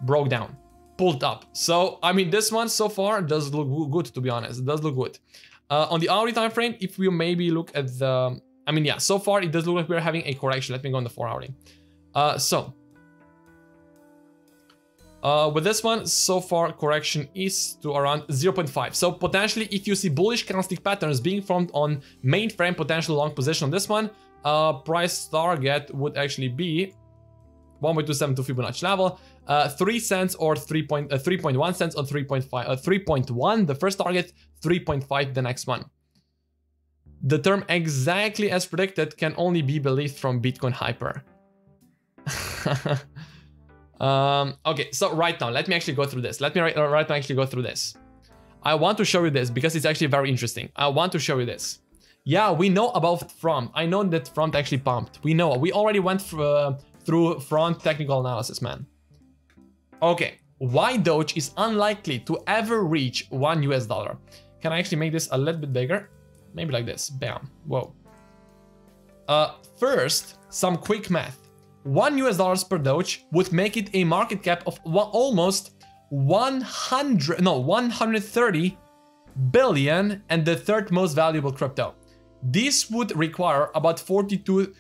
broke down, pulled up. So, I mean, this one so far does look good, to be honest. It does look good. Uh, on the hourly time frame, if we maybe look at the, I mean, yeah, so far it does look like we're having a correction. Let me go on the four hourly. Uh, so, uh, with this one, so far correction is to around 0.5. So potentially, if you see bullish candlestick patterns being formed on mainframe potential long position on this one, uh, price target would actually be 1.272 Fibonacci level, uh, 3 cents or 3.1 uh, 3.1 cents or 3.5, uh, 3.1 the first target, 3.5 the next one. The term exactly as predicted can only be believed from Bitcoin Hyper. um, okay, so right now, let me actually go through this. Let me right, uh, right now actually go through this. I want to show you this because it's actually very interesting. I want to show you this. Yeah, we know about Front. I know that Front actually pumped. We know. We already went through, uh, through Front technical analysis, man. Okay, why Doge is unlikely to ever reach 1 US dollar. Can I actually make this a little bit bigger? Maybe like this. Bam. Whoa. Uh, first, some quick math. 1 US dollars per Doge would make it a market cap of almost 100, no, 130 billion and the third most valuable crypto. This would require about 42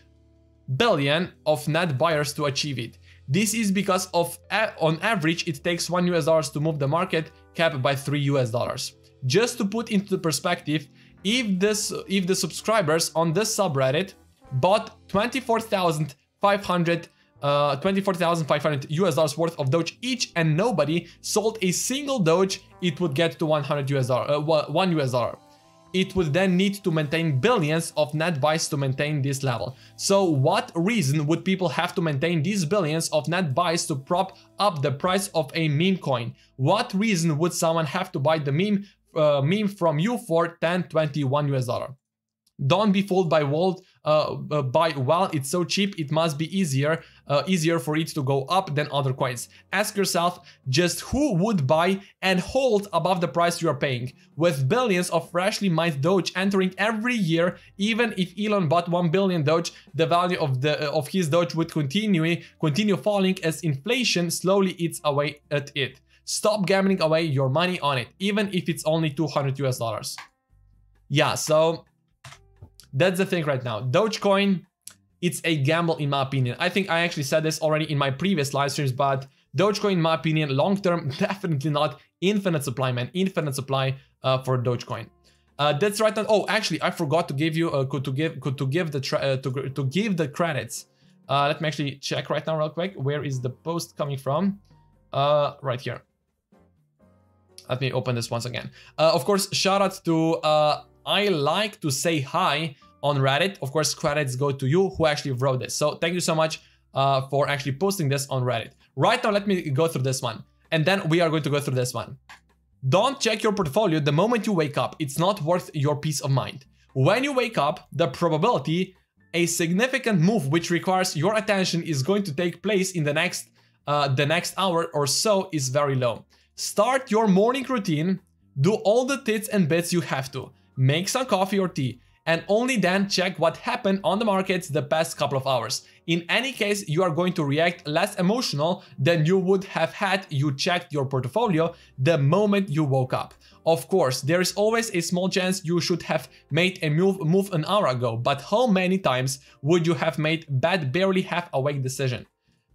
billion of net buyers to achieve it. This is because of on average it takes 1 US dollars to move the market cap by 3 US dollars. Just to put into perspective, if this if the subscribers on this subreddit bought 24,500 uh, 24,500 US dollars worth of Doge each and nobody sold a single Doge, it would get to 100 US dollar, uh, 1 US dollar. It would then need to maintain billions of net buys to maintain this level. So what reason would people have to maintain these billions of net buys to prop up the price of a meme coin? What reason would someone have to buy the meme uh, meme from you for 10, 21 US dollar? Don't be fooled by Walt uh, uh, by well it's so cheap it must be easier uh, easier for it to go up than other coins. Ask yourself just who would buy and hold above the price you are paying. With billions of freshly mined Doge entering every year, even if Elon bought 1 billion Doge, the value of the of his Doge would continue continue falling as inflation slowly eats away at it. Stop gambling away your money on it, even if it's only 200 US dollars. Yeah, so that's the thing right now. Dogecoin, it's a gamble in my opinion. I think I actually said this already in my previous live streams, but Dogecoin, in my opinion, long term, definitely not infinite supply, man. Infinite supply uh, for Dogecoin. Uh, that's right. Now. Oh, actually, I forgot to give you uh, to give to give the uh, to to give the credits. Uh, let me actually check right now, real quick. Where is the post coming from? Uh, right here. Let me open this once again. Uh, of course, shout out to uh, I like to say hi on Reddit. Of course, credits go to you who actually wrote this. So thank you so much uh, for actually posting this on Reddit. Right now, let me go through this one. And then we are going to go through this one. Don't check your portfolio the moment you wake up. It's not worth your peace of mind. When you wake up, the probability a significant move which requires your attention is going to take place in the next uh, the next hour or so is very low. Start your morning routine, do all the tits and bits you have to, make some coffee or tea, and only then check what happened on the markets the past couple of hours. In any case, you are going to react less emotional than you would have had you checked your portfolio the moment you woke up. Of course, there is always a small chance you should have made a move, move an hour ago, but how many times would you have made bad barely half awake decision?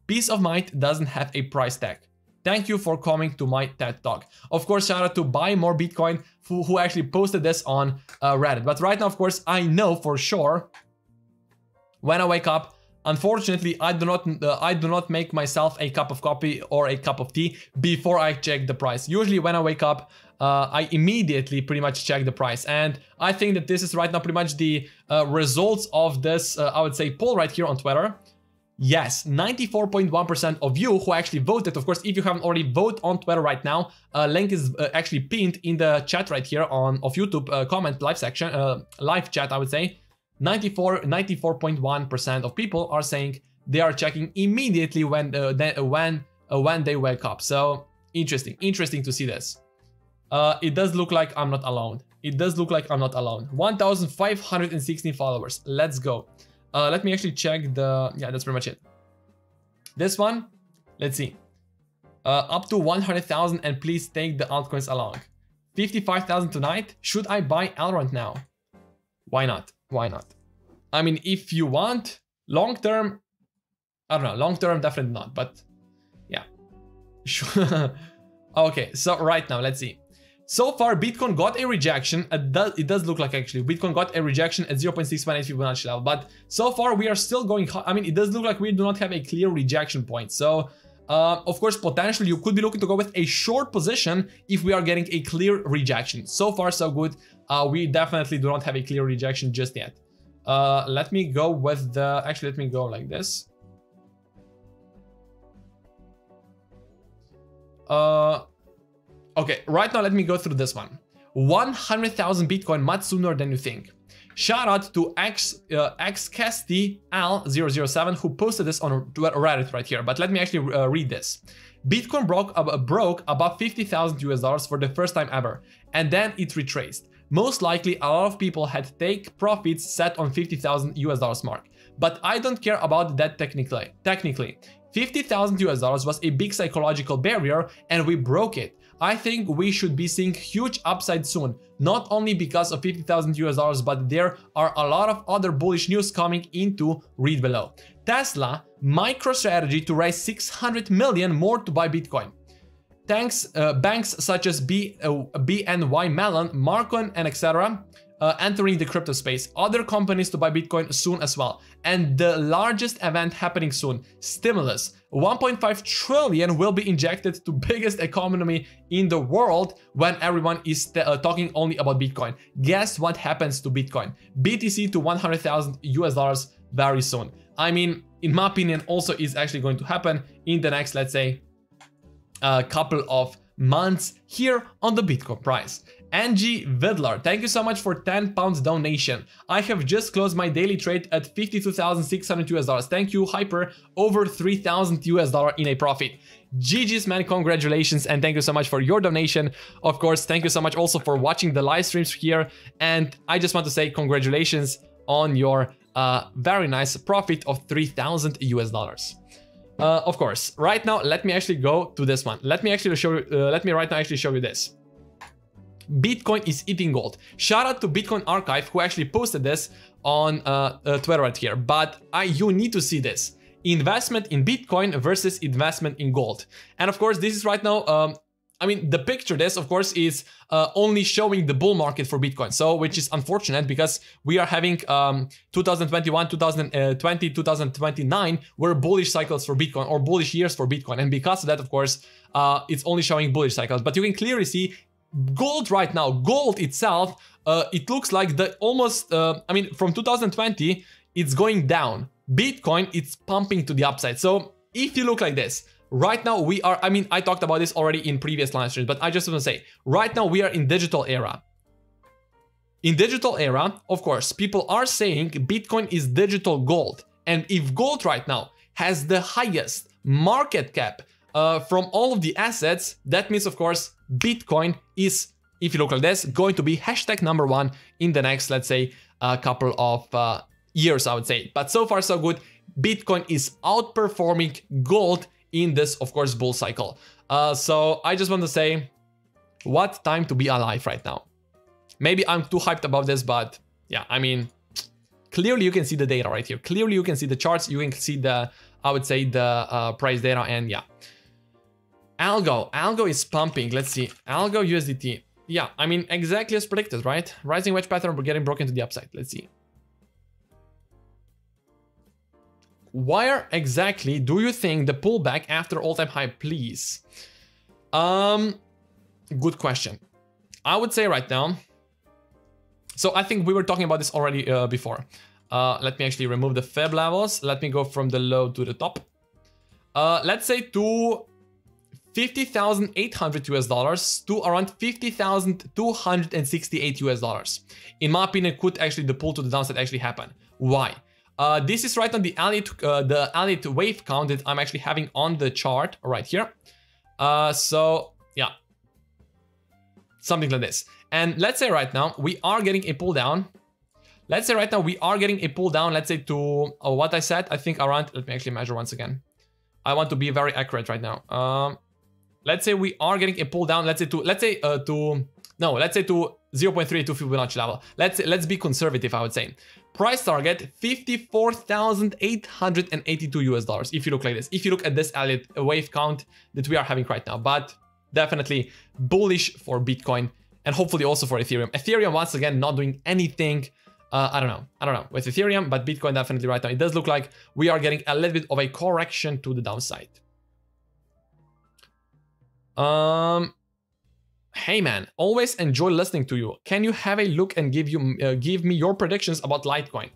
Peace of mind doesn't have a price tag. Thank you for coming to my TED Talk. Of course, shout out to Buy More Bitcoin who, actually posted this on uh, Reddit. But right now, of course, I know for sure when I wake up, unfortunately, I do not uh, I do not make myself a cup of coffee or a cup of tea before I check the price. Usually when I wake up, uh, I immediately pretty much check the price. And I think that this is right now pretty much the uh, results of this, uh, I would say, poll right here on Twitter. Yes, 94.1% of you who actually voted. Of course, if you haven't already voted on Twitter right now, uh, link is uh, actually pinned in the chat right here on of YouTube uh, comment live section, uh, live chat, I would say. 94, 94.1% of people are saying they are checking immediately when uh, they, when uh, when they wake up. So interesting, interesting to see this. it does look like I'm not alone. It does look like I'm not alone. 1,516 followers. Let's go. Uh, let me actually check the, yeah, that's pretty much it. This one, let's see. Uh, up to 100,000 and please take the altcoins along. 55,000 tonight. Should I buy Elrond now? Why not? Why not? I mean, if you want long term, I don't know, long term, definitely not, but yeah. okay, so right now, let's see. So far, Bitcoin got a rejection. It does, it does look like actually Bitcoin got a rejection at 0.618 Fibonacci level. But so far, we are still going. I mean, it does look like we do not have a clear rejection point. So, uh, of course, potentially you could be looking to go with a short position if we are getting a clear rejection. So far, so good. Uh, we definitely do not have a clear rejection just yet. Uh, let me go with the. Actually, let me go like this. Uh, Okay, right now let me go through this one. 100,000 Bitcoin much sooner than you think. Shout out to X uh, XCastyL007 who posted this on Reddit right here. But let me actually uh, read this. Bitcoin broke uh, broke above 50,000 US dollars for the first time ever, and then it retraced. Most likely, a lot of people had take profits set on 50,000 US dollars mark. But I don't care about that technically. Technically, 50,000 US dollars was a big psychological barrier, and we broke it. I think we should be seeing huge upside soon, not only because of 50,000 US dollars, but there are a lot of other bullish news coming into read below. Tesla, MicroStrategy to raise 600 million more to buy Bitcoin. Thanks, uh, banks such as B, uh, BNY Mellon, Marcon, and etc. Uh, entering the crypto space. Other companies to buy Bitcoin soon as well. And the largest event happening soon, stimulus. 1.5 trillion will be injected to biggest economy in the world when everyone is uh, talking only about Bitcoin. Guess what happens to Bitcoin? BTC to 100,000 US dollars very soon. I mean, in my opinion, also is actually going to happen in the next, let's say, a couple of months here on the Bitcoin price. Angie Vidler, thank you so much for 10 pounds donation. I have just closed my daily trade at 52,600 US dollars. Thank you, Hyper, over 3,000 US dollar in a profit. GG's man, congratulations and thank you so much for your donation. Of course, thank you so much also for watching the live streams here. And I just want to say congratulations on your uh, very nice profit of 3,000 US dollars. Uh, of course, right now, let me actually go to this one. Let me actually show you, uh, let me right now actually show you this. Bitcoin is eating gold. Shout out to Bitcoin Archive who actually posted this on uh, uh, Twitter right here. But I, you need to see this. Investment in Bitcoin versus investment in gold. And of course, this is right now um, I mean, the picture this, of course, is uh, only showing the bull market for Bitcoin. So, which is unfortunate because we are having um, 2021, 2020, 2029 were bullish cycles for Bitcoin or bullish years for Bitcoin. And because of that, of course, uh, it's only showing bullish cycles. But you can clearly see gold right now, gold itself, uh, it looks like the almost, uh, I mean, from 2020, it's going down. Bitcoin, it's pumping to the upside. So if you look like this, Right now we are, I mean, I talked about this already in previous live streams, but I just want to say, right now we are in digital era. In digital era, of course, people are saying Bitcoin is digital gold. And if gold right now has the highest market cap uh, from all of the assets, that means, of course, Bitcoin is, if you look like this, going to be hashtag number one in the next, let's say, a couple of uh, years, I would say. But so far, so good. Bitcoin is outperforming gold in this, of course, bull cycle. Uh, so I just want to say, what time to be alive right now? Maybe I'm too hyped about this, but yeah, I mean, clearly you can see the data right here. Clearly you can see the charts, you can see the, I would say the uh, price data and yeah. Algo, Algo is pumping, let's see, Algo USDT. Yeah, I mean, exactly as predicted, right? Rising wedge pattern, we're getting broken to the upside, let's see. Where exactly do you think the pullback after all-time high, please? Um, good question. I would say right now. So I think we were talking about this already uh, before. Uh, let me actually remove the Fib levels. Let me go from the low to the top. Uh, let's say to 50,800 US dollars to around 50,268 US dollars. In my opinion, could actually the pull to the downside actually happen. Why? Uh, this is right on the Elliott, uh, the Elliott wave count that I'm actually having on the chart right here. Uh, so yeah, something like this. And let's say right now we are getting a pull down. Let's say right now we are getting a pull down. Let's say to uh, what I said. I think around. Let me actually measure once again. I want to be very accurate right now. Um, let's say we are getting a pull down. Let's say to let's say uh, to no. Let's say to 0.32 Fibonacci level. Let's let's be conservative. I would say. Price target 54,882 US dollars if you look like this. If you look at this Elliott wave count that we are having right now, but definitely bullish for Bitcoin and hopefully also for Ethereum. Ethereum once again not doing anything uh, I don't know. I don't know with Ethereum, but Bitcoin definitely right now. It does look like we are getting a little bit of a correction to the downside. Um, Hey man, always enjoy listening to you. Can you have a look and give you uh, give me your predictions about Litecoin?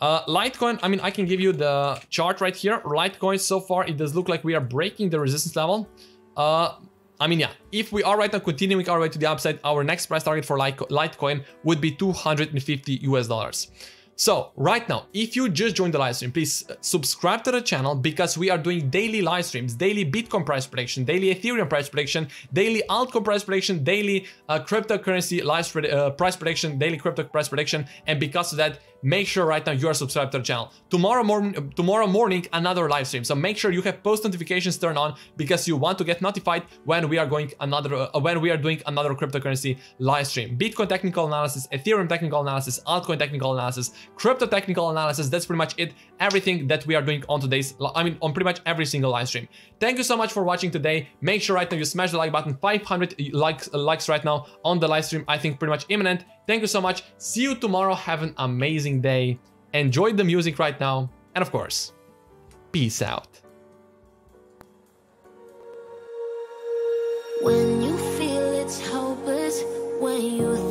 Uh, Litecoin, I mean, I can give you the chart right here. Litecoin, so far, it does look like we are breaking the resistance level. Uh, I mean, yeah, if we are right now continuing our way to the upside, our next price target for Litecoin would be 250 US dollars. So right now, if you just joined the live stream, please uh, subscribe to the channel because we are doing daily live streams, daily Bitcoin price prediction, daily Ethereum price prediction, daily altcoin price prediction, daily uh, cryptocurrency live uh, price prediction, daily crypto price prediction. And because of that, make sure right now you are subscribed to the channel. Tomorrow morning, tomorrow morning, another live stream. So make sure you have post notifications turned on because you want to get notified when we are going another, uh, when we are doing another cryptocurrency live stream. Bitcoin technical analysis, Ethereum technical analysis, altcoin technical analysis, crypto technical analysis. That's pretty much it. Everything that we are doing on today's, I mean, on pretty much every single live stream. Thank you so much for watching today. Make sure right now you smash the like button. 500 likes, uh, likes right now on the live stream. I think pretty much imminent. Thank you so much. See you tomorrow. Have an amazing day. Enjoy the music right now. And of course, peace out. When you feel it's hopeless, when you